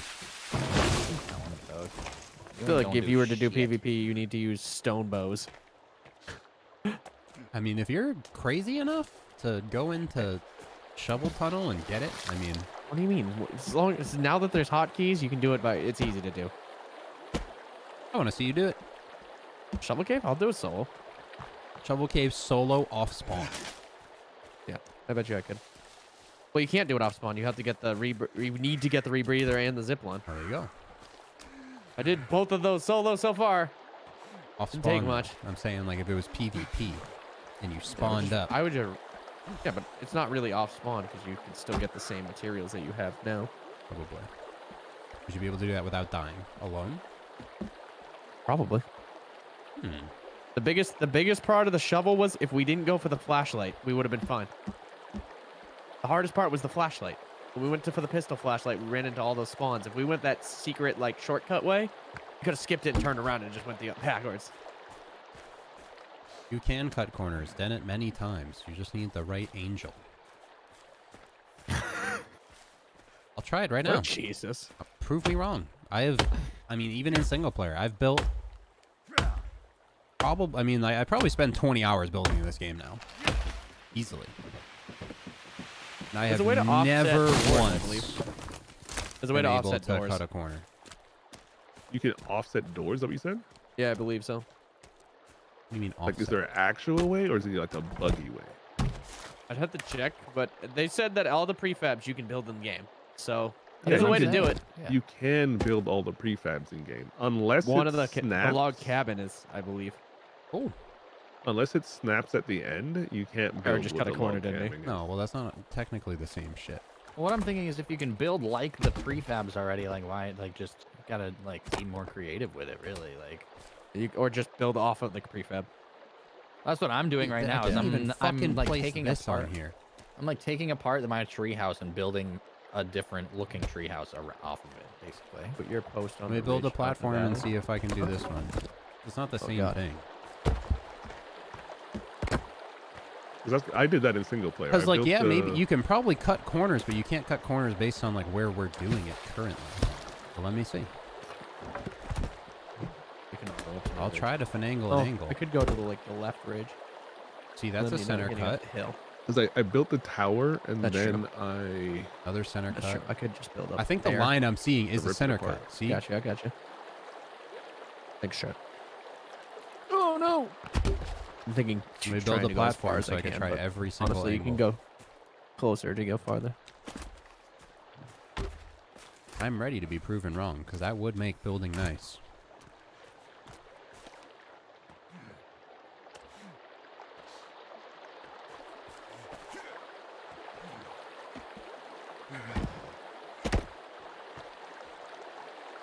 [SPEAKER 2] Not one of those.
[SPEAKER 3] I feel like if you were to do
[SPEAKER 2] shit.
[SPEAKER 3] PvP, you need to use stone bows.
[SPEAKER 1] I mean, if you're crazy enough to go into shovel tunnel and get it, I mean,
[SPEAKER 3] What do you mean? As long as now that there's hotkeys, you can do it by. It's easy to do.
[SPEAKER 1] I want to see you do it.
[SPEAKER 3] Shovel cave? I'll do it solo.
[SPEAKER 1] Shovel cave solo off spawn.
[SPEAKER 3] Yeah, I bet you I could. Well, you can't do it off spawn. You have to get the re. You need to get the rebreather and the zip line.
[SPEAKER 1] There you go.
[SPEAKER 3] I did both of those solo so far.
[SPEAKER 1] Off
[SPEAKER 3] Didn't
[SPEAKER 1] spawn.
[SPEAKER 3] take much.
[SPEAKER 1] I'm saying like if it was PvP and you spawned
[SPEAKER 3] just-
[SPEAKER 1] up.
[SPEAKER 3] I would just. Yeah, but it's not really off spawn because you can still get the same materials that you have now.
[SPEAKER 1] Probably. Would you be able to do that without dying alone?
[SPEAKER 3] Probably.
[SPEAKER 1] Hmm.
[SPEAKER 3] The biggest the biggest part of the shovel was if we didn't go for the flashlight, we would have been fine. The hardest part was the flashlight. When we went to for the pistol flashlight, we ran into all those spawns. If we went that secret like shortcut way, we could have skipped it and turned around and just went the backwards.
[SPEAKER 1] You can cut corners. Done it many times. You just need the right angel. I'll try it right now.
[SPEAKER 3] Oh, Jesus.
[SPEAKER 1] Prove me wrong. I have, I mean, even in single player, I've built. Probably, I mean, I, I probably spend 20 hours building this game now, easily. And I
[SPEAKER 3] There's a
[SPEAKER 1] have
[SPEAKER 3] way to offset
[SPEAKER 1] never
[SPEAKER 3] doors,
[SPEAKER 1] once
[SPEAKER 3] believe. There's a way
[SPEAKER 1] been
[SPEAKER 3] to
[SPEAKER 1] able
[SPEAKER 3] offset
[SPEAKER 1] to
[SPEAKER 3] doors.
[SPEAKER 1] cut a corner.
[SPEAKER 5] You can offset doors. That what you said?
[SPEAKER 3] Yeah, I believe so.
[SPEAKER 1] You mean
[SPEAKER 5] Like, is there an actual way, or is it like a buggy way?
[SPEAKER 3] I'd have to check, but they said that all the prefabs you can build in the game. So
[SPEAKER 5] Yeah,
[SPEAKER 3] there's a way to do it.
[SPEAKER 2] Yeah.
[SPEAKER 5] You can build all the prefabs in game, unless
[SPEAKER 3] One
[SPEAKER 5] it
[SPEAKER 3] of the, ca- the log cabin is, I believe.
[SPEAKER 1] Oh
[SPEAKER 5] Unless it snaps at the end, you can't build.
[SPEAKER 3] or
[SPEAKER 5] just
[SPEAKER 3] cut a corner, didn't he?
[SPEAKER 5] cabin is. Eh?
[SPEAKER 1] no, well that's not technically the same shit.
[SPEAKER 2] What I'm thinking is if you can build like the prefabs already, like why, like just gotta like be more creative with it, really. Like
[SPEAKER 3] You, or just build off of the prefab.
[SPEAKER 2] that's what I'm doing right
[SPEAKER 1] I
[SPEAKER 2] now. Is I'm,
[SPEAKER 1] even
[SPEAKER 2] I'm
[SPEAKER 1] fucking
[SPEAKER 2] like taking
[SPEAKER 1] this
[SPEAKER 2] apart.
[SPEAKER 1] on here.
[SPEAKER 2] I'm like taking apart my treehouse and building a different looking treehouse ar- off of it, basically.
[SPEAKER 3] Put your post on
[SPEAKER 1] Let me
[SPEAKER 3] the
[SPEAKER 1] build a
[SPEAKER 3] ridge, not the
[SPEAKER 1] platform and see if I can do this one. It's not the
[SPEAKER 3] Oh,
[SPEAKER 1] same
[SPEAKER 3] God.
[SPEAKER 1] thing.
[SPEAKER 5] 'Cause that's- I did that in single player.
[SPEAKER 1] Because
[SPEAKER 5] I
[SPEAKER 1] like
[SPEAKER 5] built
[SPEAKER 1] yeah, maybe you can probably cut corners, but you can't cut corners based on like where we're doing it currently. So let me see.
[SPEAKER 3] You can go to the
[SPEAKER 1] I'll try to finagle
[SPEAKER 3] Oh,
[SPEAKER 1] an angle.
[SPEAKER 3] I could go to the like the left ridge.
[SPEAKER 1] See, that's a
[SPEAKER 3] Then, you know,
[SPEAKER 1] center cut.
[SPEAKER 3] the Hill.
[SPEAKER 5] 'Cause I, I built the tower and
[SPEAKER 3] That's
[SPEAKER 5] then
[SPEAKER 3] true.
[SPEAKER 5] I
[SPEAKER 1] Another center
[SPEAKER 3] That's
[SPEAKER 1] cut.
[SPEAKER 3] true. I could just build up.
[SPEAKER 1] I think the
[SPEAKER 3] there.
[SPEAKER 1] line I'm seeing is the
[SPEAKER 5] rip it
[SPEAKER 1] center
[SPEAKER 5] apart.
[SPEAKER 1] cut. See?
[SPEAKER 3] Gotcha. I gotcha. Thanks, shot. Oh no! I'm thinking.
[SPEAKER 1] Let me
[SPEAKER 3] trying
[SPEAKER 1] build a
[SPEAKER 3] to go as far
[SPEAKER 1] platform
[SPEAKER 3] as
[SPEAKER 1] so I can try
[SPEAKER 3] but
[SPEAKER 1] every single
[SPEAKER 3] Honestly, you
[SPEAKER 1] angle.
[SPEAKER 3] can go closer to go farther.
[SPEAKER 1] I'm ready to be proven wrong because that would make building nice.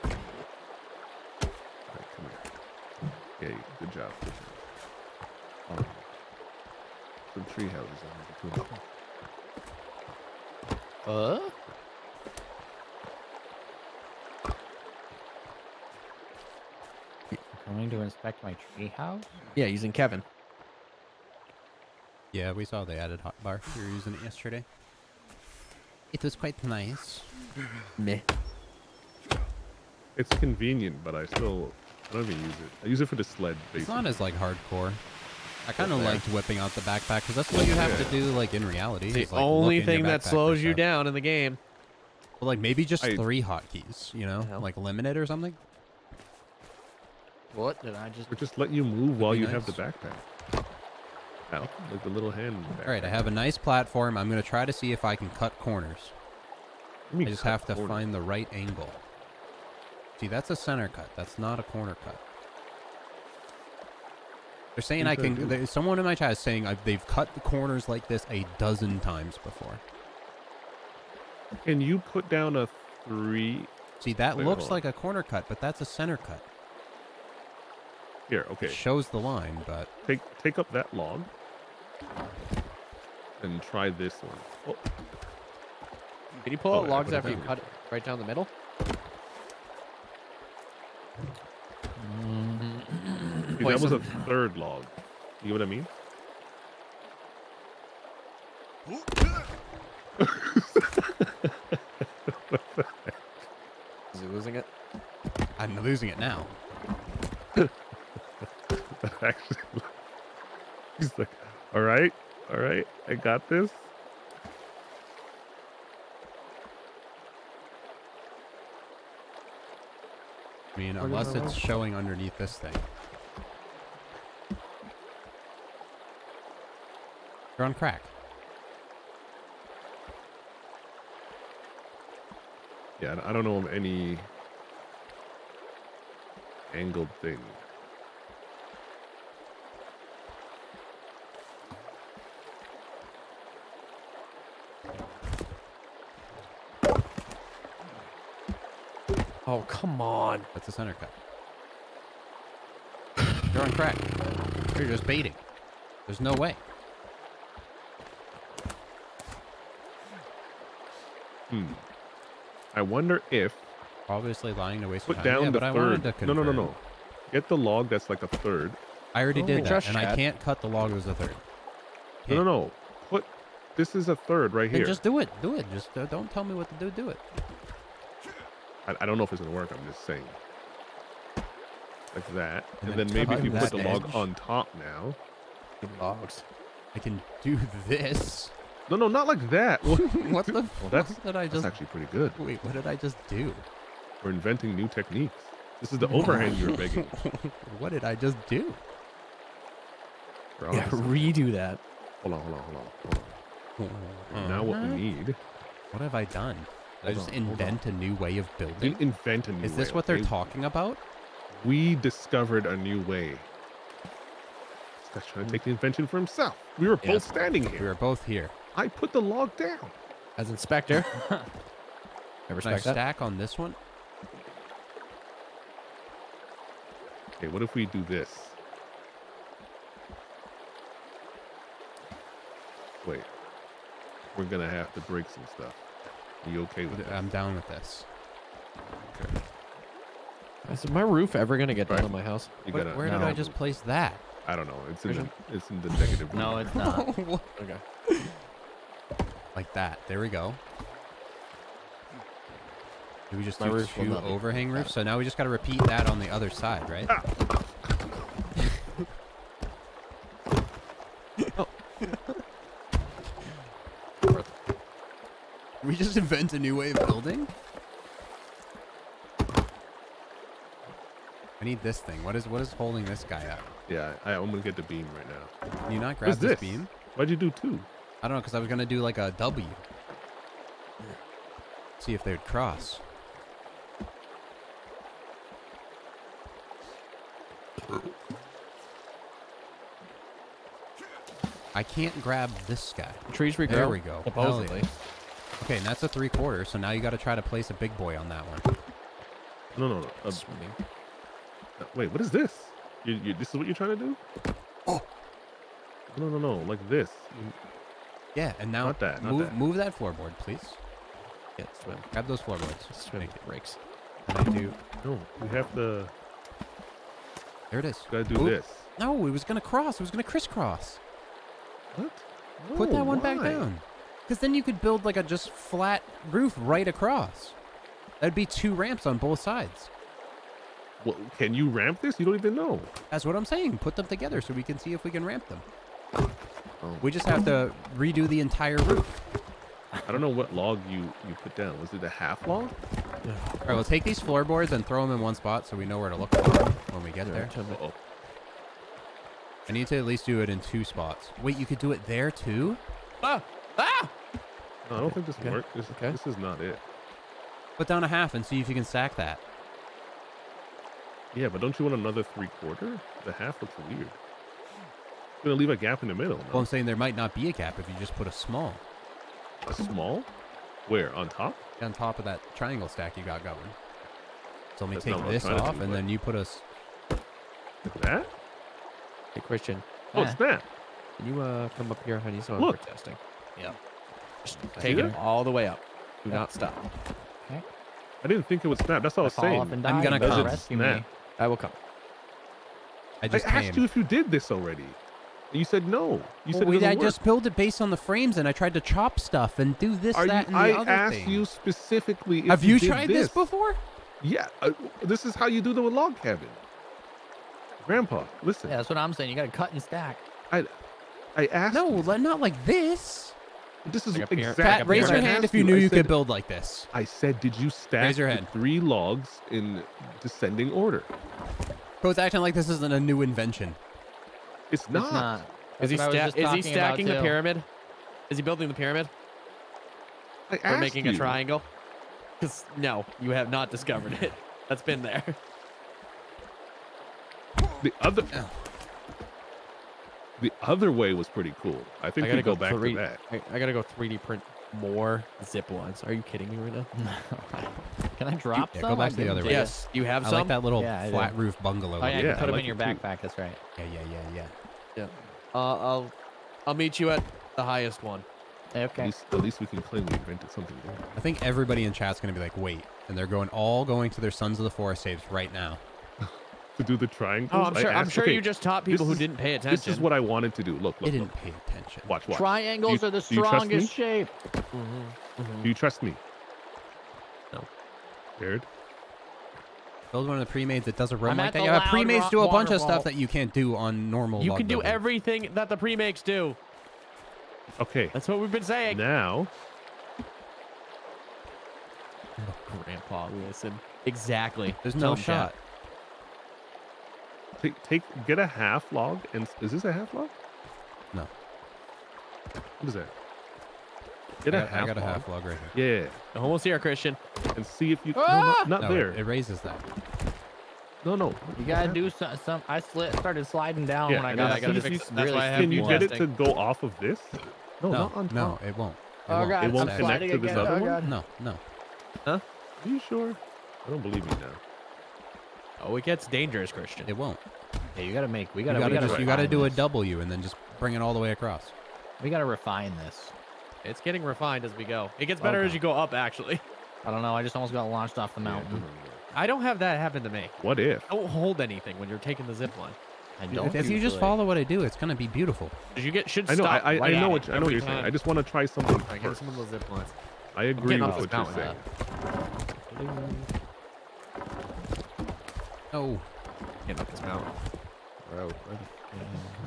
[SPEAKER 5] Alright, come here. Okay, good job. Good job. Um, some tree houses in between.
[SPEAKER 2] Uh? Coming to inspect my treehouse?
[SPEAKER 3] Yeah, using Kelvin.
[SPEAKER 1] Yeah, we saw they added hotbar. We were using it yesterday. It was quite nice.
[SPEAKER 3] Meh.
[SPEAKER 5] It's convenient, but I still I don't even use it. I use it for the sled. Basically.
[SPEAKER 1] It's not as like hardcore. I kind of liked whipping out the backpack because that's what you have to do like in reality.
[SPEAKER 3] The
[SPEAKER 1] is, like,
[SPEAKER 3] only thing that slows you down in the game.
[SPEAKER 1] Well, like maybe just
[SPEAKER 5] I-
[SPEAKER 1] three hotkeys, you know, like limit it or something.
[SPEAKER 2] What did I just?
[SPEAKER 5] Or just let you move while
[SPEAKER 1] be
[SPEAKER 5] you have the backpack. Out, like the little hand. Backpack.
[SPEAKER 1] All right, I have a nice platform. I'm gonna try to see if I can cut corners.
[SPEAKER 5] Let
[SPEAKER 1] I just
[SPEAKER 5] cut
[SPEAKER 1] have to
[SPEAKER 5] corners.
[SPEAKER 1] find the right angle. See, that's a center cut. That's not a corner cut. They're saying I can. They, someone in my chat is saying i they've cut the corners like this a dozen times before.
[SPEAKER 5] Can you put down a three?
[SPEAKER 1] See, that
[SPEAKER 5] Wait,
[SPEAKER 1] looks like a corner cut, but that's a center cut.
[SPEAKER 5] Here, okay.
[SPEAKER 1] It shows the line, but
[SPEAKER 5] Take take up that log. And try this one. Oh,
[SPEAKER 3] Can you pull
[SPEAKER 5] Oh,
[SPEAKER 3] out logs after you cut it right down the middle?
[SPEAKER 5] Mm-hmm.
[SPEAKER 1] See,
[SPEAKER 5] that was a third log. You know what I mean?
[SPEAKER 3] Is he losing it?
[SPEAKER 1] I'm losing it now.
[SPEAKER 5] Actually, he's like, all right, all right, I got this.
[SPEAKER 1] I mean, unless it's showing underneath this thing. You're on crack.
[SPEAKER 5] Yeah, I I don't know of any angled thing.
[SPEAKER 3] Oh, come on.
[SPEAKER 1] That's a center cut. You're on crack. You're just baiting. There's no way.
[SPEAKER 5] Hmm. I wonder if
[SPEAKER 1] Obviously lying to waste
[SPEAKER 5] put
[SPEAKER 1] time.
[SPEAKER 5] down
[SPEAKER 1] yeah,
[SPEAKER 5] the
[SPEAKER 1] but I wanted
[SPEAKER 5] third.
[SPEAKER 1] to
[SPEAKER 5] No, no, no, no. Get the log that's like a third.
[SPEAKER 1] I already
[SPEAKER 3] Oh,
[SPEAKER 1] did that, and I can't cut the log as a third.
[SPEAKER 5] No, no, no. Put this is a third right
[SPEAKER 1] Then
[SPEAKER 5] here.
[SPEAKER 1] just do it. Do it. Just uh, don't tell me what to do. Do it.
[SPEAKER 5] I, I don't know if it's gonna work. I'm just saying. Like that,
[SPEAKER 1] And
[SPEAKER 5] and,
[SPEAKER 1] then
[SPEAKER 5] then maybe if you put the log on top now.
[SPEAKER 3] Logs.
[SPEAKER 1] I can do this.
[SPEAKER 5] No, no, not like that.
[SPEAKER 1] What the?
[SPEAKER 5] Well, that's-
[SPEAKER 1] did I
[SPEAKER 5] that's
[SPEAKER 1] just?
[SPEAKER 5] actually pretty good.
[SPEAKER 1] Wait, what did I just do?
[SPEAKER 5] We're inventing new techniques. This is the overhang you were begging.
[SPEAKER 1] what did I just do?
[SPEAKER 3] Yeah, redo that.
[SPEAKER 5] Hold on, hold on, hold on, hold on. Now what
[SPEAKER 1] Uh-huh.
[SPEAKER 5] we need?
[SPEAKER 1] What have I done? I just
[SPEAKER 5] on,
[SPEAKER 1] invent a new way of building?
[SPEAKER 5] invent a new
[SPEAKER 1] Is this
[SPEAKER 5] way,
[SPEAKER 1] what they're talking about?
[SPEAKER 5] We discovered a new way. This guy's trying to take the hmm. invention for himself. We were both
[SPEAKER 3] Yes.
[SPEAKER 5] standing here.
[SPEAKER 1] We were both here.
[SPEAKER 5] I put the log down.
[SPEAKER 3] As inspector. I respect that.
[SPEAKER 1] stack on this one?
[SPEAKER 5] Okay, what if we do this? Wait. We're gonna have to break some stuff. Are you okay with that?
[SPEAKER 1] I'm down with this. Okay.
[SPEAKER 3] Is my roof ever gonna get done
[SPEAKER 5] Right.
[SPEAKER 3] on my house?
[SPEAKER 5] You
[SPEAKER 1] Where,
[SPEAKER 5] gotta.
[SPEAKER 1] where did
[SPEAKER 3] no.
[SPEAKER 1] I just place that?
[SPEAKER 5] I don't know. It's in the, it's in the negative.
[SPEAKER 2] No, it's not.
[SPEAKER 3] Okay.
[SPEAKER 1] like that. There we go. Do we just
[SPEAKER 3] My
[SPEAKER 1] do
[SPEAKER 3] roof will
[SPEAKER 1] two
[SPEAKER 3] not be
[SPEAKER 1] overhang roofs? So now we just got to repeat that on the other side, right? we just invent a new way of building? I need this thing. What is what is holding this guy up?
[SPEAKER 5] Yeah, I, I'm gonna get the beam right now.
[SPEAKER 1] Can you not grab this
[SPEAKER 5] this?
[SPEAKER 1] beam?
[SPEAKER 5] Why'd you do two?
[SPEAKER 1] I don't know, because I was gonna do like a W. See if they would cross. I can't grab this guy.
[SPEAKER 3] Trees regrow.
[SPEAKER 1] There we go. Hell yeah.
[SPEAKER 3] Supposedly.
[SPEAKER 1] Okay, and that's a three quarter, so now you got to try to place a big boy on that one.
[SPEAKER 5] No, no, no. Uh,
[SPEAKER 3] Swimming.
[SPEAKER 5] wait, what is this? You, you, this is what you're trying to do?
[SPEAKER 1] Oh.
[SPEAKER 5] No, no, no. Like this.
[SPEAKER 1] Yeah, and now
[SPEAKER 5] Not that, not
[SPEAKER 1] move
[SPEAKER 5] that.
[SPEAKER 1] move that floorboard, please.
[SPEAKER 3] Yeah, swim.
[SPEAKER 1] Grab those floorboards.
[SPEAKER 3] Swim
[SPEAKER 1] Thank you.
[SPEAKER 3] breaks.
[SPEAKER 1] And I do.
[SPEAKER 5] No, we have to.
[SPEAKER 1] There it is.
[SPEAKER 5] Gotta do
[SPEAKER 1] Oop.
[SPEAKER 5] this.
[SPEAKER 1] No, it was gonna cross. It was gonna crisscross.
[SPEAKER 5] What?
[SPEAKER 1] Put that one back down. Because then you could build like a just flat roof right across. That'd be two ramps on both sides.
[SPEAKER 5] Well, can you ramp this? You don't even know.
[SPEAKER 1] That's what I'm saying. Put them together so we can see if we can ramp them.
[SPEAKER 5] Oh.
[SPEAKER 1] We just have to redo the entire roof.
[SPEAKER 5] I don't know what log you you put down. Was it a half log? Yeah.
[SPEAKER 1] All right, we'll take these floorboards and throw them in one spot so we know where to look for them when we get there.
[SPEAKER 5] Uh-oh.
[SPEAKER 1] I need to at least do it in two spots. Wait, you could do it there too?
[SPEAKER 3] Ah!
[SPEAKER 5] No, I don't think this
[SPEAKER 3] Okay.
[SPEAKER 5] works. This,
[SPEAKER 3] Okay.
[SPEAKER 5] this is not it.
[SPEAKER 1] Put down a half and see if you can stack that.
[SPEAKER 5] Yeah, but don't you want another three quarter? The half looks weird. You're gonna leave a gap in the middle.
[SPEAKER 1] Well, I'm saying there might not be a gap if you just put a small
[SPEAKER 5] A small? Where? On top?
[SPEAKER 1] on top of that triangle stack you got going. So let me
[SPEAKER 5] That's
[SPEAKER 1] take
[SPEAKER 5] not what I'm
[SPEAKER 1] this off and
[SPEAKER 5] but-
[SPEAKER 1] then you put us.
[SPEAKER 5] That?
[SPEAKER 3] Hey, Christian,
[SPEAKER 5] Oh,
[SPEAKER 2] Eh.
[SPEAKER 5] snap!
[SPEAKER 3] can you uh, come up here? Honey? So I'm some
[SPEAKER 5] Look.
[SPEAKER 3] for testing.
[SPEAKER 2] Yep.
[SPEAKER 3] Just take it all the way up. Do
[SPEAKER 2] Yep.
[SPEAKER 3] not stop.
[SPEAKER 5] I didn't think it would snap. That's what I was saying.
[SPEAKER 1] I'm gonna
[SPEAKER 2] you better
[SPEAKER 1] come.
[SPEAKER 2] rescue
[SPEAKER 5] Snap.
[SPEAKER 2] me.
[SPEAKER 3] I will come.
[SPEAKER 1] I just
[SPEAKER 5] asked
[SPEAKER 1] came.
[SPEAKER 5] you if you did this already. And you said no. You said
[SPEAKER 1] we-
[SPEAKER 5] it
[SPEAKER 1] I
[SPEAKER 5] work.
[SPEAKER 1] just built it based on the frames, and I tried to chop stuff and do this,
[SPEAKER 5] Are
[SPEAKER 1] that,
[SPEAKER 5] you,
[SPEAKER 1] and the
[SPEAKER 5] I
[SPEAKER 1] other
[SPEAKER 5] asked
[SPEAKER 1] thing.
[SPEAKER 5] you specifically. If
[SPEAKER 1] Have
[SPEAKER 5] you,
[SPEAKER 1] you
[SPEAKER 5] did
[SPEAKER 1] tried this before?
[SPEAKER 5] Yeah, uh, this is how you do the log cabin. Grandpa, listen.
[SPEAKER 2] Yeah, that's what I'm saying. You got to cut and stack.
[SPEAKER 5] I, I asked.
[SPEAKER 1] No,
[SPEAKER 5] you.
[SPEAKER 1] not like this.
[SPEAKER 5] This is
[SPEAKER 2] Like a pyra-
[SPEAKER 5] exactly.
[SPEAKER 1] Pat, raise your hand if you knew
[SPEAKER 5] I
[SPEAKER 1] you
[SPEAKER 5] said-
[SPEAKER 1] could build like this.
[SPEAKER 5] I said, did you stack
[SPEAKER 1] Raise your hand.
[SPEAKER 5] three logs in descending order?
[SPEAKER 1] Bro's acting like this isn't a new invention.
[SPEAKER 5] It's not.
[SPEAKER 2] It's not.
[SPEAKER 3] Is he,
[SPEAKER 2] That's what I was
[SPEAKER 3] sta-
[SPEAKER 2] just
[SPEAKER 3] is he stacking the pyramid? Is he building the pyramid?
[SPEAKER 5] I
[SPEAKER 3] Or making
[SPEAKER 5] you.
[SPEAKER 3] a triangle? Because no, you have not discovered it. That's been there.
[SPEAKER 5] The other.
[SPEAKER 1] Oh.
[SPEAKER 5] The other way was pretty cool. I think
[SPEAKER 3] I
[SPEAKER 5] we
[SPEAKER 3] gotta
[SPEAKER 5] go,
[SPEAKER 3] go
[SPEAKER 5] back
[SPEAKER 3] three-
[SPEAKER 5] to that.
[SPEAKER 3] I, I gotta go 3D print more zip lines. Are you kidding me right now?
[SPEAKER 2] Can I drop
[SPEAKER 1] Yeah,
[SPEAKER 2] some?
[SPEAKER 1] go back
[SPEAKER 2] I
[SPEAKER 1] to the other
[SPEAKER 2] do
[SPEAKER 1] way.
[SPEAKER 3] Yes, you have
[SPEAKER 1] I
[SPEAKER 3] some.
[SPEAKER 1] like that little
[SPEAKER 2] Yeah, I do.
[SPEAKER 1] flat roof bungalow.
[SPEAKER 2] Oh yeah, you
[SPEAKER 5] Yeah,
[SPEAKER 2] can put
[SPEAKER 5] I
[SPEAKER 2] them
[SPEAKER 5] like
[SPEAKER 2] in your
[SPEAKER 5] it too.
[SPEAKER 2] backpack. That's right.
[SPEAKER 1] yeah, yeah, yeah, yeah.
[SPEAKER 3] Uh, I'll I'll meet you at the highest one.
[SPEAKER 2] Hey,
[SPEAKER 5] At
[SPEAKER 2] Okay.
[SPEAKER 5] least, at least we can claim we invented something. New.
[SPEAKER 1] I think everybody in chat's gonna be like, wait, and they're going all going to their Sons of the Forest saves right now.
[SPEAKER 5] To do the triangles.
[SPEAKER 3] Oh, I'm
[SPEAKER 5] I
[SPEAKER 3] sure. I'm sure
[SPEAKER 5] okay,
[SPEAKER 3] you just taught people who
[SPEAKER 5] is-
[SPEAKER 3] didn't pay attention.
[SPEAKER 5] This is what I wanted to do. Look,
[SPEAKER 1] They
[SPEAKER 5] look,
[SPEAKER 1] didn't
[SPEAKER 5] look.
[SPEAKER 1] pay attention.
[SPEAKER 5] Watch, watch.
[SPEAKER 2] Triangles
[SPEAKER 5] you-
[SPEAKER 2] are the
[SPEAKER 5] do you trust me?
[SPEAKER 2] strongest shape. Mm-hmm, mm-hmm.
[SPEAKER 5] Do you trust me?
[SPEAKER 3] No.
[SPEAKER 5] Jared?
[SPEAKER 1] Build one of the pre-mades that doesn't run
[SPEAKER 2] I'm
[SPEAKER 1] like that.
[SPEAKER 2] the
[SPEAKER 1] Yeah,
[SPEAKER 2] loud
[SPEAKER 1] pre-mades do a bunch of
[SPEAKER 2] waterfall.
[SPEAKER 1] stuff that you can't do on normal.
[SPEAKER 3] You
[SPEAKER 1] log
[SPEAKER 3] can do
[SPEAKER 1] building.
[SPEAKER 3] everything that the pre-makes do.
[SPEAKER 5] Okay.
[SPEAKER 3] That's what we've been saying.
[SPEAKER 5] Now,
[SPEAKER 3] Grandpa, listen. Exactly.
[SPEAKER 1] There's
[SPEAKER 3] Tell
[SPEAKER 1] no
[SPEAKER 3] him that.
[SPEAKER 1] shot.
[SPEAKER 5] Take, take, get a half log. And is this a half log?
[SPEAKER 1] No.
[SPEAKER 5] What is that? Get
[SPEAKER 1] I
[SPEAKER 5] a
[SPEAKER 1] got,
[SPEAKER 5] half
[SPEAKER 1] I got a half log right here.
[SPEAKER 5] Yeah,
[SPEAKER 3] Almost here, Christian.
[SPEAKER 5] and see if you.
[SPEAKER 2] Ah!
[SPEAKER 5] No, not, not
[SPEAKER 1] no,
[SPEAKER 5] there.
[SPEAKER 1] It, it raises that.
[SPEAKER 5] no, no.
[SPEAKER 2] You gotta do some. some I slid, started sliding down
[SPEAKER 5] Yeah,
[SPEAKER 2] when I got.
[SPEAKER 5] then
[SPEAKER 2] I gotta
[SPEAKER 5] see if
[SPEAKER 2] fix.
[SPEAKER 3] you- that's
[SPEAKER 2] really
[SPEAKER 3] why I have
[SPEAKER 5] Can you
[SPEAKER 3] you
[SPEAKER 5] get it to go off of this? No,
[SPEAKER 1] No,
[SPEAKER 5] not on
[SPEAKER 1] no, it won't. It
[SPEAKER 2] Oh
[SPEAKER 1] won't.
[SPEAKER 2] god,
[SPEAKER 5] It won't
[SPEAKER 2] I'm
[SPEAKER 5] connect
[SPEAKER 2] sliding
[SPEAKER 5] to this
[SPEAKER 2] again.
[SPEAKER 5] other
[SPEAKER 2] oh,
[SPEAKER 5] one?
[SPEAKER 2] God.
[SPEAKER 1] No, no.
[SPEAKER 5] Are you sure? I don't believe you now.
[SPEAKER 3] Oh, it gets dangerous, Christian.
[SPEAKER 1] It won't.
[SPEAKER 2] Yeah, you gotta make. We gotta.
[SPEAKER 1] gotta,
[SPEAKER 2] we gotta
[SPEAKER 1] just, you gotta do a
[SPEAKER 2] this.
[SPEAKER 1] W and then just bring it all the way across.
[SPEAKER 2] We gotta refine this.
[SPEAKER 3] It's getting refined as we go. It gets better as you go up, actually.
[SPEAKER 2] I don't know. I just almost got launched off the mountain.
[SPEAKER 5] doesn't.
[SPEAKER 3] I don't have that happen to me.
[SPEAKER 5] What if?
[SPEAKER 3] Don't hold anything when you're taking the zip line.
[SPEAKER 2] I
[SPEAKER 1] If,
[SPEAKER 2] don't.
[SPEAKER 1] if you just follow what I do, it's gonna be beautiful.
[SPEAKER 3] You get should
[SPEAKER 5] I know. I,
[SPEAKER 3] stop
[SPEAKER 5] I,
[SPEAKER 3] right
[SPEAKER 5] I know what you- I know what
[SPEAKER 3] every
[SPEAKER 5] you're saying. I just want to try something
[SPEAKER 3] Alright, get
[SPEAKER 5] first.
[SPEAKER 3] some of those zip lines.
[SPEAKER 5] I agree with what you're saying.
[SPEAKER 1] Oh,
[SPEAKER 3] Getting up this mountain.
[SPEAKER 5] Wow.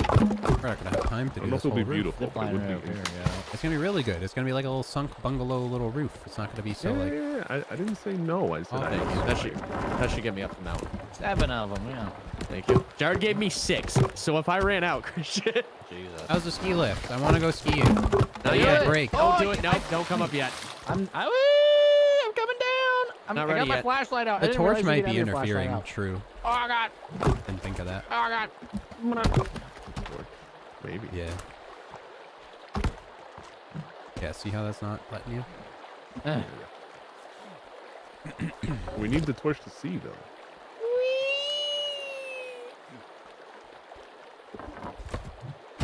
[SPEAKER 1] we're not gonna have time to do
[SPEAKER 5] don't
[SPEAKER 1] this
[SPEAKER 5] if it'll
[SPEAKER 1] whole
[SPEAKER 5] be
[SPEAKER 1] roof.
[SPEAKER 5] beautiful. It would be
[SPEAKER 2] here, yeah.
[SPEAKER 1] It's gonna be really good. It's gonna be like a little sunk bungalow little roof. It's not gonna be so
[SPEAKER 5] yeah,
[SPEAKER 1] like.
[SPEAKER 5] yeah, yeah. I, I didn't say no. I said
[SPEAKER 1] Oh,
[SPEAKER 5] I
[SPEAKER 1] thank you.
[SPEAKER 3] That should that should get me up the mountain.
[SPEAKER 2] Seven of them. Yeah.
[SPEAKER 3] Thank you. Jared gave me six, so if I ran out, Christian,
[SPEAKER 2] Jesus.
[SPEAKER 1] How's the ski lift? I want to go skiing.
[SPEAKER 3] not
[SPEAKER 1] I
[SPEAKER 3] yet.
[SPEAKER 1] need a break.
[SPEAKER 3] Don't
[SPEAKER 2] Oh,
[SPEAKER 3] do it. No, don't come up yet.
[SPEAKER 2] I'm. I, woo, I'm coming down. I'm,
[SPEAKER 3] Not
[SPEAKER 2] I
[SPEAKER 3] ready
[SPEAKER 2] got my
[SPEAKER 3] yet.
[SPEAKER 2] flashlight out.
[SPEAKER 1] The torch might be
[SPEAKER 2] have your flashlight
[SPEAKER 1] interfering. True.
[SPEAKER 2] Oh god.
[SPEAKER 1] Didn't think of that.
[SPEAKER 2] Oh god. I'm gonna-
[SPEAKER 5] Or maybe.
[SPEAKER 1] Yeah. Yeah. See how that's not letting you?
[SPEAKER 5] We need the torch to see though.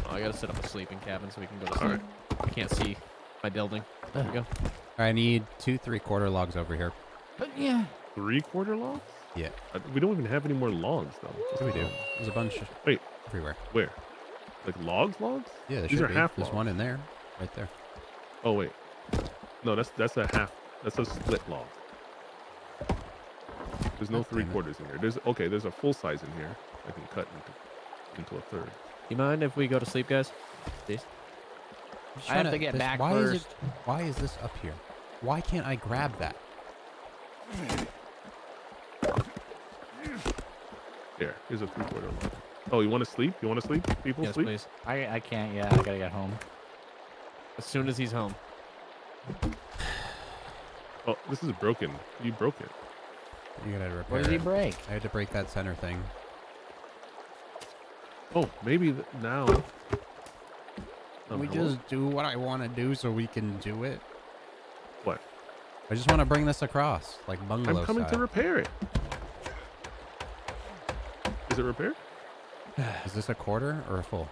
[SPEAKER 3] Oh, I gotta set up a sleeping cabin so we can go to sleep.
[SPEAKER 5] Alright.
[SPEAKER 3] I can't see my building. There we go.
[SPEAKER 1] I need two three-quarter logs over here.
[SPEAKER 2] But yeah.
[SPEAKER 5] Three quarter logs?
[SPEAKER 1] Yeah.
[SPEAKER 5] Uh, We don't even have any more logs though.
[SPEAKER 1] So we do. There's a bunch
[SPEAKER 5] Wait.
[SPEAKER 1] everywhere.
[SPEAKER 5] Where? Like logs, logs?
[SPEAKER 1] Yeah, there
[SPEAKER 5] These are
[SPEAKER 1] be.
[SPEAKER 5] half
[SPEAKER 1] There's
[SPEAKER 5] logs.
[SPEAKER 1] one in there, right there.
[SPEAKER 5] Oh wait. No, that's that's a half. That's a split log. There's no
[SPEAKER 1] God
[SPEAKER 5] three
[SPEAKER 1] it.
[SPEAKER 5] quarters in here. There's okay. There's a full size in here. I can cut into into a third.
[SPEAKER 3] You mind if we go to sleep, guys? Please.
[SPEAKER 1] I'm just
[SPEAKER 2] I have
[SPEAKER 1] trying
[SPEAKER 2] to get
[SPEAKER 1] this-
[SPEAKER 2] back
[SPEAKER 1] why Is it, why is this up here? Why can't I grab that?
[SPEAKER 5] There. Here's a three quarter log. Oh, you want to sleep? You want to sleep? People
[SPEAKER 3] Yes,
[SPEAKER 5] sleep.
[SPEAKER 3] please.
[SPEAKER 2] I I can't. Yeah. I gotta get home.
[SPEAKER 3] As soon as he's home.
[SPEAKER 5] Oh, this is broken. You broke it.
[SPEAKER 1] You gotta repair
[SPEAKER 2] Where did he
[SPEAKER 1] it.
[SPEAKER 2] break?
[SPEAKER 1] I had to break that center thing.
[SPEAKER 5] Oh, maybe th- now. Oh,
[SPEAKER 1] we
[SPEAKER 5] hello?
[SPEAKER 1] just do what I want to do so we can do it.
[SPEAKER 5] What?
[SPEAKER 1] I just want to bring this across, like bungalow
[SPEAKER 5] I'm coming
[SPEAKER 1] style.
[SPEAKER 5] to repair it. Is it repaired?
[SPEAKER 1] Is this a quarter or a full?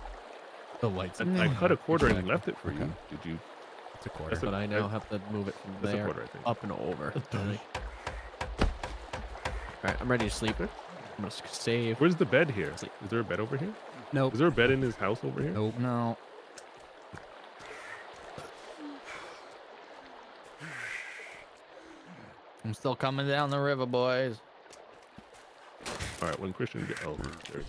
[SPEAKER 3] The lights.
[SPEAKER 5] I, I cut a quarter and left it for you. Did you?
[SPEAKER 1] It's a quarter.
[SPEAKER 5] That's a-
[SPEAKER 3] But I now
[SPEAKER 5] I-
[SPEAKER 3] have to move it from
[SPEAKER 5] That's
[SPEAKER 3] there
[SPEAKER 5] quarter,
[SPEAKER 3] up and over. All right, I'm ready to sleep. I'm gonna save.
[SPEAKER 5] Where's the bed here? Is there a bed over here?
[SPEAKER 1] Nope.
[SPEAKER 5] Is there a bed in his house over here?
[SPEAKER 1] Nope.
[SPEAKER 2] No. I'm still coming down the river, boys.
[SPEAKER 5] All right, when Christian get oh, there's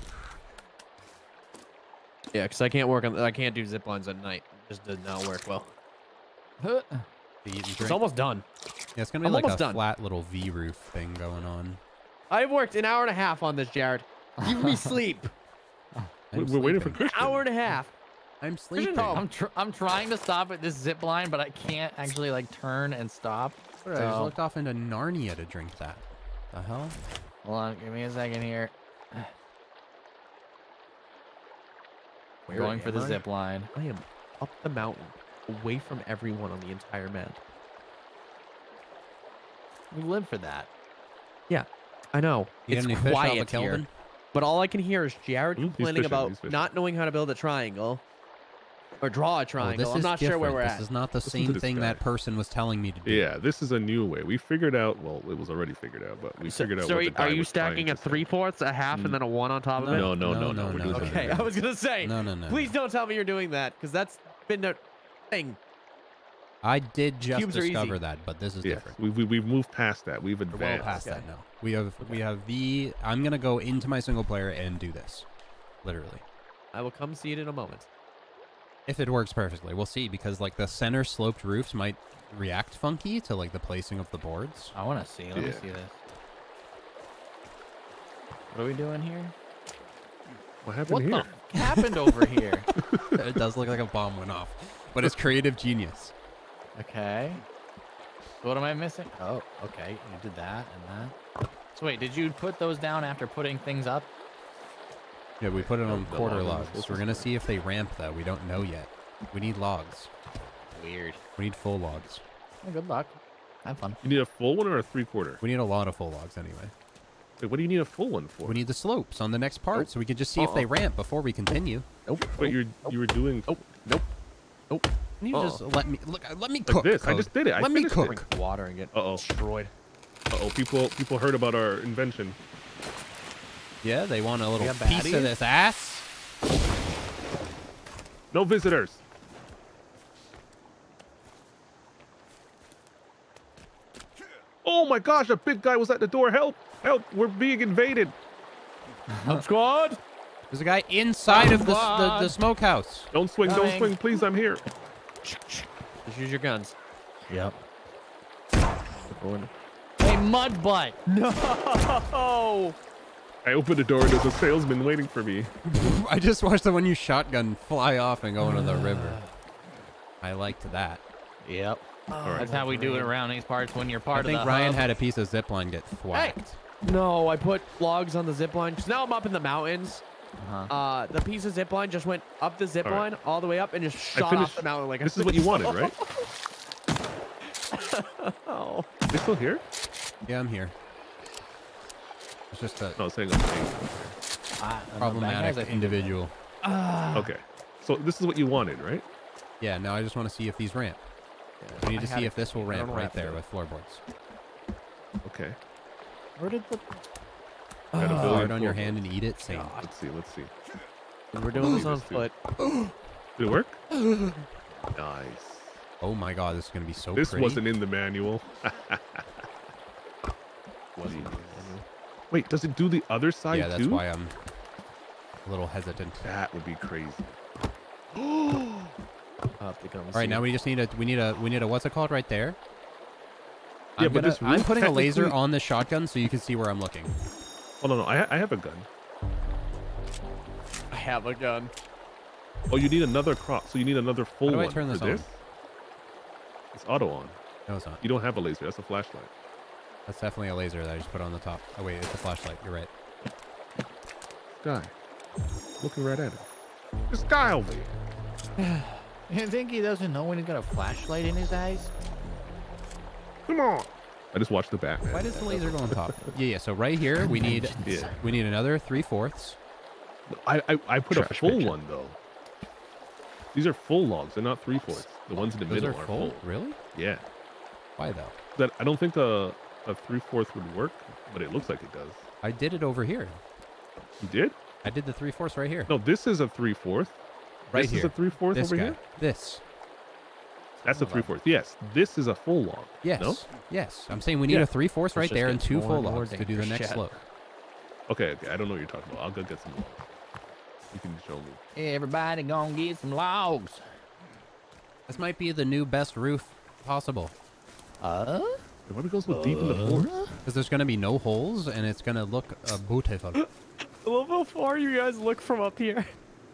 [SPEAKER 3] Yeah, because I can't work on. I can't do zip lines at night. It just does not work well.
[SPEAKER 2] Huh.
[SPEAKER 1] The eat and
[SPEAKER 3] It's almost done.
[SPEAKER 1] Yeah, it's gonna be
[SPEAKER 3] I'm
[SPEAKER 1] like a
[SPEAKER 3] done.
[SPEAKER 1] flat little V roof thing going on.
[SPEAKER 3] I've worked an hour and a half on this, Jared. Give me sleep.
[SPEAKER 5] We-
[SPEAKER 1] I'm
[SPEAKER 5] We're waiting for
[SPEAKER 1] sleeping.
[SPEAKER 5] Christian.
[SPEAKER 3] hour and a half.
[SPEAKER 1] I'm sleeping.
[SPEAKER 2] I'm tr- I'm trying to stop at this zip line, but I can't actually like turn and stop.
[SPEAKER 1] I just looked off into Narnia to drink that. The hell?
[SPEAKER 2] Hold on, give me a second here. We're going for the
[SPEAKER 3] I?
[SPEAKER 2] zip line.
[SPEAKER 3] I am up the mountain, away from everyone on the entire map.
[SPEAKER 2] We live for that.
[SPEAKER 3] Yeah, I know.
[SPEAKER 1] You
[SPEAKER 3] it's
[SPEAKER 1] got any fish off of
[SPEAKER 3] quiet here,
[SPEAKER 1] Kelvin?
[SPEAKER 3] but all I can hear is Jared complaining about not knowing how to build a triangle or draw a
[SPEAKER 1] Oh,
[SPEAKER 3] triangle.
[SPEAKER 1] this
[SPEAKER 3] I'm
[SPEAKER 1] is
[SPEAKER 3] not sure where we're
[SPEAKER 1] this
[SPEAKER 3] at.
[SPEAKER 1] This is not the
[SPEAKER 5] Listen
[SPEAKER 1] same thing
[SPEAKER 5] guy.
[SPEAKER 1] that person was telling me to do.
[SPEAKER 5] Yeah, this is a new way. We figured out. Well, it was already figured out, but we
[SPEAKER 3] So,
[SPEAKER 5] figured out.
[SPEAKER 3] so
[SPEAKER 5] what
[SPEAKER 3] are
[SPEAKER 5] the
[SPEAKER 3] you- are you stacking a three fourths, a half,
[SPEAKER 5] Mm.
[SPEAKER 3] and then a one on top of it?
[SPEAKER 5] No, no,
[SPEAKER 1] No,
[SPEAKER 5] no,
[SPEAKER 1] no,
[SPEAKER 5] no. We're
[SPEAKER 1] no.
[SPEAKER 3] Okay, I was gonna say.
[SPEAKER 1] No, no, no.
[SPEAKER 3] Please don't tell me you're doing that, because that's been a thing.
[SPEAKER 1] I did just
[SPEAKER 3] Cubes
[SPEAKER 1] discover that, but this is
[SPEAKER 5] Yes,
[SPEAKER 1] different.
[SPEAKER 5] we've, we- we've moved past that. We've
[SPEAKER 1] We're well
[SPEAKER 5] advanced.
[SPEAKER 1] past
[SPEAKER 3] Okay.
[SPEAKER 1] that now. We have we have the. I'm gonna go into my single player and do this, literally.
[SPEAKER 3] I will come see it in a moment.
[SPEAKER 1] If it works perfectly, we'll see. Because like the center sloped roofs might react funky to like the placing of the boards.
[SPEAKER 2] I want to see. Let me see this. What are we doing here?
[SPEAKER 5] What happened
[SPEAKER 2] What
[SPEAKER 5] here?
[SPEAKER 2] the f- happened over here?
[SPEAKER 1] it does look like a bomb went off, but it's creative genius.
[SPEAKER 2] Okay. What am I missing? Oh, okay. You did that and that. So wait, did you put those down after putting things up?
[SPEAKER 1] Yeah, we put it on
[SPEAKER 5] the
[SPEAKER 1] quarter
[SPEAKER 5] log
[SPEAKER 1] logs. We're gonna see if they ramp though. We don't know yet. We need logs.
[SPEAKER 2] Weird.
[SPEAKER 1] We need full logs.
[SPEAKER 2] Well, good luck. Have fun.
[SPEAKER 5] You need a full one or a three quarter?
[SPEAKER 1] We need a lot of full logs anyway.
[SPEAKER 5] Wait, what do you need a full one for?
[SPEAKER 1] We need the slopes on the next part, so we can just see if they ramp before we continue.
[SPEAKER 3] Nope.
[SPEAKER 5] But you're you were doing
[SPEAKER 3] Nope. Nope. Nope.
[SPEAKER 1] Can you
[SPEAKER 3] Uh-uh.
[SPEAKER 1] just let me look? Let me cook.
[SPEAKER 5] like
[SPEAKER 1] cook.
[SPEAKER 5] this. I just did it. I
[SPEAKER 1] let me
[SPEAKER 5] finished
[SPEAKER 1] cook.
[SPEAKER 3] Drink water and get
[SPEAKER 5] Uh oh.
[SPEAKER 3] destroyed.
[SPEAKER 5] Uh oh. People people heard about our invention.
[SPEAKER 1] Yeah, they want a little
[SPEAKER 3] got
[SPEAKER 1] piece of this ass.
[SPEAKER 5] No visitors. Oh my gosh! A big guy was at the door. Help! Help! We're being invaded.
[SPEAKER 3] Up squad.
[SPEAKER 1] There's a guy inside of the, the, the smokehouse.
[SPEAKER 5] Don't swing! Don't swing! Please, I'm here.
[SPEAKER 3] Just use your guns.
[SPEAKER 2] Yep.
[SPEAKER 3] Going.
[SPEAKER 2] Hey, mud butt.
[SPEAKER 3] No.
[SPEAKER 5] I open the door and there's a salesman waiting for me.
[SPEAKER 1] I just watched the one you shotgun fly off and go into the river. I liked that.
[SPEAKER 2] Yep.
[SPEAKER 5] All right.
[SPEAKER 2] That's how we do it around these parts when you're part
[SPEAKER 1] I
[SPEAKER 2] of
[SPEAKER 1] think Ryan
[SPEAKER 2] hub.
[SPEAKER 1] had a piece of zip line get thwacked.
[SPEAKER 3] No, I put logs on the zip line because now I'm up in the mountains.
[SPEAKER 2] Uh-huh.
[SPEAKER 3] Uh, the piece of zip line just went up the zip
[SPEAKER 5] All right.
[SPEAKER 3] line all the way up and just shot off
[SPEAKER 5] finished-
[SPEAKER 3] the mountain like
[SPEAKER 5] This is what you wanted, right?
[SPEAKER 3] Oh.
[SPEAKER 5] You still here?
[SPEAKER 1] Yeah, I'm here. It's just a
[SPEAKER 5] No, I was saying I'm saying.
[SPEAKER 2] And the bad guys,
[SPEAKER 1] problematic individual.
[SPEAKER 3] Ah.
[SPEAKER 5] Okay. So this is what you wanted, right?
[SPEAKER 1] Yeah, now I just want to see if these ramp. We need
[SPEAKER 3] I
[SPEAKER 1] to
[SPEAKER 3] had
[SPEAKER 1] see if this will
[SPEAKER 3] I don't
[SPEAKER 1] ramp right there
[SPEAKER 3] happened
[SPEAKER 1] with floorboards.
[SPEAKER 5] Okay.
[SPEAKER 2] Where did the
[SPEAKER 5] Got a billion
[SPEAKER 1] Hard on your hand and eat it. Same.
[SPEAKER 5] Let's see. Let's see.
[SPEAKER 3] We're doing this on foot.
[SPEAKER 5] Did it work? nice.
[SPEAKER 1] Oh my god, this is gonna be so
[SPEAKER 5] this
[SPEAKER 1] pretty.
[SPEAKER 5] wasn't in the manual.
[SPEAKER 3] Wasn't
[SPEAKER 5] Jeez. Wait, does it do the other side
[SPEAKER 1] yeah, that's
[SPEAKER 5] too?
[SPEAKER 1] why I'm a little hesitant.
[SPEAKER 5] That would be crazy.
[SPEAKER 3] I'll have to come
[SPEAKER 1] All right, now we just need a we need a we need a what's it called right there.
[SPEAKER 5] Yeah,
[SPEAKER 1] I'm
[SPEAKER 5] but
[SPEAKER 1] gonna-
[SPEAKER 5] this
[SPEAKER 1] I'm putting a laser on the shotgun so you can see where I'm looking.
[SPEAKER 5] Oh no, no, I, ha- I have a gun.
[SPEAKER 3] I have a gun.
[SPEAKER 5] Oh, you need another crop, so you need another full
[SPEAKER 1] do I
[SPEAKER 5] one
[SPEAKER 1] turn
[SPEAKER 5] for
[SPEAKER 1] this on?
[SPEAKER 5] this. It's auto on.
[SPEAKER 1] No, it's not.
[SPEAKER 5] You don't have a laser. That's a flashlight.
[SPEAKER 1] That's definitely a laser that I just put on the top. Oh wait, it's a flashlight. You're right.
[SPEAKER 5] Guy, looking right at him. This guy over here.
[SPEAKER 2] You think he doesn't know when he's got a flashlight in his eyes?
[SPEAKER 5] Come on. I just watched the Batman.
[SPEAKER 1] Why does the laser go on top? yeah, yeah. So right here we need
[SPEAKER 5] Yeah.
[SPEAKER 1] we need another three fourths.
[SPEAKER 5] I I, I put a full
[SPEAKER 3] pigeon.
[SPEAKER 5] one though. These are full logs. They're not three fourths. The ones in the
[SPEAKER 1] Those
[SPEAKER 5] middle
[SPEAKER 1] are
[SPEAKER 5] are
[SPEAKER 1] full. Really?
[SPEAKER 5] Yeah.
[SPEAKER 1] Why though?
[SPEAKER 5] That I don't think a a three fourths would work, but it looks like it does.
[SPEAKER 1] I did it over here.
[SPEAKER 5] You did?
[SPEAKER 1] I did the three fourths right here.
[SPEAKER 5] No, this is a three fourth.
[SPEAKER 1] Right
[SPEAKER 5] this is a three fourth
[SPEAKER 1] this
[SPEAKER 5] over
[SPEAKER 1] guy.
[SPEAKER 5] here.
[SPEAKER 1] This.
[SPEAKER 5] That's a three fourth. Yes, this is a full log.
[SPEAKER 1] Yes.
[SPEAKER 5] No?
[SPEAKER 1] Yes. I'm saying we need
[SPEAKER 3] Yeah.
[SPEAKER 1] a three fourths right there and two full logs to do the next
[SPEAKER 3] shit.
[SPEAKER 1] slope.
[SPEAKER 5] Okay, okay. I don't know what you're talking about. I'll go get some logs. You can show me.
[SPEAKER 2] Everybody gonna get some logs.
[SPEAKER 1] This might be the new best roof possible.
[SPEAKER 2] Uh?
[SPEAKER 5] Why do we go so deep in the forest?
[SPEAKER 1] Because there's going to be no holes and it's going to look uh, beautiful.
[SPEAKER 3] I love how far you guys look from up here.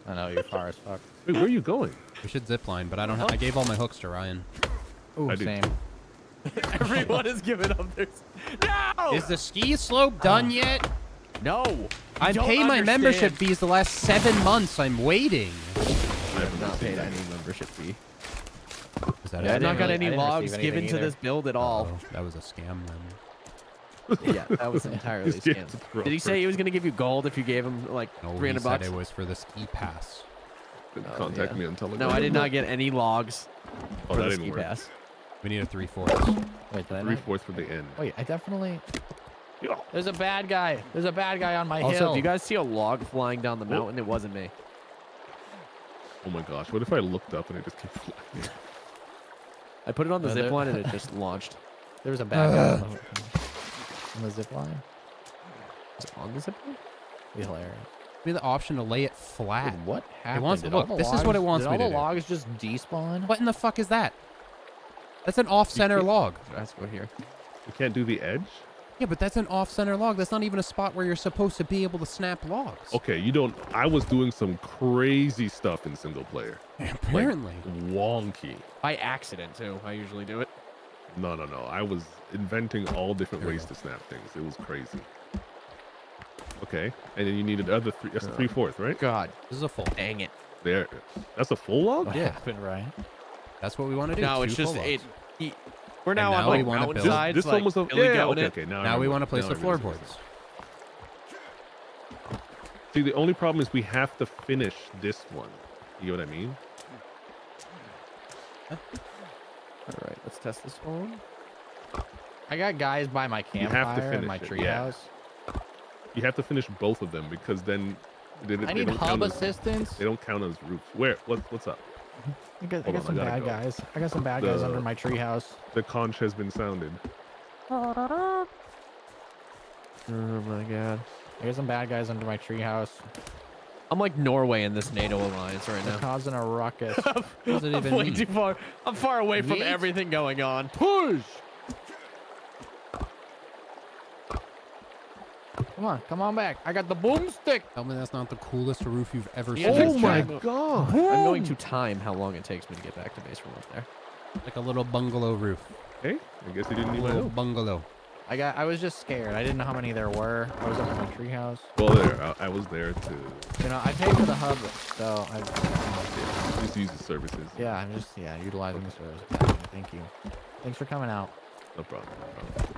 [SPEAKER 2] I know you're far as fuck.
[SPEAKER 5] Wait, where are you going?
[SPEAKER 1] We should zip line, but I don't. Ha- I gave all my hooks to Ryan.
[SPEAKER 2] Ooh,
[SPEAKER 5] I
[SPEAKER 2] same.
[SPEAKER 3] Everyone is giving up their. No!
[SPEAKER 1] Is the ski slope done yet?
[SPEAKER 3] no.
[SPEAKER 1] I
[SPEAKER 3] don't
[SPEAKER 1] pay my membership fees the last seven months. I'm waiting.
[SPEAKER 5] I haven't
[SPEAKER 3] paid any membership fee.
[SPEAKER 1] Is that
[SPEAKER 2] Yeah, I
[SPEAKER 3] I've not
[SPEAKER 2] didn't
[SPEAKER 3] got
[SPEAKER 2] really-
[SPEAKER 3] any logs given
[SPEAKER 2] anything
[SPEAKER 3] to this build at all.
[SPEAKER 1] Oh, that was a scam then.
[SPEAKER 3] yeah, that was entirely
[SPEAKER 5] Just
[SPEAKER 3] scam. Did he say he was gonna give you gold if you gave him like
[SPEAKER 1] No,
[SPEAKER 3] three
[SPEAKER 1] he
[SPEAKER 3] hundred
[SPEAKER 1] said
[SPEAKER 3] bucks?
[SPEAKER 1] it was for the ski pass.
[SPEAKER 5] Oh, contact
[SPEAKER 3] yeah.
[SPEAKER 5] me on Telegram.
[SPEAKER 3] No, I did not get any logs
[SPEAKER 5] Oh,
[SPEAKER 3] for
[SPEAKER 5] that
[SPEAKER 3] the
[SPEAKER 5] didn't
[SPEAKER 3] ski
[SPEAKER 5] work.
[SPEAKER 3] pass.
[SPEAKER 1] We need a three fourths.
[SPEAKER 2] Wait, did I
[SPEAKER 5] Three-fourths for the end.
[SPEAKER 2] Wait, I definitely. There's a bad guy. There's a bad guy on my
[SPEAKER 3] Also,
[SPEAKER 2] hill.
[SPEAKER 3] if you guys see a log flying down the
[SPEAKER 5] Whoa.
[SPEAKER 3] mountain, it wasn't me.
[SPEAKER 5] Oh my gosh. What if I looked up and it just kept flying?
[SPEAKER 3] I put it on the
[SPEAKER 2] Uh,
[SPEAKER 3] zip line and it just launched.
[SPEAKER 2] there was a bad guy on the, on the zip line.
[SPEAKER 3] Was it on the zip line?
[SPEAKER 2] Be hilarious.
[SPEAKER 1] Give me the option to lay it flat.
[SPEAKER 2] Dude, what happened?
[SPEAKER 1] It wants-
[SPEAKER 2] Did
[SPEAKER 1] look,
[SPEAKER 2] all the
[SPEAKER 1] this is what it
[SPEAKER 2] logs-
[SPEAKER 1] wants
[SPEAKER 2] did
[SPEAKER 1] me
[SPEAKER 2] all the logs just despawn?
[SPEAKER 1] What in the fuck is that? That's an off-center log.
[SPEAKER 3] Let's go here.
[SPEAKER 5] You can't do the edge?
[SPEAKER 1] Yeah, but that's an off-center log. That's not even a spot where you're supposed to be able to snap logs.
[SPEAKER 5] Okay, you don't. I was doing some crazy stuff in single player.
[SPEAKER 1] Apparently.
[SPEAKER 5] Wonky.
[SPEAKER 3] By accident too. I usually do it.
[SPEAKER 5] No, no, no. I was inventing all different
[SPEAKER 1] There
[SPEAKER 5] ways
[SPEAKER 1] go.
[SPEAKER 5] to snap things. It was crazy. Okay, and then you needed other three. That's a three fourth, right?
[SPEAKER 3] God,
[SPEAKER 1] This is a full.
[SPEAKER 3] dang it.
[SPEAKER 5] There. That's a full log.
[SPEAKER 2] What
[SPEAKER 1] Yeah.
[SPEAKER 2] happened, right?
[SPEAKER 1] That's what we want to do.
[SPEAKER 3] No,
[SPEAKER 1] two
[SPEAKER 3] it's just
[SPEAKER 1] full
[SPEAKER 3] it.
[SPEAKER 1] Logs.
[SPEAKER 3] he- we're
[SPEAKER 1] And
[SPEAKER 3] now,
[SPEAKER 1] now
[SPEAKER 3] on
[SPEAKER 1] we wanna build-
[SPEAKER 5] This,
[SPEAKER 3] mountainsides.
[SPEAKER 5] this
[SPEAKER 3] like,
[SPEAKER 5] one was a
[SPEAKER 3] Billy
[SPEAKER 5] yeah, okay, okay. Now,
[SPEAKER 1] Now we want to place
[SPEAKER 5] Now
[SPEAKER 1] the
[SPEAKER 5] I remember this.
[SPEAKER 1] floorboards.
[SPEAKER 5] See, the only problem is we have to finish this one. You know what I mean?
[SPEAKER 3] All right, let's test this one.
[SPEAKER 2] I got guys by my
[SPEAKER 5] have
[SPEAKER 2] campfire in
[SPEAKER 5] finish
[SPEAKER 2] my
[SPEAKER 5] it, yeah.
[SPEAKER 2] treehouse.
[SPEAKER 5] You have to finish both of them because then they, they
[SPEAKER 2] I need
[SPEAKER 5] don't
[SPEAKER 2] hub
[SPEAKER 5] count as,
[SPEAKER 2] assistance.
[SPEAKER 5] They don't count as roofs. Where? What, what's up?
[SPEAKER 2] I got, I got
[SPEAKER 5] on,
[SPEAKER 2] some
[SPEAKER 5] I
[SPEAKER 2] bad
[SPEAKER 5] go.
[SPEAKER 2] guys. I got some bad guys under my treehouse.
[SPEAKER 5] The conch has been sounded.
[SPEAKER 3] Oh my god.
[SPEAKER 2] I got some bad guys under my treehouse.
[SPEAKER 3] I'm like Norway in this NATO alliance right
[SPEAKER 2] They're
[SPEAKER 3] now.
[SPEAKER 2] causing a ruckus.
[SPEAKER 1] What does it
[SPEAKER 3] I'm way
[SPEAKER 1] mean?
[SPEAKER 3] too far. I'm far away from everything going on.
[SPEAKER 5] Push.
[SPEAKER 2] Come on, come on back. I got the boomstick.
[SPEAKER 1] Tell me that's not the coolest roof you've ever
[SPEAKER 3] Yeah,
[SPEAKER 1] seen.
[SPEAKER 5] Oh my
[SPEAKER 3] giant.
[SPEAKER 5] god.
[SPEAKER 3] I'm going to time how long it takes me to get back to base from up there.
[SPEAKER 1] Like a little bungalow roof.
[SPEAKER 5] Hey, I guess you didn't
[SPEAKER 1] A
[SPEAKER 5] even
[SPEAKER 1] little
[SPEAKER 5] know.
[SPEAKER 1] bungalow.
[SPEAKER 2] I got. I was just scared. I didn't know how many there were. I was up in my treehouse.
[SPEAKER 5] Well, there. I, I was there to
[SPEAKER 2] You know, I paid for the hub, so I.
[SPEAKER 5] just use the services.
[SPEAKER 2] Yeah, I'm just yeah utilizing the service. Thank you. Thanks for coming out.
[SPEAKER 5] No problem. No problem.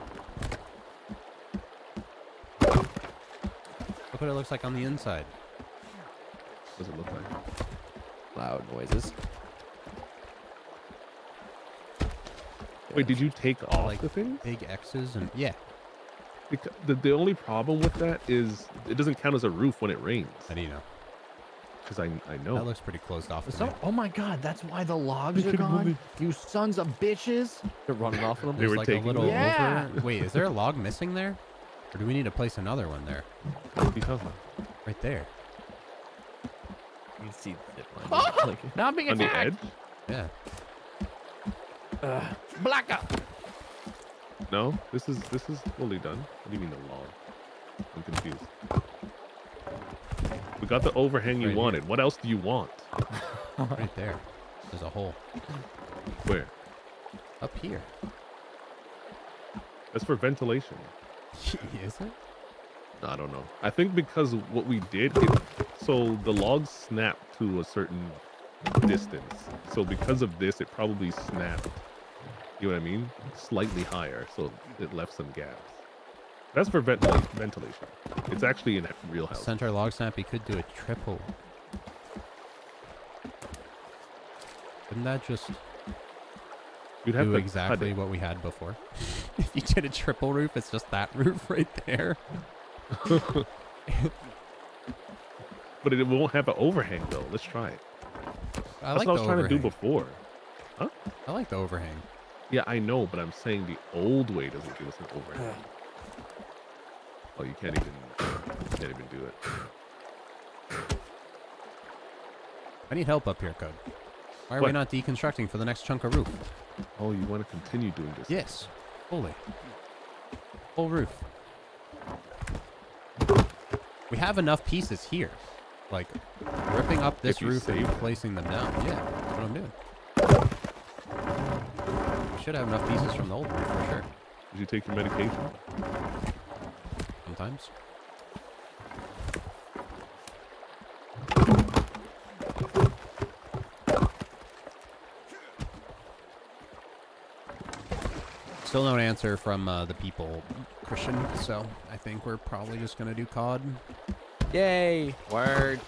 [SPEAKER 1] Look what it looks like on the inside.
[SPEAKER 5] What does it look like?
[SPEAKER 3] Loud noises.
[SPEAKER 5] Wait, did you take off
[SPEAKER 1] like-
[SPEAKER 5] the thing?
[SPEAKER 1] Big X's and yeah.
[SPEAKER 5] Because the, the only problem with that is it doesn't count as a roof when it rains.
[SPEAKER 1] How do you know?
[SPEAKER 5] Because I I know.
[SPEAKER 1] That looks pretty closed off.
[SPEAKER 2] So, oh my god, that's why the logs are gone. You sons of bitches.
[SPEAKER 3] They're running off of them.
[SPEAKER 5] They
[SPEAKER 1] There's
[SPEAKER 5] were
[SPEAKER 1] like
[SPEAKER 5] taking
[SPEAKER 1] a little
[SPEAKER 5] them.
[SPEAKER 2] Yeah.
[SPEAKER 1] over. Wait, is there a log missing there? Or do we need to place another one there?
[SPEAKER 5] What are you talking about?
[SPEAKER 1] Right there.
[SPEAKER 3] You can see the zip line.
[SPEAKER 2] Oh!
[SPEAKER 3] Like,
[SPEAKER 2] Now I'm being
[SPEAKER 5] On the
[SPEAKER 2] attacked.
[SPEAKER 5] edge?
[SPEAKER 1] Yeah.
[SPEAKER 2] Blacka.
[SPEAKER 5] No, this is this is fully done. What do you mean the log? I'm confused. We got the overhang you
[SPEAKER 1] Right here.
[SPEAKER 5] wanted. What else do you want?
[SPEAKER 1] Right there. There's a hole.
[SPEAKER 5] Where?
[SPEAKER 1] Up here.
[SPEAKER 5] That's for ventilation.
[SPEAKER 1] is it?
[SPEAKER 5] I don't know. I think because what we did, it, so the logs snapped to a certain distance. So because of this, it probably snapped. You know what I mean? Slightly higher, so it left some gaps. That's for ventila- ventilation. It's actually in a real house.
[SPEAKER 1] Center log snap, he could do a triple. Wouldn't that just
[SPEAKER 5] You'd have
[SPEAKER 1] do
[SPEAKER 5] to
[SPEAKER 1] exactly what we had before? if you did a triple roof, it's just that roof right there.
[SPEAKER 5] but it won't have an overhang though. Let's try it.
[SPEAKER 1] I
[SPEAKER 5] That's
[SPEAKER 1] like
[SPEAKER 5] what I was trying to do
[SPEAKER 1] overhang.
[SPEAKER 5] before.
[SPEAKER 1] I like the overhang.
[SPEAKER 5] Yeah, I know, but I'm saying the old way doesn't give us an overhang. Oh, you can't even can't even do it.
[SPEAKER 1] I need help up here, Code. Why are we not deconstructing for the next chunk of roof?
[SPEAKER 5] Oh, you want to continue doing this?
[SPEAKER 1] Yes, fully. Full roof. We have enough pieces here. Like, ripping up this roof and placing them down. Yeah, that's what I'm doing. We should have enough pieces from the old roof for sure.
[SPEAKER 5] Did you take your medication?
[SPEAKER 1] Sometimes. Still no answer from uh, the people, Christian. So I think we're probably just gonna do COD.
[SPEAKER 3] Yay!
[SPEAKER 2] Word.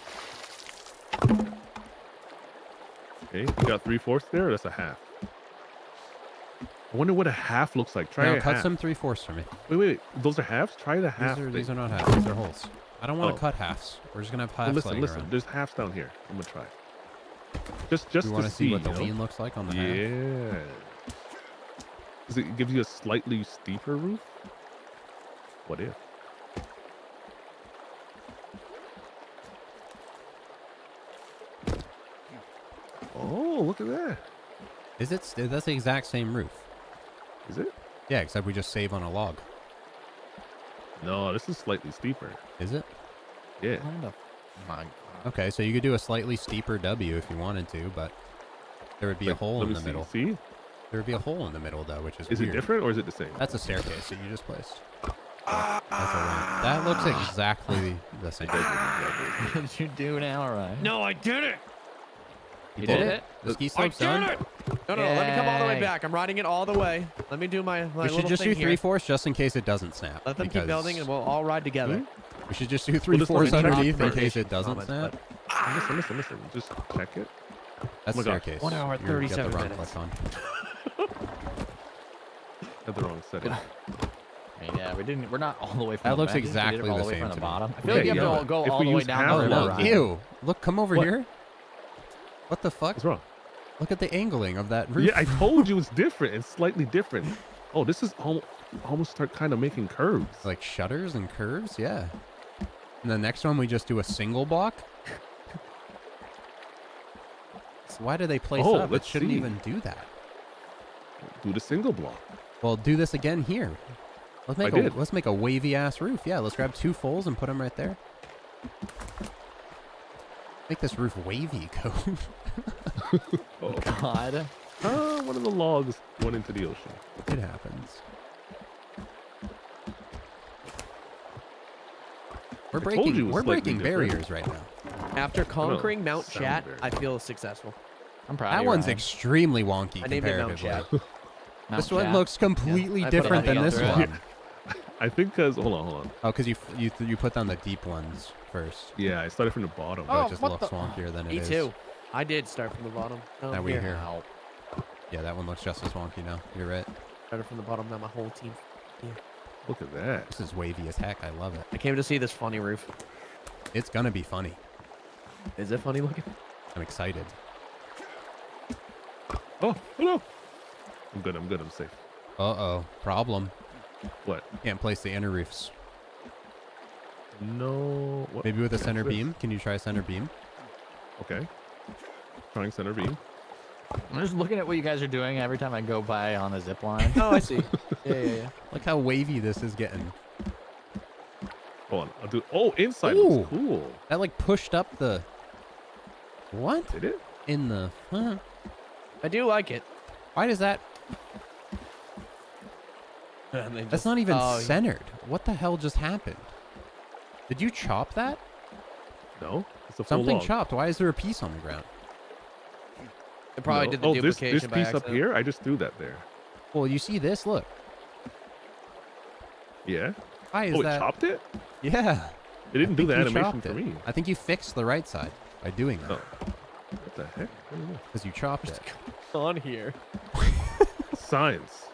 [SPEAKER 5] Okay, you got three fourths there. Or that's a half. I wonder what a half looks like. Try
[SPEAKER 1] Now
[SPEAKER 5] a
[SPEAKER 1] cut
[SPEAKER 5] half.
[SPEAKER 1] some three fourths for me.
[SPEAKER 5] Wait, wait, wait. Those are halves. Try the half.
[SPEAKER 1] These are, these are not halves. These are holes. I don't want to
[SPEAKER 5] Oh.
[SPEAKER 1] cut halves. We're just gonna have
[SPEAKER 5] Well,
[SPEAKER 1] halves
[SPEAKER 5] listen,
[SPEAKER 1] laying
[SPEAKER 5] listen.
[SPEAKER 1] around.
[SPEAKER 5] There's halves down here. I'm gonna try. Just, just
[SPEAKER 1] you
[SPEAKER 5] to
[SPEAKER 1] want to see what the
[SPEAKER 5] you know?
[SPEAKER 1] lean looks like on the half?
[SPEAKER 5] Yeah. Does it gives you a slightly steeper roof? What if? Oh, look at that.
[SPEAKER 1] Is it? That's the exact same roof.
[SPEAKER 5] Is it?
[SPEAKER 1] Yeah, except we just save on a log.
[SPEAKER 5] No, this is slightly steeper.
[SPEAKER 1] Is it?
[SPEAKER 5] Yeah.
[SPEAKER 2] What the? My God.
[SPEAKER 1] Okay, so you could do a slightly steeper W if you wanted to, but there would be a hole in
[SPEAKER 5] me
[SPEAKER 1] the
[SPEAKER 5] see.
[SPEAKER 1] middle.
[SPEAKER 5] See?
[SPEAKER 1] There would be a hole in the middle though, which is
[SPEAKER 5] Is
[SPEAKER 1] weird.
[SPEAKER 5] it different or is it the same?
[SPEAKER 1] That's a staircase that you just placed. That's a. That looks exactly the same.
[SPEAKER 2] What did you do now, Ryan?
[SPEAKER 3] No, I did it!
[SPEAKER 1] You
[SPEAKER 2] You
[SPEAKER 1] did
[SPEAKER 2] did
[SPEAKER 1] it.
[SPEAKER 2] it?
[SPEAKER 1] The ski
[SPEAKER 3] I
[SPEAKER 1] slope's
[SPEAKER 3] did
[SPEAKER 1] done.
[SPEAKER 3] it! No, no, let me come all the way back. I'm riding it all the way. Let me do my, my
[SPEAKER 1] We should just
[SPEAKER 3] thing
[SPEAKER 1] do three-fourths just in case it doesn't snap.
[SPEAKER 3] Let them keep building and we'll all ride together.
[SPEAKER 5] Hmm?
[SPEAKER 1] We should just do three-fourths
[SPEAKER 5] me check
[SPEAKER 1] underneath in case it doesn't
[SPEAKER 3] Comments,
[SPEAKER 1] snap.
[SPEAKER 3] but-
[SPEAKER 5] Listen, listen, listen. Just check it.
[SPEAKER 1] That's
[SPEAKER 5] Oh
[SPEAKER 1] staircase.
[SPEAKER 3] One hour,
[SPEAKER 1] You're- you got
[SPEAKER 3] 37 minutes.
[SPEAKER 1] Click
[SPEAKER 5] the wrong setting.
[SPEAKER 2] I mean, yeah, we didn't. We're not all the way from
[SPEAKER 1] That
[SPEAKER 2] the
[SPEAKER 1] looks
[SPEAKER 2] back. We
[SPEAKER 1] exactly
[SPEAKER 2] all
[SPEAKER 1] the
[SPEAKER 2] the way
[SPEAKER 1] same
[SPEAKER 2] from the bottom. I feel
[SPEAKER 5] Yeah,
[SPEAKER 2] like you have
[SPEAKER 5] yeah.
[SPEAKER 2] to all go
[SPEAKER 5] If
[SPEAKER 2] all
[SPEAKER 5] we
[SPEAKER 2] the way down the
[SPEAKER 5] of
[SPEAKER 2] river.
[SPEAKER 5] that-
[SPEAKER 1] Look,
[SPEAKER 2] Ryan.
[SPEAKER 1] ew. Look, come over
[SPEAKER 5] What?
[SPEAKER 1] here. What the fuck?
[SPEAKER 5] What's wrong?
[SPEAKER 1] Look at the angling of that roof.
[SPEAKER 5] Yeah, I told you it's different. It's slightly different. Oh, this is almost almost start kind of making curves.
[SPEAKER 1] like shutters and curves, yeah. And the next one we just do a single block. So why do they place
[SPEAKER 5] Oh,
[SPEAKER 1] up? It
[SPEAKER 5] let's
[SPEAKER 1] shouldn't
[SPEAKER 5] see.
[SPEAKER 1] even do that.
[SPEAKER 5] do the single block.
[SPEAKER 1] Well, do this again here. Let's make
[SPEAKER 5] I
[SPEAKER 1] a
[SPEAKER 5] did.
[SPEAKER 1] let's make a wavy ass roof. Yeah, let's grab two foals and put them right there. Make this roof wavy, Cove.
[SPEAKER 5] Oh,
[SPEAKER 2] God.
[SPEAKER 5] uh, one of the logs went into the ocean.
[SPEAKER 1] it happens. We're
[SPEAKER 5] I
[SPEAKER 1] breaking
[SPEAKER 5] you it was
[SPEAKER 1] we're breaking
[SPEAKER 5] different.
[SPEAKER 1] barriers right now.
[SPEAKER 3] After conquering Mount
[SPEAKER 5] sound
[SPEAKER 3] Chat,
[SPEAKER 5] very
[SPEAKER 3] I feel successful.
[SPEAKER 2] I'm proud.
[SPEAKER 1] That
[SPEAKER 2] of you,
[SPEAKER 1] one's
[SPEAKER 2] Ryan.
[SPEAKER 1] extremely wonky
[SPEAKER 3] I named it Mount. Chat.
[SPEAKER 2] Mount
[SPEAKER 1] This one looks completely
[SPEAKER 3] I put a
[SPEAKER 1] different than this
[SPEAKER 2] on through
[SPEAKER 1] one.
[SPEAKER 5] I think because hold on, hold on.
[SPEAKER 1] Oh, because you, you you put down the deep ones first.
[SPEAKER 5] Yeah, I started from the bottom.
[SPEAKER 1] So
[SPEAKER 2] Oh,
[SPEAKER 1] it just looks
[SPEAKER 2] the-
[SPEAKER 1] swankier than it
[SPEAKER 3] Me
[SPEAKER 1] is.
[SPEAKER 3] too. I did start from the bottom. Oh,
[SPEAKER 1] now
[SPEAKER 3] Now
[SPEAKER 1] we
[SPEAKER 3] here.
[SPEAKER 1] here.
[SPEAKER 2] Ow.
[SPEAKER 1] Yeah, that one looks just as wonky now. You're right.
[SPEAKER 3] Started from the bottom. Now my whole team. Yeah.
[SPEAKER 5] Look at that.
[SPEAKER 1] This is wavy as heck. I love it.
[SPEAKER 3] I came to see this funny roof.
[SPEAKER 1] It's gonna be funny.
[SPEAKER 3] Is it funny looking?
[SPEAKER 1] I'm excited.
[SPEAKER 5] Oh, hello. I'm good. I'm good. I'm safe.
[SPEAKER 1] Uh oh, problem.
[SPEAKER 5] What?
[SPEAKER 1] Can't place the inner roofs.
[SPEAKER 5] No. What?
[SPEAKER 1] Maybe with a center
[SPEAKER 5] this?
[SPEAKER 1] beam. Can you try center beam?
[SPEAKER 5] Okay. Trying center beam.
[SPEAKER 2] I'm just looking at what you guys are doing every time I go by on a zip line.
[SPEAKER 3] Oh, I see. yeah, yeah, yeah.
[SPEAKER 1] Look how wavy this is getting.
[SPEAKER 5] Hold on. I'll do. Oh, inside
[SPEAKER 1] Ooh.
[SPEAKER 5] looks cool.
[SPEAKER 1] That like pushed up the. What
[SPEAKER 5] Did it?
[SPEAKER 1] in the? Huh?
[SPEAKER 3] I do like it.
[SPEAKER 1] Why does that?
[SPEAKER 3] And they
[SPEAKER 1] That's not even
[SPEAKER 3] oh,
[SPEAKER 1] centered. What the hell just happened? Did you chop that?
[SPEAKER 5] No. It's a
[SPEAKER 1] Something
[SPEAKER 5] log.
[SPEAKER 1] chopped. Why is there a piece on the ground?
[SPEAKER 3] They probably
[SPEAKER 5] No.
[SPEAKER 3] did the
[SPEAKER 5] oh, this
[SPEAKER 3] duplication
[SPEAKER 5] this
[SPEAKER 3] by
[SPEAKER 5] piece up here. I just threw that there.
[SPEAKER 1] Well, you see this? Look.
[SPEAKER 5] Yeah.
[SPEAKER 1] Why is
[SPEAKER 5] oh, it chopped it.
[SPEAKER 1] Yeah.
[SPEAKER 5] It didn't do
[SPEAKER 1] think
[SPEAKER 5] the animation for me.
[SPEAKER 1] I think you fixed the right side by doing that
[SPEAKER 5] Oh. What the heck? I don't know.
[SPEAKER 1] because you chopped it.
[SPEAKER 3] on here.
[SPEAKER 5] Science.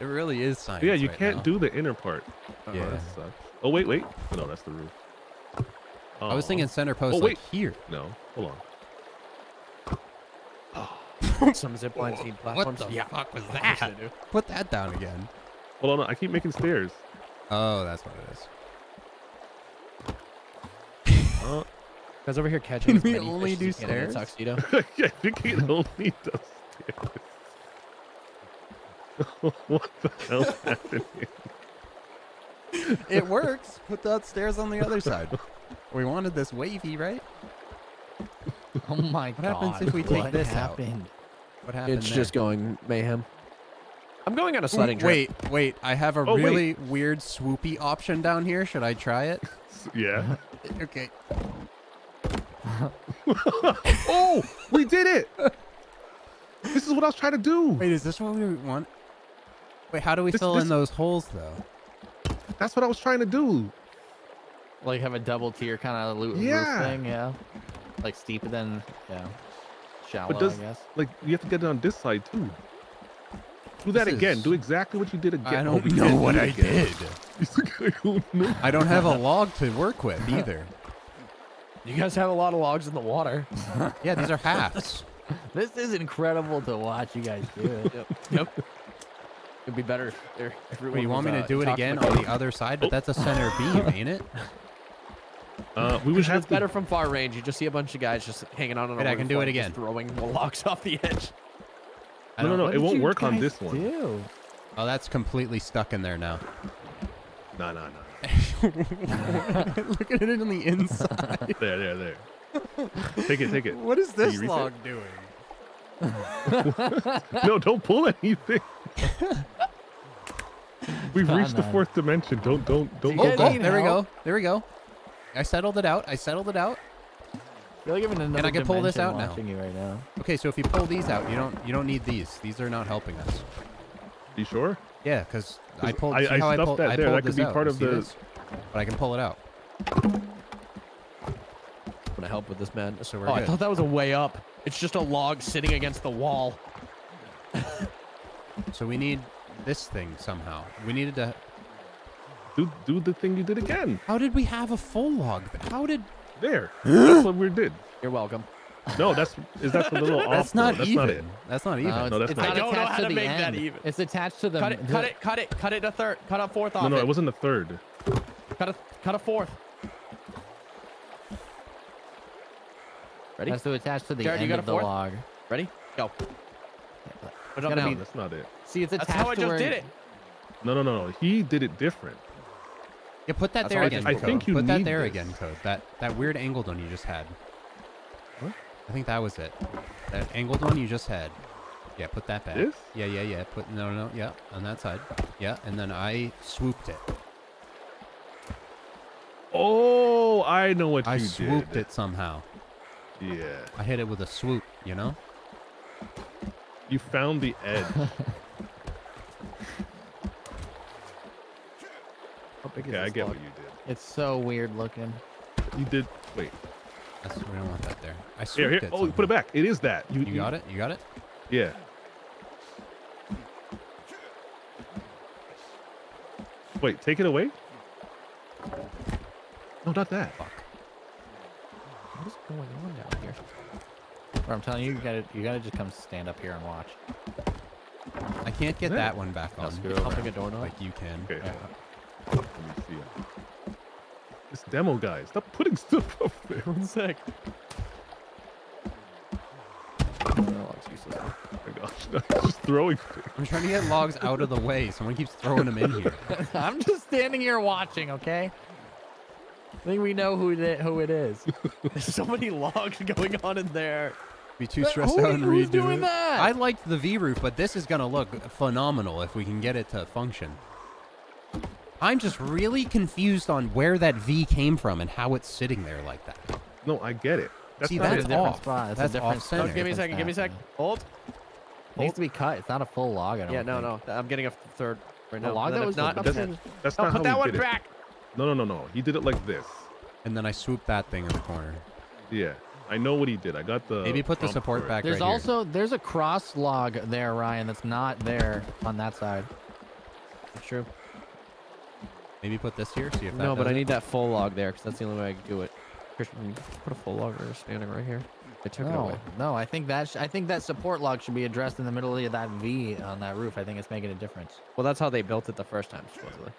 [SPEAKER 1] It really is science.
[SPEAKER 5] yeah, you
[SPEAKER 1] right
[SPEAKER 5] can't
[SPEAKER 1] now.
[SPEAKER 5] do the inner part. Oh,
[SPEAKER 1] Yeah.
[SPEAKER 5] that sucks. Oh wait, wait. Oh, no, that's the roof.
[SPEAKER 1] I was thinking um, center post
[SPEAKER 5] Oh,
[SPEAKER 1] like
[SPEAKER 5] wait.
[SPEAKER 1] here.
[SPEAKER 5] No, hold on. Ah.
[SPEAKER 3] Some zip lines need
[SPEAKER 1] What
[SPEAKER 3] platforms.
[SPEAKER 1] the
[SPEAKER 3] yeah.
[SPEAKER 1] fuck was that? Put that down again.
[SPEAKER 5] Hold on. I keep making stairs.
[SPEAKER 1] Oh, that's what it is.
[SPEAKER 5] Uh,
[SPEAKER 3] Guys over here catching as
[SPEAKER 1] we only do
[SPEAKER 3] you can in a
[SPEAKER 1] stairs?
[SPEAKER 3] tuxedo.
[SPEAKER 5] yeah, I think it only does stairs. What the hell happened here?
[SPEAKER 1] it works. Put the stairs on the other side. We wanted this wavy, right?
[SPEAKER 2] Oh my
[SPEAKER 1] What
[SPEAKER 2] god.
[SPEAKER 1] happens if we take
[SPEAKER 2] what
[SPEAKER 1] this out?
[SPEAKER 2] happened?
[SPEAKER 1] What happened?
[SPEAKER 3] It's just going mayhem. I'm going on a
[SPEAKER 1] Ooh,
[SPEAKER 3] sledding trip.
[SPEAKER 1] Wait, wait. I have a
[SPEAKER 5] Oh, wait.
[SPEAKER 1] really weird swoopy option down here. Should I try it?
[SPEAKER 5] Yeah.
[SPEAKER 1] okay.
[SPEAKER 5] oh, we did it. This is what I was trying to do.
[SPEAKER 1] Wait, is this what we want? Wait, how do we
[SPEAKER 5] This-
[SPEAKER 1] fill in those holes though?
[SPEAKER 5] That's what I was trying to do.
[SPEAKER 2] Like have a double tier kind of lo-
[SPEAKER 5] Yeah.
[SPEAKER 2] roof thing, yeah. Like steeper than yeah, shallow,
[SPEAKER 5] does-
[SPEAKER 2] I guess.
[SPEAKER 5] Like you have to get it on this side too. Do that
[SPEAKER 1] This
[SPEAKER 5] again.
[SPEAKER 1] is-
[SPEAKER 5] Do exactly what you did again.
[SPEAKER 1] I
[SPEAKER 5] Oh,
[SPEAKER 1] don't
[SPEAKER 5] we
[SPEAKER 1] know what
[SPEAKER 5] do
[SPEAKER 1] I
[SPEAKER 5] again.
[SPEAKER 1] did.
[SPEAKER 5] I don't.
[SPEAKER 1] I don't have a log to work with either.
[SPEAKER 3] You guys have a lot of logs in the water.
[SPEAKER 1] Yeah, these are halves.
[SPEAKER 2] This is incredible to watch you guys do it.
[SPEAKER 3] Yep. yep. It'd be better there- everyone
[SPEAKER 1] Wait, you want
[SPEAKER 3] was,
[SPEAKER 1] me
[SPEAKER 3] uh,
[SPEAKER 1] to do it again on the other side? But that's a center beam, ain't it?
[SPEAKER 5] Uh, we would have
[SPEAKER 3] it's
[SPEAKER 5] to.
[SPEAKER 3] better from far range. You just see a bunch of guys just hanging on. on
[SPEAKER 1] Wait, I can do it again.
[SPEAKER 3] Throwing the logs off the edge.
[SPEAKER 1] I
[SPEAKER 5] No, no, no.
[SPEAKER 2] What
[SPEAKER 5] It won't work on this one.
[SPEAKER 2] Do?
[SPEAKER 1] Oh, that's completely stuck in there now.
[SPEAKER 5] No, no, no.
[SPEAKER 1] Look at it on the inside.
[SPEAKER 5] There, there, there. Take it, take it.
[SPEAKER 1] What is this log doing?
[SPEAKER 5] No, don't pull anything. We've reached the fourth dimension. Don't, don't, don't.
[SPEAKER 1] Oh,
[SPEAKER 2] guys
[SPEAKER 1] oh, there we go. There we go. I settled it out. I settled it out.
[SPEAKER 2] I feel like I'm in another
[SPEAKER 1] I can pull this
[SPEAKER 2] dimension
[SPEAKER 1] out now.
[SPEAKER 2] watching you right now.
[SPEAKER 1] Okay, so if you pull these out, you don't you don't need these. These are not helping us.
[SPEAKER 5] You sure?
[SPEAKER 1] Yeah, because I pulled.
[SPEAKER 5] I- I
[SPEAKER 1] how
[SPEAKER 5] stuffed
[SPEAKER 1] pulled,
[SPEAKER 5] that
[SPEAKER 1] I
[SPEAKER 5] there. That could be
[SPEAKER 1] out.
[SPEAKER 5] part
[SPEAKER 1] You
[SPEAKER 5] of
[SPEAKER 1] see
[SPEAKER 5] the-
[SPEAKER 1] this? But I can pull it out.
[SPEAKER 3] I'm gonna help with this man.
[SPEAKER 1] So we're
[SPEAKER 3] oh, I thought that was a way up. It's just a log sitting against the wall.
[SPEAKER 1] So we need this thing somehow. We needed to.
[SPEAKER 5] Do, do the thing you did again.
[SPEAKER 1] How did we have a full log? How did?
[SPEAKER 5] There. That's what we did.
[SPEAKER 3] You're welcome.
[SPEAKER 5] No, that's is that the little off?
[SPEAKER 1] That's
[SPEAKER 5] though?
[SPEAKER 1] not
[SPEAKER 5] That's
[SPEAKER 1] even.
[SPEAKER 5] not it.
[SPEAKER 1] That's not even.
[SPEAKER 2] it's,
[SPEAKER 5] No, that's
[SPEAKER 2] it's
[SPEAKER 5] not
[SPEAKER 2] not.
[SPEAKER 3] I don't know
[SPEAKER 2] attached
[SPEAKER 3] how
[SPEAKER 2] to
[SPEAKER 3] to
[SPEAKER 2] the
[SPEAKER 3] make that
[SPEAKER 2] end.
[SPEAKER 3] even.
[SPEAKER 2] It's attached to the.
[SPEAKER 3] Cut it, cut it, cut it, cut it a third, cut a fourth off
[SPEAKER 5] No, no,
[SPEAKER 3] it.
[SPEAKER 5] it wasn't a third.
[SPEAKER 3] Cut a, cut a fourth. Ready?
[SPEAKER 2] Has to attach to the
[SPEAKER 3] Jared, you
[SPEAKER 2] end
[SPEAKER 3] got a
[SPEAKER 2] of the log.
[SPEAKER 3] Ready? Go. Put it now.
[SPEAKER 2] be-
[SPEAKER 5] That's not it.
[SPEAKER 2] See, it's attached
[SPEAKER 3] That's how I
[SPEAKER 2] to
[SPEAKER 3] just
[SPEAKER 2] where
[SPEAKER 3] did it.
[SPEAKER 5] No, no, no, no. He did it different.
[SPEAKER 1] Yeah, put that
[SPEAKER 3] That's
[SPEAKER 1] there
[SPEAKER 3] how I
[SPEAKER 1] again.
[SPEAKER 3] just- I
[SPEAKER 5] think you
[SPEAKER 1] put that there
[SPEAKER 5] this.
[SPEAKER 1] again, code. That that weird angled one you just had.
[SPEAKER 5] What?
[SPEAKER 1] I think that was it. That angled one you just had. Yeah, put that back.
[SPEAKER 5] This?
[SPEAKER 1] Yeah, yeah, yeah. Put no, no, yeah, on that side. Yeah, and then I swooped it.
[SPEAKER 5] Oh, I know what
[SPEAKER 1] I
[SPEAKER 5] you
[SPEAKER 1] swooped it somehow.
[SPEAKER 5] Yeah.
[SPEAKER 1] I hit it with a swoop. You know?
[SPEAKER 5] You found the edge.
[SPEAKER 3] How big is
[SPEAKER 5] Okay, I get
[SPEAKER 3] log?
[SPEAKER 5] what you did.
[SPEAKER 2] It's so weird looking.
[SPEAKER 5] You did. Wait.
[SPEAKER 1] That's, we don't want that there. I
[SPEAKER 5] Here, here.
[SPEAKER 1] it.
[SPEAKER 5] Oh, put it back. It is that. You,
[SPEAKER 1] You got it. You got it.
[SPEAKER 5] Yeah. Wait, take it away. No, not that.
[SPEAKER 1] Fuck.
[SPEAKER 3] What is going on down here?
[SPEAKER 2] Bro, I'm telling you, you gotta, you gotta just come stand up here and watch.
[SPEAKER 1] I can't get
[SPEAKER 5] Yeah.
[SPEAKER 1] that one back
[SPEAKER 2] No,
[SPEAKER 1] on.
[SPEAKER 2] screw over.
[SPEAKER 3] Pumping a doorknob.
[SPEAKER 1] Like you can.
[SPEAKER 5] Okay.
[SPEAKER 2] Yeah.
[SPEAKER 5] Let me see it. This demo guy, stop putting stuff up there.
[SPEAKER 3] One sec. Oh, log's.
[SPEAKER 5] Oh my gosh, no, just throwing things.
[SPEAKER 1] I'm trying to get logs out of the way. Someone keeps throwing them in here.
[SPEAKER 2] I'm just standing here watching, okay? I think we know who it, who it is.
[SPEAKER 3] There's so many logs going on in there.
[SPEAKER 1] Be too
[SPEAKER 2] But
[SPEAKER 1] stressed
[SPEAKER 2] who-
[SPEAKER 1] out and
[SPEAKER 2] who's
[SPEAKER 1] redo
[SPEAKER 2] doing
[SPEAKER 1] it.
[SPEAKER 2] that?
[SPEAKER 1] I liked the V roof, but this is gonna look phenomenal if we can get it to function. I'm just really confused on where that V came from and how it's sitting there like that.
[SPEAKER 5] No, I get it. That's
[SPEAKER 1] See, that's
[SPEAKER 2] a different
[SPEAKER 1] off.
[SPEAKER 2] spot. It's a
[SPEAKER 1] That's
[SPEAKER 2] different
[SPEAKER 1] off center.
[SPEAKER 3] Oh, give me a second. Give me a sec. Hold.
[SPEAKER 2] It needs to be cut. It's not a full log. I don't
[SPEAKER 3] Yeah, no,
[SPEAKER 2] think.
[SPEAKER 3] no. I'm getting a third right
[SPEAKER 2] The
[SPEAKER 3] now.
[SPEAKER 2] log that was
[SPEAKER 3] not,
[SPEAKER 2] up
[SPEAKER 5] that's-
[SPEAKER 2] there-
[SPEAKER 5] That's
[SPEAKER 3] No,
[SPEAKER 5] not
[SPEAKER 3] put that one back.
[SPEAKER 5] it. No, no, no, no. He did it like this.
[SPEAKER 1] And then I swooped that thing in the corner.
[SPEAKER 5] Yeah, I know what he did. I got the.
[SPEAKER 1] Maybe put the support
[SPEAKER 5] for it.
[SPEAKER 1] back
[SPEAKER 2] There's
[SPEAKER 1] right here.
[SPEAKER 2] also there's a cross log there, Ryan. That's not there on that side.
[SPEAKER 3] It's true.
[SPEAKER 1] Maybe put this here. See if that
[SPEAKER 3] No, but
[SPEAKER 1] does
[SPEAKER 3] I
[SPEAKER 1] it.
[SPEAKER 3] need that full log there because that's the only way I can do it. Christian, put a full log there standing right here. They took it
[SPEAKER 2] No,
[SPEAKER 3] away.
[SPEAKER 2] no. I think that sh- I think that support log should be addressed in the middle of that V on that roof. I think it's making a difference.
[SPEAKER 3] Well, that's how they built it the first time, supposedly.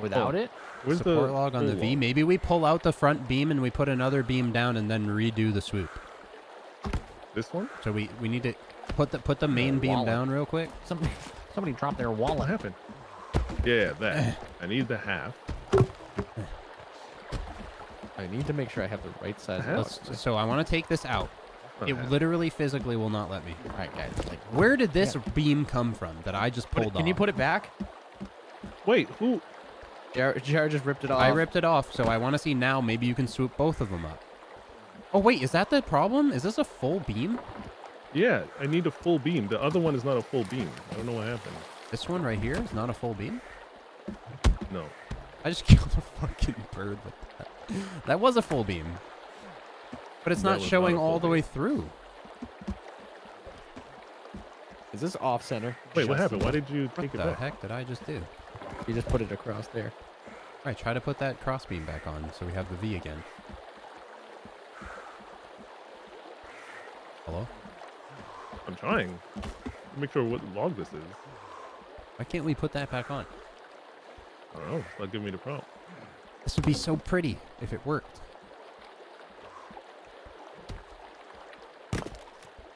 [SPEAKER 2] Without
[SPEAKER 5] Oh.
[SPEAKER 2] it,
[SPEAKER 5] Where's
[SPEAKER 1] support
[SPEAKER 5] the
[SPEAKER 1] log on the V.
[SPEAKER 5] log?
[SPEAKER 1] Maybe we pull out the front beam and we put another beam down and then redo the swoop.
[SPEAKER 5] This one?
[SPEAKER 1] So we we need to put the put the main beam
[SPEAKER 2] wallet.
[SPEAKER 1] down real quick.
[SPEAKER 2] somebody somebody dropped their
[SPEAKER 5] What
[SPEAKER 2] wallet.
[SPEAKER 5] happened? Yeah, that. I need the half.
[SPEAKER 3] I need to make sure I have the right size.
[SPEAKER 1] Let's, so I want to take this out.
[SPEAKER 5] Not
[SPEAKER 1] It
[SPEAKER 5] half.
[SPEAKER 1] literally physically will not let me.
[SPEAKER 2] All right, guys. Like,
[SPEAKER 1] Where did this beam come from that I just pulled
[SPEAKER 3] it, can you put it back?
[SPEAKER 5] Wait, who?
[SPEAKER 3] Jared, Jared just ripped it off.
[SPEAKER 1] I ripped it off, so I want to see now. Maybe you can swoop both of them up. Oh wait, is that the problem? Is this a full beam?
[SPEAKER 5] Yeah, I need a full beam. The other one is not a full beam. I don't know what happened.
[SPEAKER 1] This one right here is not a full beam.
[SPEAKER 5] No.
[SPEAKER 1] I just killed a fucking bird with that. That was a full beam, but it's
[SPEAKER 5] That
[SPEAKER 1] not showing
[SPEAKER 5] not
[SPEAKER 1] all
[SPEAKER 5] full
[SPEAKER 1] the way through.
[SPEAKER 3] Is this off center?
[SPEAKER 5] Wait, what happened? Why did you
[SPEAKER 1] What
[SPEAKER 5] take it
[SPEAKER 1] the heck did I just do?
[SPEAKER 3] You just put it across there.
[SPEAKER 1] All right, try to put that crossbeam back on so we have the V again. Hello?
[SPEAKER 5] I'm trying. Make sure what log this is.
[SPEAKER 1] Why can't we put that back on?
[SPEAKER 5] I don't know. It's not giving me the prompt.
[SPEAKER 1] This would be so pretty if it worked.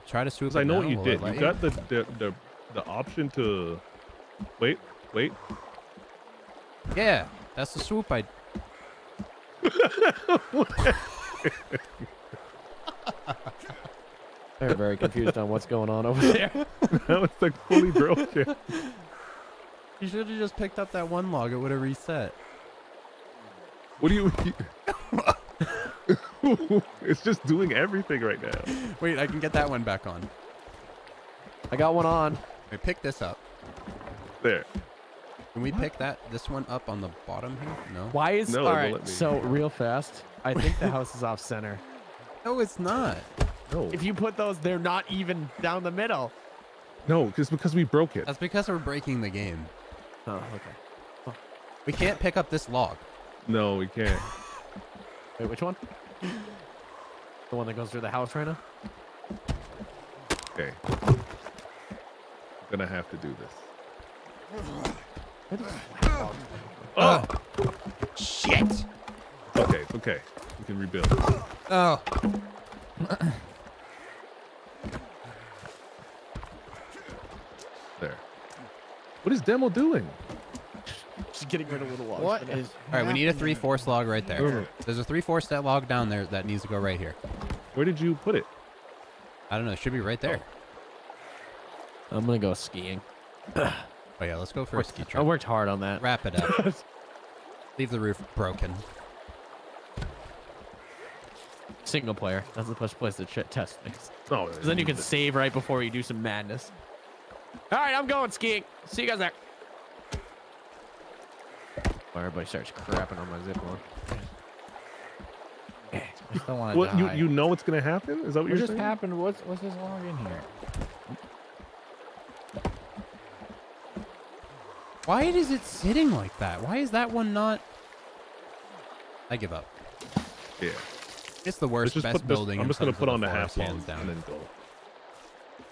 [SPEAKER 1] Try to swoop
[SPEAKER 5] I know
[SPEAKER 1] now,
[SPEAKER 5] what you did. You got the, the the the option to wait, wait.
[SPEAKER 1] Yeah, that's the swoop I.
[SPEAKER 3] They're very confused on what's going on over there.
[SPEAKER 5] that was like fully broken.
[SPEAKER 1] You should have just picked up that one log. It would have reset.
[SPEAKER 5] What do you? it's just doing everything right now.
[SPEAKER 1] Wait, I can get that one back on.
[SPEAKER 3] I got one on.
[SPEAKER 1] I pick this up.
[SPEAKER 5] There.
[SPEAKER 1] Can we pick that this one up on the bottom here? No.
[SPEAKER 3] Why is
[SPEAKER 5] No, it
[SPEAKER 3] all
[SPEAKER 5] won't
[SPEAKER 3] right?
[SPEAKER 5] let me.
[SPEAKER 3] So real fast, I think the house is off center.
[SPEAKER 1] No, it's not.
[SPEAKER 5] No.
[SPEAKER 3] If you put those, they're not even down the middle.
[SPEAKER 5] No, it's because we broke it.
[SPEAKER 1] That's because we're breaking the game.
[SPEAKER 3] Oh, okay.
[SPEAKER 1] We can't pick up this log.
[SPEAKER 5] No, we can't.
[SPEAKER 3] Wait, which one? The one that goes through the house right now?
[SPEAKER 5] Okay. I'm Gonna have to do this. Oh.
[SPEAKER 1] oh,
[SPEAKER 5] Shit. okay. Okay. We can rebuild.
[SPEAKER 1] Oh.
[SPEAKER 5] There. What is Demo doing?
[SPEAKER 3] She's getting rid of little logs.
[SPEAKER 2] what
[SPEAKER 3] for now.
[SPEAKER 2] is?
[SPEAKER 1] All right, we need a three-fourths log right there. There's a three-fourths that log down there that needs to go right here.
[SPEAKER 5] Where did you put it?
[SPEAKER 1] I don't know. It should be right there.
[SPEAKER 3] I'm gonna go skiing.
[SPEAKER 1] Oh yeah, let's go for a ski trip.
[SPEAKER 3] I worked hard on that.
[SPEAKER 1] Wrap it up. Leave the roof broken.
[SPEAKER 3] Single player. That's the best place to test things.
[SPEAKER 5] Oh, no.
[SPEAKER 3] 'Cause then you can save right before you do some madness. All right, I'm going skiing. See you guys there. Or everybody starts crapping on my zip line.
[SPEAKER 2] I still want to
[SPEAKER 5] What you
[SPEAKER 2] die.
[SPEAKER 5] you know what's gonna happen? Is that what,
[SPEAKER 2] What
[SPEAKER 5] you're
[SPEAKER 2] just
[SPEAKER 5] saying?
[SPEAKER 2] happened? What's what's this log in here?
[SPEAKER 1] Why is it sitting like that? Why is that one not? I give up.
[SPEAKER 5] Yeah.
[SPEAKER 1] It's the worst
[SPEAKER 5] just
[SPEAKER 1] best
[SPEAKER 5] put this,
[SPEAKER 1] building.
[SPEAKER 5] I'm just gonna put on the half
[SPEAKER 1] hands
[SPEAKER 5] logs
[SPEAKER 1] down.
[SPEAKER 5] and then go.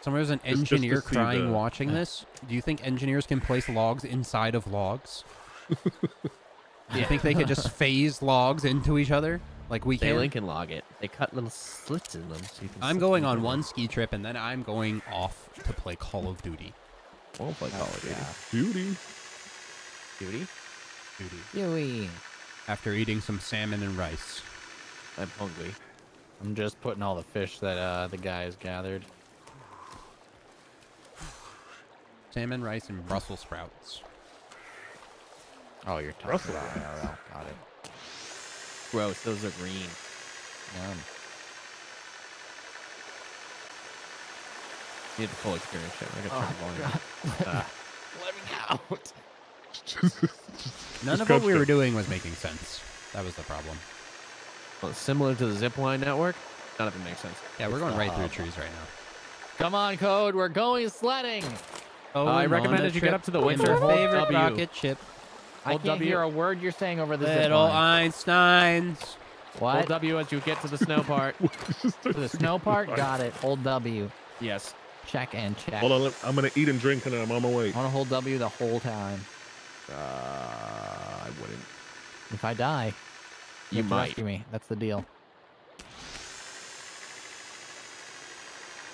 [SPEAKER 1] So there's an
[SPEAKER 5] Just- just
[SPEAKER 1] engineer
[SPEAKER 5] see
[SPEAKER 1] crying
[SPEAKER 5] the-
[SPEAKER 1] watching this. Do you think engineers can place logs inside of logs? Do you think they could just phase logs into each other like we
[SPEAKER 3] They
[SPEAKER 1] can?
[SPEAKER 3] link and log it. They cut little slits in them so you can.
[SPEAKER 1] I'm going on one ski trip and then I'm going off to play Call of Duty.
[SPEAKER 3] Won't play Call of Duty.
[SPEAKER 5] Beauty.
[SPEAKER 3] Duty.
[SPEAKER 1] Duty.
[SPEAKER 2] Yui.
[SPEAKER 1] After eating some salmon and rice.
[SPEAKER 3] I'm hungry.
[SPEAKER 2] I'm just putting all the fish that uh, the guys gathered.
[SPEAKER 1] Salmon, rice, and Brussels sprouts.
[SPEAKER 2] Oh, you're talking
[SPEAKER 5] Brussels
[SPEAKER 2] about IRL. Got it.
[SPEAKER 3] Gross. Those are green.
[SPEAKER 2] Yum.
[SPEAKER 3] You need the full experience. Shit. I gotta turn the volume. up.
[SPEAKER 2] Let me out.
[SPEAKER 1] None
[SPEAKER 5] Just
[SPEAKER 1] of what we
[SPEAKER 5] crouch
[SPEAKER 1] were doing was making sense. That was the problem.
[SPEAKER 3] Well, similar to the zipline network. None of it makes sense.
[SPEAKER 1] Yeah, we're going right through trees right now.
[SPEAKER 2] Come on, Code. We're going sledding.
[SPEAKER 1] Oh,
[SPEAKER 3] I recommend that you get up to the
[SPEAKER 1] in
[SPEAKER 3] winter
[SPEAKER 1] our
[SPEAKER 3] hold
[SPEAKER 1] favorite
[SPEAKER 3] W.
[SPEAKER 1] rocket ship.
[SPEAKER 2] I
[SPEAKER 3] Hold
[SPEAKER 2] can't
[SPEAKER 3] W.
[SPEAKER 2] hear a word you're saying over the zip
[SPEAKER 1] Little
[SPEAKER 2] line.
[SPEAKER 1] Einsteins.
[SPEAKER 3] Hold
[SPEAKER 2] What?
[SPEAKER 3] W as you get to the snow part.
[SPEAKER 5] Just
[SPEAKER 2] For the snow part? Got it. Hold W.
[SPEAKER 3] yes.
[SPEAKER 2] Check and check.
[SPEAKER 5] Hold on, I'm gonna eat and drink and then I'm on my way.
[SPEAKER 2] I want to hold W the whole time.
[SPEAKER 3] Uh, I wouldn't.
[SPEAKER 2] If I die,
[SPEAKER 3] You
[SPEAKER 2] have to
[SPEAKER 3] might.
[SPEAKER 2] rescue me. That's the deal.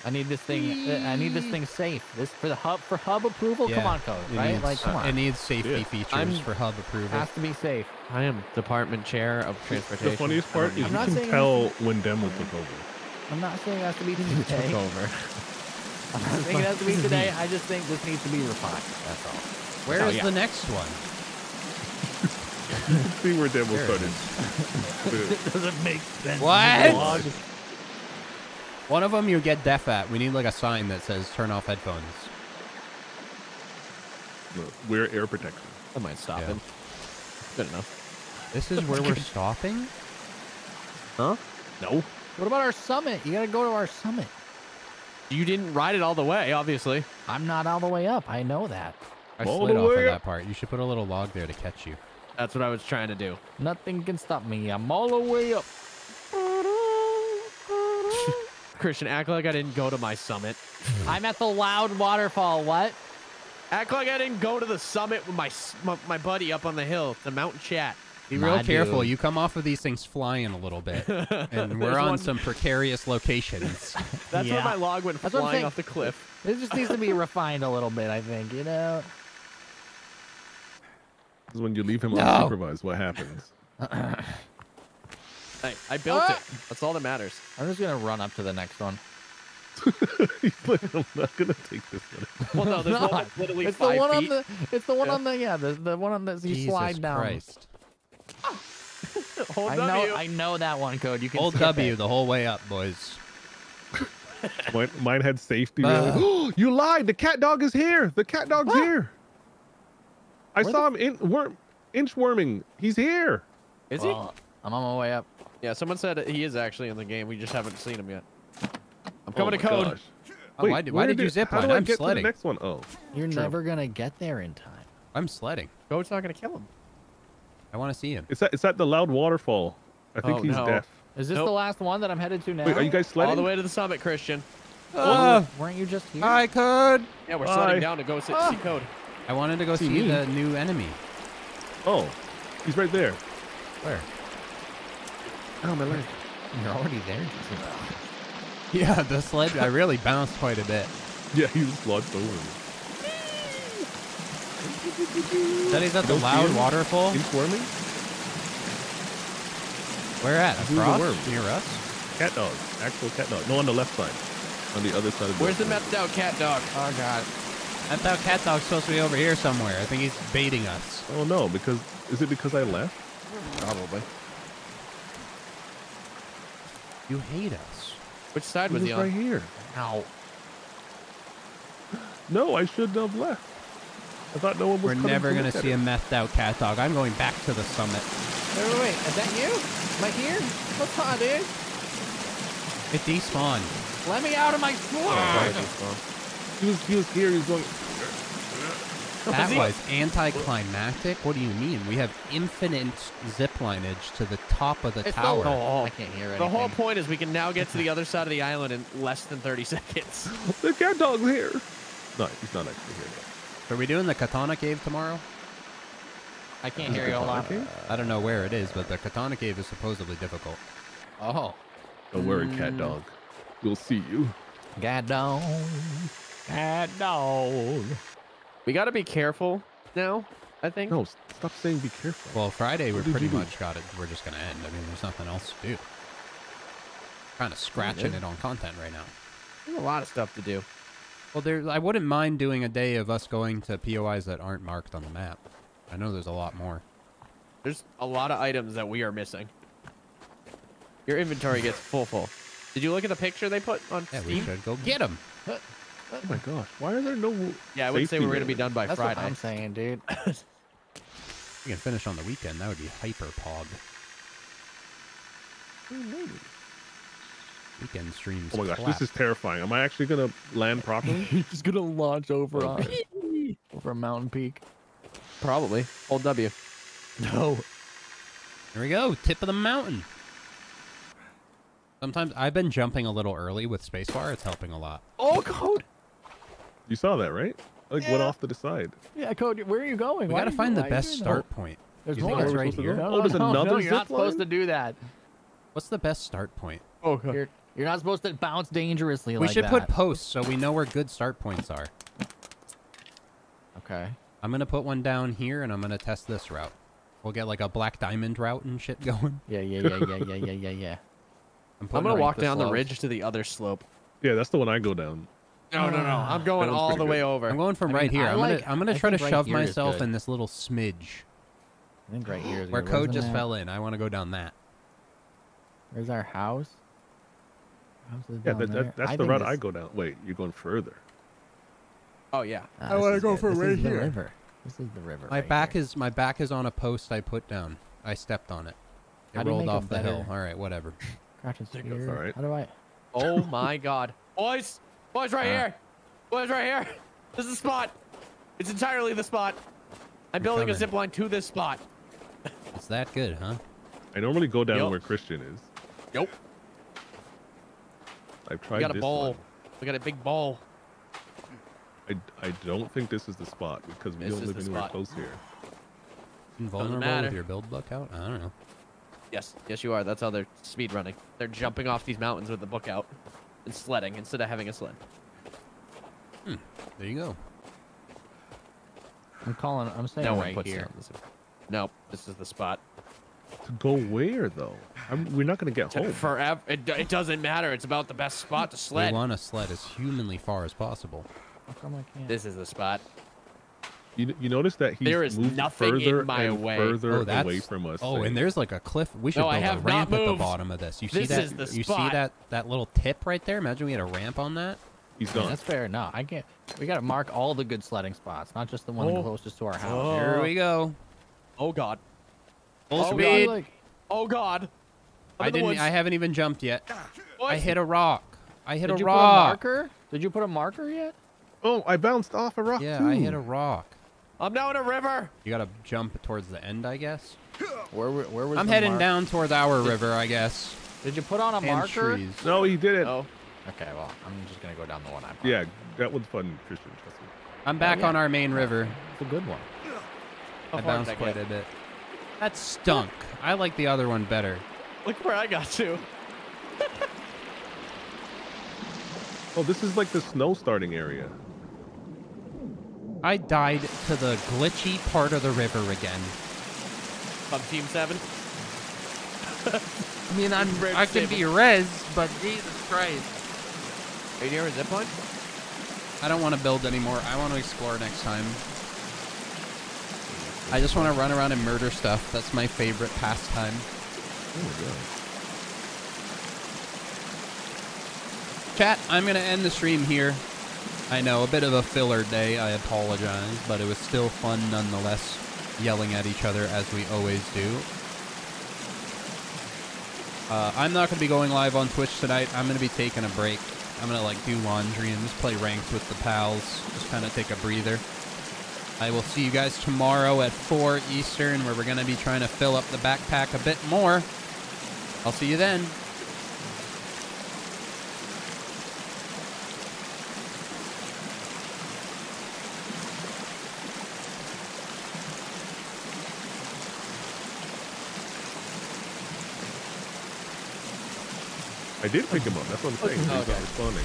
[SPEAKER 2] I need this thing. uh, I need this thing safe. This for the hub for hub approval. Come on, code.
[SPEAKER 1] It
[SPEAKER 2] Right?
[SPEAKER 1] needs,
[SPEAKER 2] like, come on.
[SPEAKER 1] It needs safety
[SPEAKER 5] Yeah.
[SPEAKER 1] features
[SPEAKER 3] I'm-
[SPEAKER 1] for hub approval.
[SPEAKER 2] It has to be safe.
[SPEAKER 3] I am department chair of transportation.
[SPEAKER 5] The funniest
[SPEAKER 3] I
[SPEAKER 5] part is you
[SPEAKER 2] I'm not
[SPEAKER 5] can
[SPEAKER 2] saying
[SPEAKER 5] tell when Demo took over.
[SPEAKER 2] I'm not saying it has to be
[SPEAKER 3] took
[SPEAKER 2] today.
[SPEAKER 3] over.
[SPEAKER 2] I'm not saying it has to be today. I just think this needs to be refined. That's all.
[SPEAKER 1] Where
[SPEAKER 3] Oh,
[SPEAKER 1] is
[SPEAKER 3] yeah.
[SPEAKER 1] the next one?
[SPEAKER 5] See where Demo
[SPEAKER 1] There it.
[SPEAKER 2] Doesn't make sense.
[SPEAKER 1] What? One of them you get deaf at. We need like a sign that says "Turn off headphones."
[SPEAKER 5] No, wear air protection.
[SPEAKER 3] I might stop
[SPEAKER 1] Yeah.
[SPEAKER 3] it. Good enough.
[SPEAKER 1] This is where we're stopping.
[SPEAKER 3] Huh?
[SPEAKER 5] No.
[SPEAKER 2] What about our summit? You gotta go to our summit.
[SPEAKER 3] You didn't ride it all the way, obviously.
[SPEAKER 2] I'm not all the way up. I know that.
[SPEAKER 1] I
[SPEAKER 5] All
[SPEAKER 1] slid
[SPEAKER 5] the
[SPEAKER 1] off of that part. You should put a little log there to catch you.
[SPEAKER 3] That's what I was trying to do.
[SPEAKER 2] Nothing can stop me. I'm all the way up.
[SPEAKER 3] Christian, act like I didn't go to my summit.
[SPEAKER 2] I'm at the loud waterfall. What?
[SPEAKER 3] Act like I didn't go to the summit with my my, my buddy up on the hill, the mountain chat.
[SPEAKER 1] Be real
[SPEAKER 2] My
[SPEAKER 1] careful.
[SPEAKER 2] dude.
[SPEAKER 1] You come off of these things flying a little bit, and we're on
[SPEAKER 3] one-
[SPEAKER 1] some precarious locations.
[SPEAKER 3] That's
[SPEAKER 2] Yeah.
[SPEAKER 3] where my log went
[SPEAKER 2] That's what I'm
[SPEAKER 3] flying
[SPEAKER 2] saying.
[SPEAKER 3] off the cliff.
[SPEAKER 2] This just needs to be refined a little bit. I think. You know.
[SPEAKER 5] This is when you leave him
[SPEAKER 1] No.
[SPEAKER 5] unsupervised. What happens?
[SPEAKER 3] Hey, I built
[SPEAKER 2] Ah!
[SPEAKER 3] it. That's all that matters.
[SPEAKER 2] I'm just gonna run up to the next one.
[SPEAKER 5] Like, I'm not gonna take this one.
[SPEAKER 3] Well, no, there's one literally
[SPEAKER 2] It's the one
[SPEAKER 3] feet.
[SPEAKER 2] on the. It's the one
[SPEAKER 3] Yeah.
[SPEAKER 2] on the. Yeah, the the one on the. You
[SPEAKER 1] Jesus
[SPEAKER 2] slide down.
[SPEAKER 1] Christ!
[SPEAKER 3] Hold
[SPEAKER 2] I
[SPEAKER 3] W.
[SPEAKER 2] know. I know that one code. You can.
[SPEAKER 1] Hold W
[SPEAKER 2] it.
[SPEAKER 1] the whole way up, boys.
[SPEAKER 5] Mine, mine had safety.
[SPEAKER 1] Uh.
[SPEAKER 5] really. you lied. The cat dog is here. The cat dog's here. I
[SPEAKER 2] Where
[SPEAKER 5] saw him in worm, inchworming. He's here.
[SPEAKER 3] Is he?
[SPEAKER 2] I'm on my way up.
[SPEAKER 3] Yeah, someone said he is actually in the game. We just haven't seen him yet. I'm
[SPEAKER 5] Oh
[SPEAKER 3] coming to code.
[SPEAKER 5] gosh.
[SPEAKER 1] Oh, why did- why
[SPEAKER 5] where
[SPEAKER 1] did you zip
[SPEAKER 5] How
[SPEAKER 1] line?
[SPEAKER 5] do I
[SPEAKER 1] I'm
[SPEAKER 5] get
[SPEAKER 1] sledding.
[SPEAKER 5] to the next one? Oh,
[SPEAKER 2] You're
[SPEAKER 3] True.
[SPEAKER 2] never gonna get there in time.
[SPEAKER 1] I'm sledding.
[SPEAKER 3] Code's not gonna kill him.
[SPEAKER 1] I want to see him.
[SPEAKER 5] it's at it's at the loud waterfall. I think
[SPEAKER 3] Oh,
[SPEAKER 5] he's
[SPEAKER 3] no.
[SPEAKER 5] deaf.
[SPEAKER 2] Is this
[SPEAKER 3] Nope.
[SPEAKER 2] the last one that I'm headed to now?
[SPEAKER 5] Wait, are you guys sledding?
[SPEAKER 3] All the way to the summit, Christian.
[SPEAKER 1] Uh,
[SPEAKER 2] Weren't you just here?
[SPEAKER 1] I could.
[SPEAKER 3] Yeah, we're
[SPEAKER 5] Bye.
[SPEAKER 3] sledding down to go sit,
[SPEAKER 2] Ah.
[SPEAKER 3] see code.
[SPEAKER 1] I wanted to go
[SPEAKER 5] See
[SPEAKER 1] see, the new enemy.
[SPEAKER 5] Oh, he's right there.
[SPEAKER 1] Where?
[SPEAKER 5] Oh my leg.
[SPEAKER 2] You're already there.
[SPEAKER 1] Yeah, the sled. I really bounced quite a bit.
[SPEAKER 5] Yeah, he was launched over. me.
[SPEAKER 1] That is at the
[SPEAKER 5] Don't see
[SPEAKER 1] loud
[SPEAKER 5] him?
[SPEAKER 1] waterfall.
[SPEAKER 5] Inchworming?
[SPEAKER 1] Where at?
[SPEAKER 5] Who's the
[SPEAKER 1] Across?
[SPEAKER 5] worm?
[SPEAKER 1] Near us?
[SPEAKER 5] Cat dog. Actual cat dog. No, on the left side. On the other side of the.
[SPEAKER 3] Where's the methed out cat dog?
[SPEAKER 2] Oh god.
[SPEAKER 1] I thought cat dog's supposed to be over here somewhere. I think he's baiting us.
[SPEAKER 5] Oh no, because is it because I left?
[SPEAKER 3] Probably.
[SPEAKER 1] You hate us.
[SPEAKER 3] Which side
[SPEAKER 5] He
[SPEAKER 3] was
[SPEAKER 5] was
[SPEAKER 3] he
[SPEAKER 5] right here.
[SPEAKER 2] Ow.
[SPEAKER 5] No, I shouldn't have left. I thought no one was.
[SPEAKER 1] We're
[SPEAKER 5] coming
[SPEAKER 1] never gonna see
[SPEAKER 5] it.
[SPEAKER 1] a methed out cat dog. I'm going back to the summit.
[SPEAKER 2] Wait, wait, wait. Is that you? Am I here? What's on, dude?
[SPEAKER 1] It despawned.
[SPEAKER 2] Let me out of my oh, slide.
[SPEAKER 5] He was. He was here. He was going.
[SPEAKER 1] That
[SPEAKER 3] he-
[SPEAKER 1] was anticlimactic. What do you mean? We have infinite zip lineage to the top of the
[SPEAKER 2] It's the-
[SPEAKER 1] tower.
[SPEAKER 3] Oh,
[SPEAKER 2] I can't hear
[SPEAKER 3] The whole point is we can now get to the other side of the island in less than 30 seconds.
[SPEAKER 5] The cat dog's here. No, he's not actually here.
[SPEAKER 1] Are we doing the Katana Cave tomorrow?
[SPEAKER 2] I can't hear you. Hold on.
[SPEAKER 5] Okay.
[SPEAKER 1] I don't know where it is, but the Katana Cave is supposedly difficult.
[SPEAKER 2] Oh.
[SPEAKER 5] Don't worry, cat dog. We'll see you.
[SPEAKER 2] Cat dog. Cat dog.
[SPEAKER 3] We got to be careful now, I think.
[SPEAKER 5] No, stop saying be careful.
[SPEAKER 1] Well, Friday we
[SPEAKER 5] What
[SPEAKER 1] pretty much got it. We're just gonna end. I mean, there's nothing else to do. Kind of scratching it on content right now.
[SPEAKER 3] There's a lot of stuff to do.
[SPEAKER 1] Well, there. I wouldn't mind doing a day of us going to POIs that aren't marked on the map. I know there's a lot more.
[SPEAKER 3] There's a lot of items that we are missing. Your inventory gets full full. Did you look at the picture they put on
[SPEAKER 1] Yeah, we should go get them.
[SPEAKER 5] Oh my gosh, why are there no?
[SPEAKER 3] Yeah, I would say we're going to be done by
[SPEAKER 2] That's
[SPEAKER 3] Friday.
[SPEAKER 2] what I'm saying, dude.
[SPEAKER 1] We can finish on the weekend. That would be hyper pog. Maybe. Weekend streams.
[SPEAKER 5] Oh my gosh,
[SPEAKER 1] clap.
[SPEAKER 5] this is terrifying. Am I actually gonna land properly?
[SPEAKER 2] He's just gonna launch over uh,
[SPEAKER 5] Okay.
[SPEAKER 2] on over a mountain peak.
[SPEAKER 3] Probably. Hold W.
[SPEAKER 2] No.
[SPEAKER 1] Here we go. Tip of the mountain. Sometimes I've been jumping a little early with spacebar. It's helping a lot.
[SPEAKER 2] Oh, code.
[SPEAKER 5] You saw that, right? Like went off to the side.
[SPEAKER 2] Yeah, code. Where are you going?
[SPEAKER 1] We
[SPEAKER 2] Why
[SPEAKER 1] got to find the
[SPEAKER 2] why are you
[SPEAKER 1] best
[SPEAKER 2] doing that?
[SPEAKER 1] start point.
[SPEAKER 2] There's
[SPEAKER 1] You think it's right here?
[SPEAKER 5] go?
[SPEAKER 2] No,
[SPEAKER 5] Oh, there's
[SPEAKER 2] no,
[SPEAKER 5] another
[SPEAKER 2] no, you're not
[SPEAKER 5] zip
[SPEAKER 2] supposed to do that.
[SPEAKER 1] What's the best start point?
[SPEAKER 3] Oh, God.
[SPEAKER 2] You're, you're not supposed to bounce dangerously
[SPEAKER 1] we
[SPEAKER 2] like
[SPEAKER 1] should
[SPEAKER 2] that.
[SPEAKER 1] put posts so we know where good start points are.
[SPEAKER 2] Okay.
[SPEAKER 1] I'm gonna put one down here, and I'm gonna test this route. We'll get like a black diamond route and shit going.
[SPEAKER 2] Yeah, yeah, yeah, yeah, yeah, yeah, yeah, yeah.
[SPEAKER 1] I'm,
[SPEAKER 3] I'm gonna
[SPEAKER 1] right-
[SPEAKER 3] walk
[SPEAKER 2] the
[SPEAKER 3] down the ridge to the other slope.
[SPEAKER 5] Yeah, that's the one I go down.
[SPEAKER 3] No, no, no. I'm going all
[SPEAKER 5] pretty
[SPEAKER 3] the way over.
[SPEAKER 1] I'm going from
[SPEAKER 2] I
[SPEAKER 1] right here.
[SPEAKER 2] I
[SPEAKER 1] I'm
[SPEAKER 2] like-
[SPEAKER 1] gonna I'm gonna
[SPEAKER 2] I
[SPEAKER 1] try to
[SPEAKER 2] right
[SPEAKER 1] shove myself in this little smidge
[SPEAKER 2] I think right here is
[SPEAKER 1] where
[SPEAKER 2] good.
[SPEAKER 1] code just
[SPEAKER 2] the-
[SPEAKER 1] fell in. I want to go down that.
[SPEAKER 2] Where's our house? House is
[SPEAKER 5] Yeah, that, that, that's
[SPEAKER 2] I
[SPEAKER 5] the route
[SPEAKER 2] this-
[SPEAKER 5] I go down. Wait, you're going further.
[SPEAKER 3] Oh, yeah.
[SPEAKER 2] Ah,
[SPEAKER 1] I wanna
[SPEAKER 2] is
[SPEAKER 1] go
[SPEAKER 2] good.
[SPEAKER 1] for
[SPEAKER 2] this
[SPEAKER 1] right
[SPEAKER 2] is the
[SPEAKER 1] here.
[SPEAKER 2] river. This is the river.
[SPEAKER 1] My
[SPEAKER 2] right
[SPEAKER 1] back
[SPEAKER 2] here.
[SPEAKER 1] is my back is on a post I put down. I stepped on it. It
[SPEAKER 2] How
[SPEAKER 1] rolled off the hill. All right, whatever.
[SPEAKER 2] Crouch and
[SPEAKER 5] think that's
[SPEAKER 2] spear.
[SPEAKER 5] alright.
[SPEAKER 2] How do I?
[SPEAKER 3] Oh, my God. Boys! Boys, right
[SPEAKER 2] Uh.
[SPEAKER 3] here! Boys, right here! This is the spot! It's entirely the spot! I'm building a
[SPEAKER 1] coming.
[SPEAKER 3] zip line to this spot.
[SPEAKER 1] It's that good, huh?
[SPEAKER 5] I normally go down
[SPEAKER 3] Yup.
[SPEAKER 5] where Christian is.
[SPEAKER 3] Nope.
[SPEAKER 5] I've tried.
[SPEAKER 3] We
[SPEAKER 5] tried
[SPEAKER 3] got a
[SPEAKER 5] this
[SPEAKER 3] bowl.
[SPEAKER 5] one.
[SPEAKER 3] We got a big bowl.
[SPEAKER 5] I, I don't think this is the spot because we
[SPEAKER 3] This
[SPEAKER 5] don't live anywhere
[SPEAKER 3] spot.
[SPEAKER 5] close here.
[SPEAKER 1] Invulnerable
[SPEAKER 3] matter.
[SPEAKER 1] with your build book out? I don't know.
[SPEAKER 3] Yes, yes, you are. That's how they're speed running. They're jumping off these mountains with the book out and sledding instead of having a sled.
[SPEAKER 1] Hmm, there you go.
[SPEAKER 2] I'm calling. I'm saying
[SPEAKER 3] No
[SPEAKER 2] right here.
[SPEAKER 3] down. Nope, this is the spot.
[SPEAKER 5] To go where though? I'm, we're not gonna get
[SPEAKER 3] To-
[SPEAKER 5] home.
[SPEAKER 3] Forever. It, it doesn't matter. It's about the best spot to
[SPEAKER 1] We
[SPEAKER 3] sled.
[SPEAKER 1] want to sled as humanly far as possible.
[SPEAKER 2] How come I can't?
[SPEAKER 3] This is the spot.
[SPEAKER 5] You, you notice that he's
[SPEAKER 3] There is
[SPEAKER 5] moved
[SPEAKER 3] nothing in
[SPEAKER 5] further
[SPEAKER 3] my
[SPEAKER 5] and
[SPEAKER 3] way.
[SPEAKER 5] further
[SPEAKER 1] Oh,
[SPEAKER 5] away from us.
[SPEAKER 1] Oh,
[SPEAKER 5] saying-
[SPEAKER 1] and there's like a cliff. We should
[SPEAKER 3] No,
[SPEAKER 1] build a
[SPEAKER 3] have not
[SPEAKER 1] ramp at the bottom of this. You see
[SPEAKER 3] This
[SPEAKER 1] that?
[SPEAKER 3] is the
[SPEAKER 1] You see that that little tip right there? Imagine we had a ramp on that.
[SPEAKER 5] he's
[SPEAKER 2] Yeah,
[SPEAKER 5] gone.
[SPEAKER 2] that's fair enough. I can't. We gotta mark all the good sledding spots, not just the one
[SPEAKER 3] Oh.
[SPEAKER 2] closest to our house.
[SPEAKER 3] Oh.
[SPEAKER 1] Here we go.
[SPEAKER 3] Oh God.
[SPEAKER 1] Full
[SPEAKER 3] Oh, God.
[SPEAKER 1] speed.
[SPEAKER 2] Like,
[SPEAKER 3] Oh God. I'm
[SPEAKER 1] I didn't. I haven't even jumped yet. I hit a rock. I hit
[SPEAKER 2] did
[SPEAKER 1] a
[SPEAKER 2] you put a
[SPEAKER 1] rock.
[SPEAKER 2] marker? Did you put a marker yet?
[SPEAKER 5] Oh, I bounced off a rock
[SPEAKER 1] Yeah,
[SPEAKER 5] too.
[SPEAKER 1] I hit a rock.
[SPEAKER 3] I'm now in a river.
[SPEAKER 1] You gotta jump towards the end, I guess.
[SPEAKER 2] Where were- where was?
[SPEAKER 1] I'm
[SPEAKER 2] the
[SPEAKER 1] heading
[SPEAKER 2] mark-
[SPEAKER 1] down towards our river, I guess.
[SPEAKER 2] Did you put on a
[SPEAKER 1] And
[SPEAKER 2] marker?
[SPEAKER 1] trees.
[SPEAKER 5] No, he didn't.
[SPEAKER 3] Oh.
[SPEAKER 2] Okay, well, I'm just gonna go down the one I. Marked.
[SPEAKER 5] Yeah, that was fun, Christian. Trust me.
[SPEAKER 1] I'm back
[SPEAKER 2] yeah.
[SPEAKER 1] on our main river.
[SPEAKER 2] it's a good one.
[SPEAKER 3] How
[SPEAKER 1] I bounced quite a bit. That stunk. I like the other one better.
[SPEAKER 3] Look where I got to.
[SPEAKER 5] Oh, this is like the snow starting area.
[SPEAKER 1] I died to the glitchy part of the river again.
[SPEAKER 3] I'm Team Seven.
[SPEAKER 1] I mean, I'm,
[SPEAKER 3] Red
[SPEAKER 1] I can be res, but Jesus Christ.
[SPEAKER 3] Are you near a zip line?
[SPEAKER 1] I don't want to build anymore. I want to explore next time. I just want to run around and murder stuff. That's my favorite pastime. Chat, I'm going to end the stream here. I know, a bit of a filler day. I apologize, but it was still fun nonetheless, yelling at each other as we always do. Uh, I'm not going to be going live on Twitch tonight. I'm going to be taking a break. I'm going to like do laundry and just play ranked with the pals. Just kind of take a breather. I will see you guys tomorrow at 4 Eastern where we're going to be trying to fill up the backpack a bit more. I'll see you then.
[SPEAKER 5] I did pick him up. That's what I'm oh, saying. He's not responding.